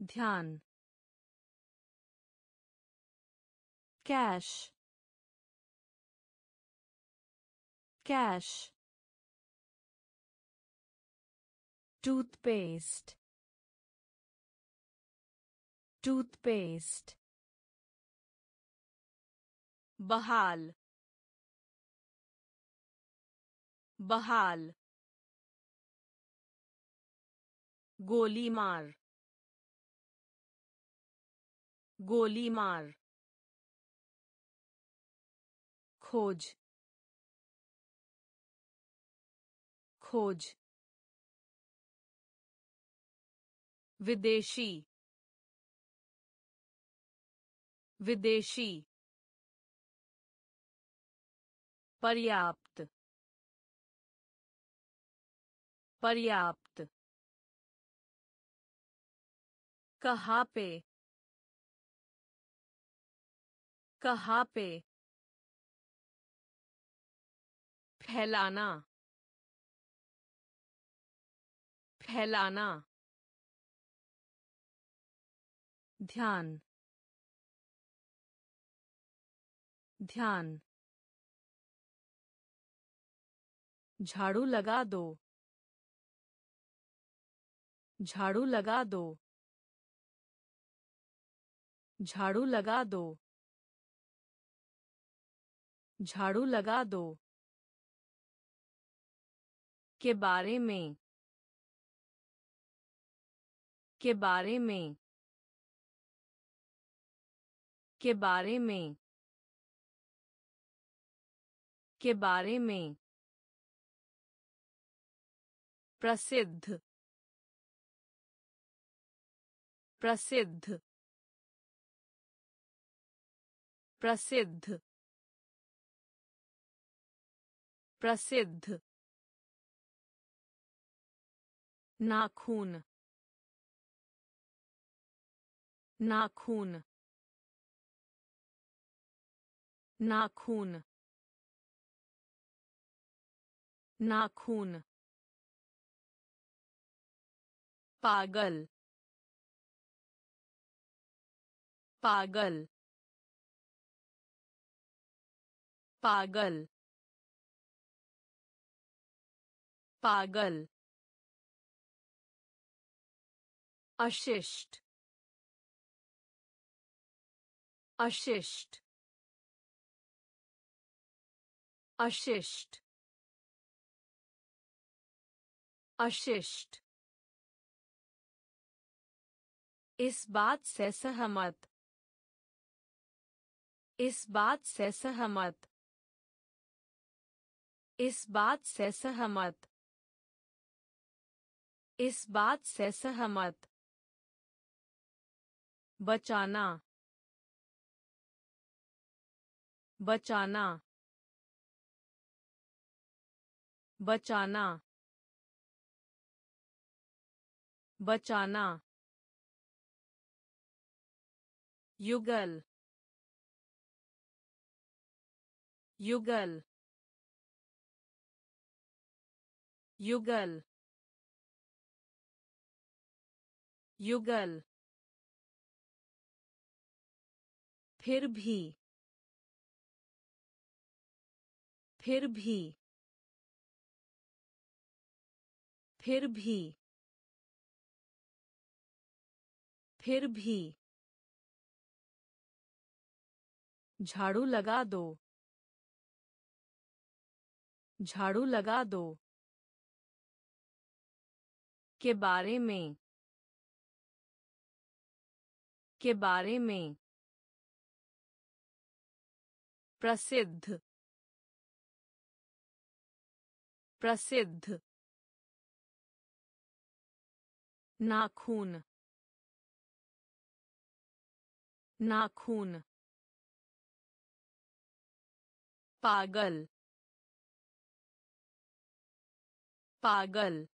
ध्यान। कैश। कैश टूथपेस्ट टूथपेस्ट बहाल बहाल गोली मार गोली मार खोज खोज। विदेशी। विदेशी। पर्याप्त। पर्याप्त। कहाँ पे? कहाँ पे? फैलाना। फैलाना। ध्यान। ध्यान। झाड़ू लगा दो। झाड़ू लगा दो। झाड़ू लगा दो। झाड़ू लगा दो। के बारे में। के बारे में के बारे में के बारे में। प्रसिद्ध प्रसिद्ध प्रसिद्ध। प्रसिद्ध। नाखून। नाखून नाखून नाखून पागल पागल पागल पागल अशिष्ट अशिष्ट अशिष्ट अशिष्ट इस बात से सहमत। इस बात से सहमत। इस बात से सहमत। इस बात से सहमत। बचाना। बचाना बचाना बचाना युगल युगल युगल युगल। फिर भी। फिर भी फिर भी फिर भी। झाड़ू लगा दो। झाड़ू लगा दो। के बारे में, के बारे में। प्रसिद्ध। प्रसिद्ध। नाखून। नाखून। पागल। पागल।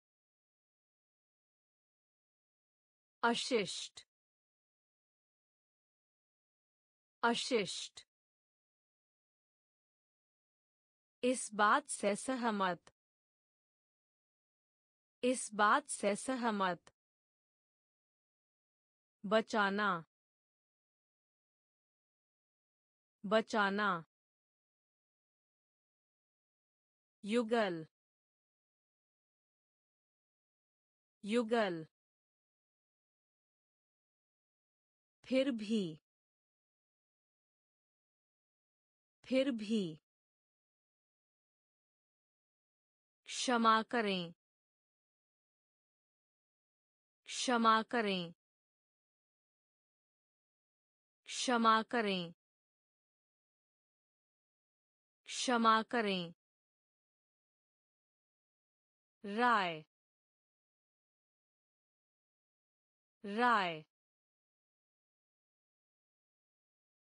अशिष्ट। अशिष्ट। इस बात से सहमत। इस बात से सहमत। बचाना। बचाना। युगल। युगल। फिर भी। फिर भी। क्षमा करें। क्षमा करें। क्षमा करें। क्षमा करें। राय। राय।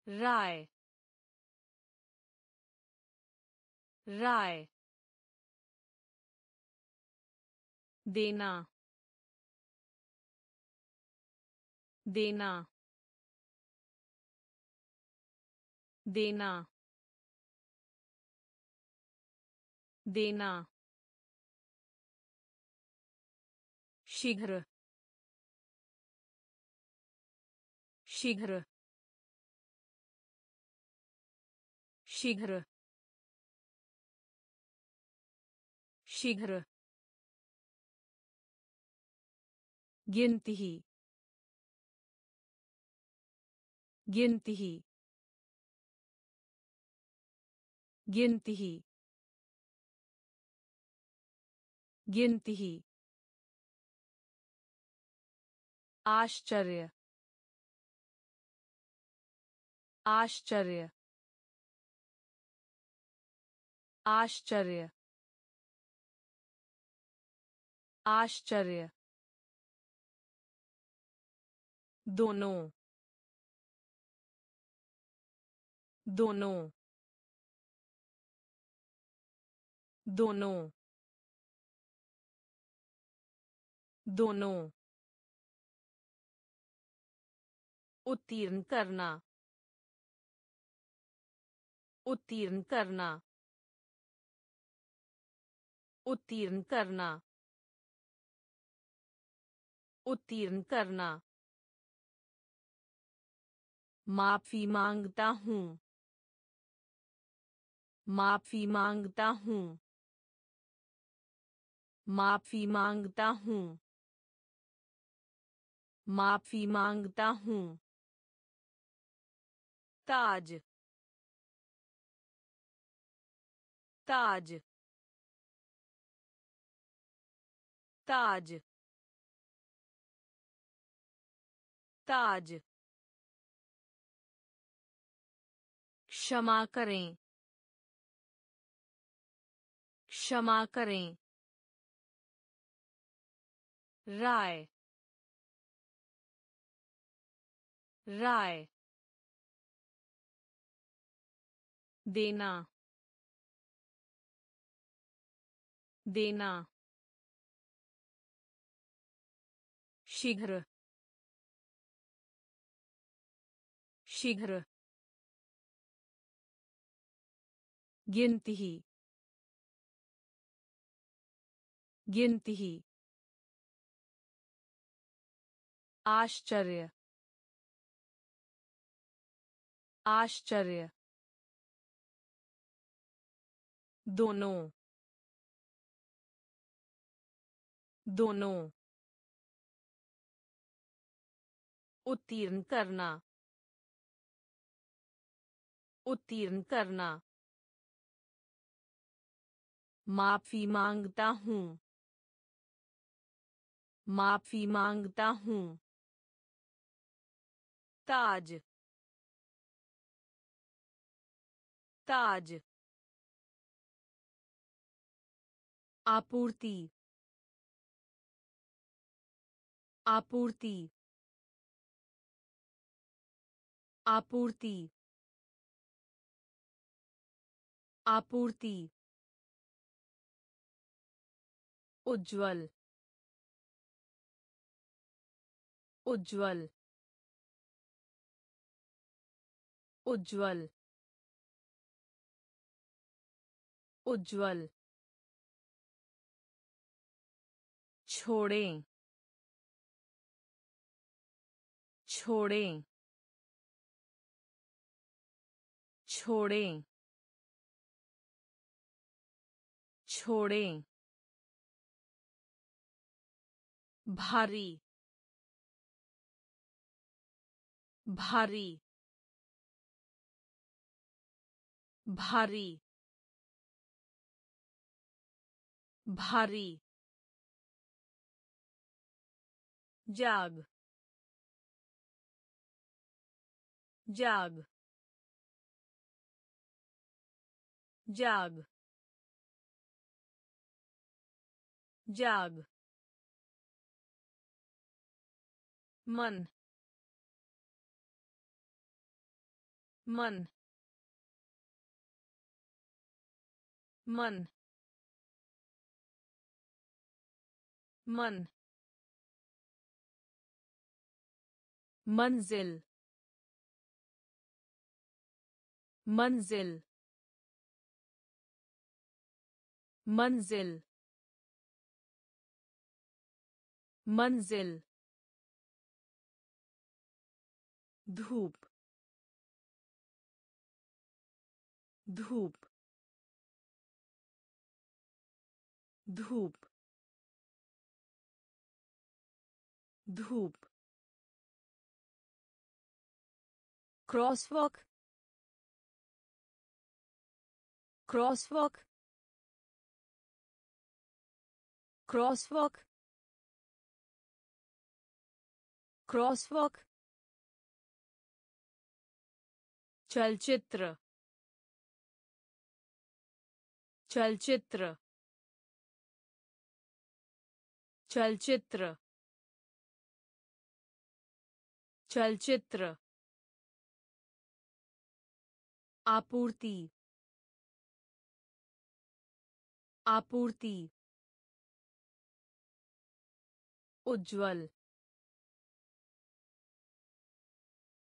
राय। राय। देना। देना। देना। देना। शीघ्र। शीघ्र। शीघ्र। शीघ्र। गिनती। गिनती ही। गिनती ही। गिनती ही। आश्चर्य। आश्चर्य। आश्चर्य। आश्चर्य। दोनों। दोनों। दोनों। दोनों। उत्तीर्ण करना। उत्तीर्ण करना। उत्तीर्ण करना। उत्तीर्ण करना। माफ़ी माँगता हूँ। माफ़ी माँगता हूँ। माफ़ी माँगता हूँ। माफ़ी माँगता हूँ। ताज। ताज। ताज। ताज। क्षमा करें। क्षमा करें। राय। राय। देना। देना। शीघ्र। शीघ्र। गिनती गिनती ही। आश्चर्य। आश्चर्य। दोनों। दोनों। उत्तीर्ण करना। उत्तीर्ण करना। माफ़ी माँगता हूँ। माफ़ी माँगता हूँ। ताज। ताज। आपूर्ति। आपूर्ति। आपूर्ति। आपूर्ति। उज्ज्वल। उज्ज्वल उज्ज्वल उज्ज्वल छोड़ें छोड़ें छोड़ें छोड़ें। भारी भारी भारी भारी जाग जाग जाग जाग मन मन मन मन मंजिल मंजिल मंजिल मंजिल धूप धूप धूप धूप क्रॉसवॉक क्रॉसवॉक क्रॉसवॉक क्रॉसवॉक चलचित्र चलचित्र चलचित्र चलचित्र आपूर्ति आपूर्ति उज्ज्वल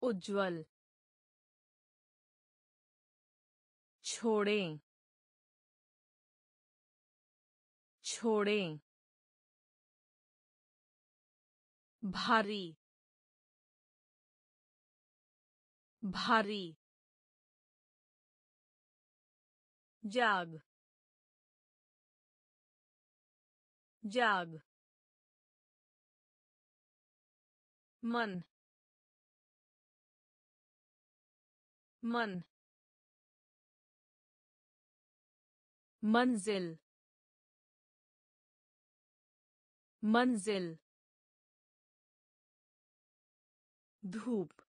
उज्ज्वल छोड़ें। छोड़ें। भारी। भारी। जाग। जाग। मन। मन। मंजिल। मंजिल धूप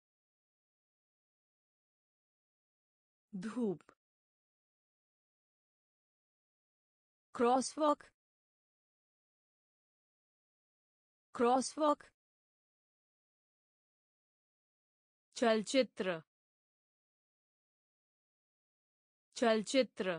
धूप क्रॉसवॉक क्रॉसवॉक चलचित्र चलचित्र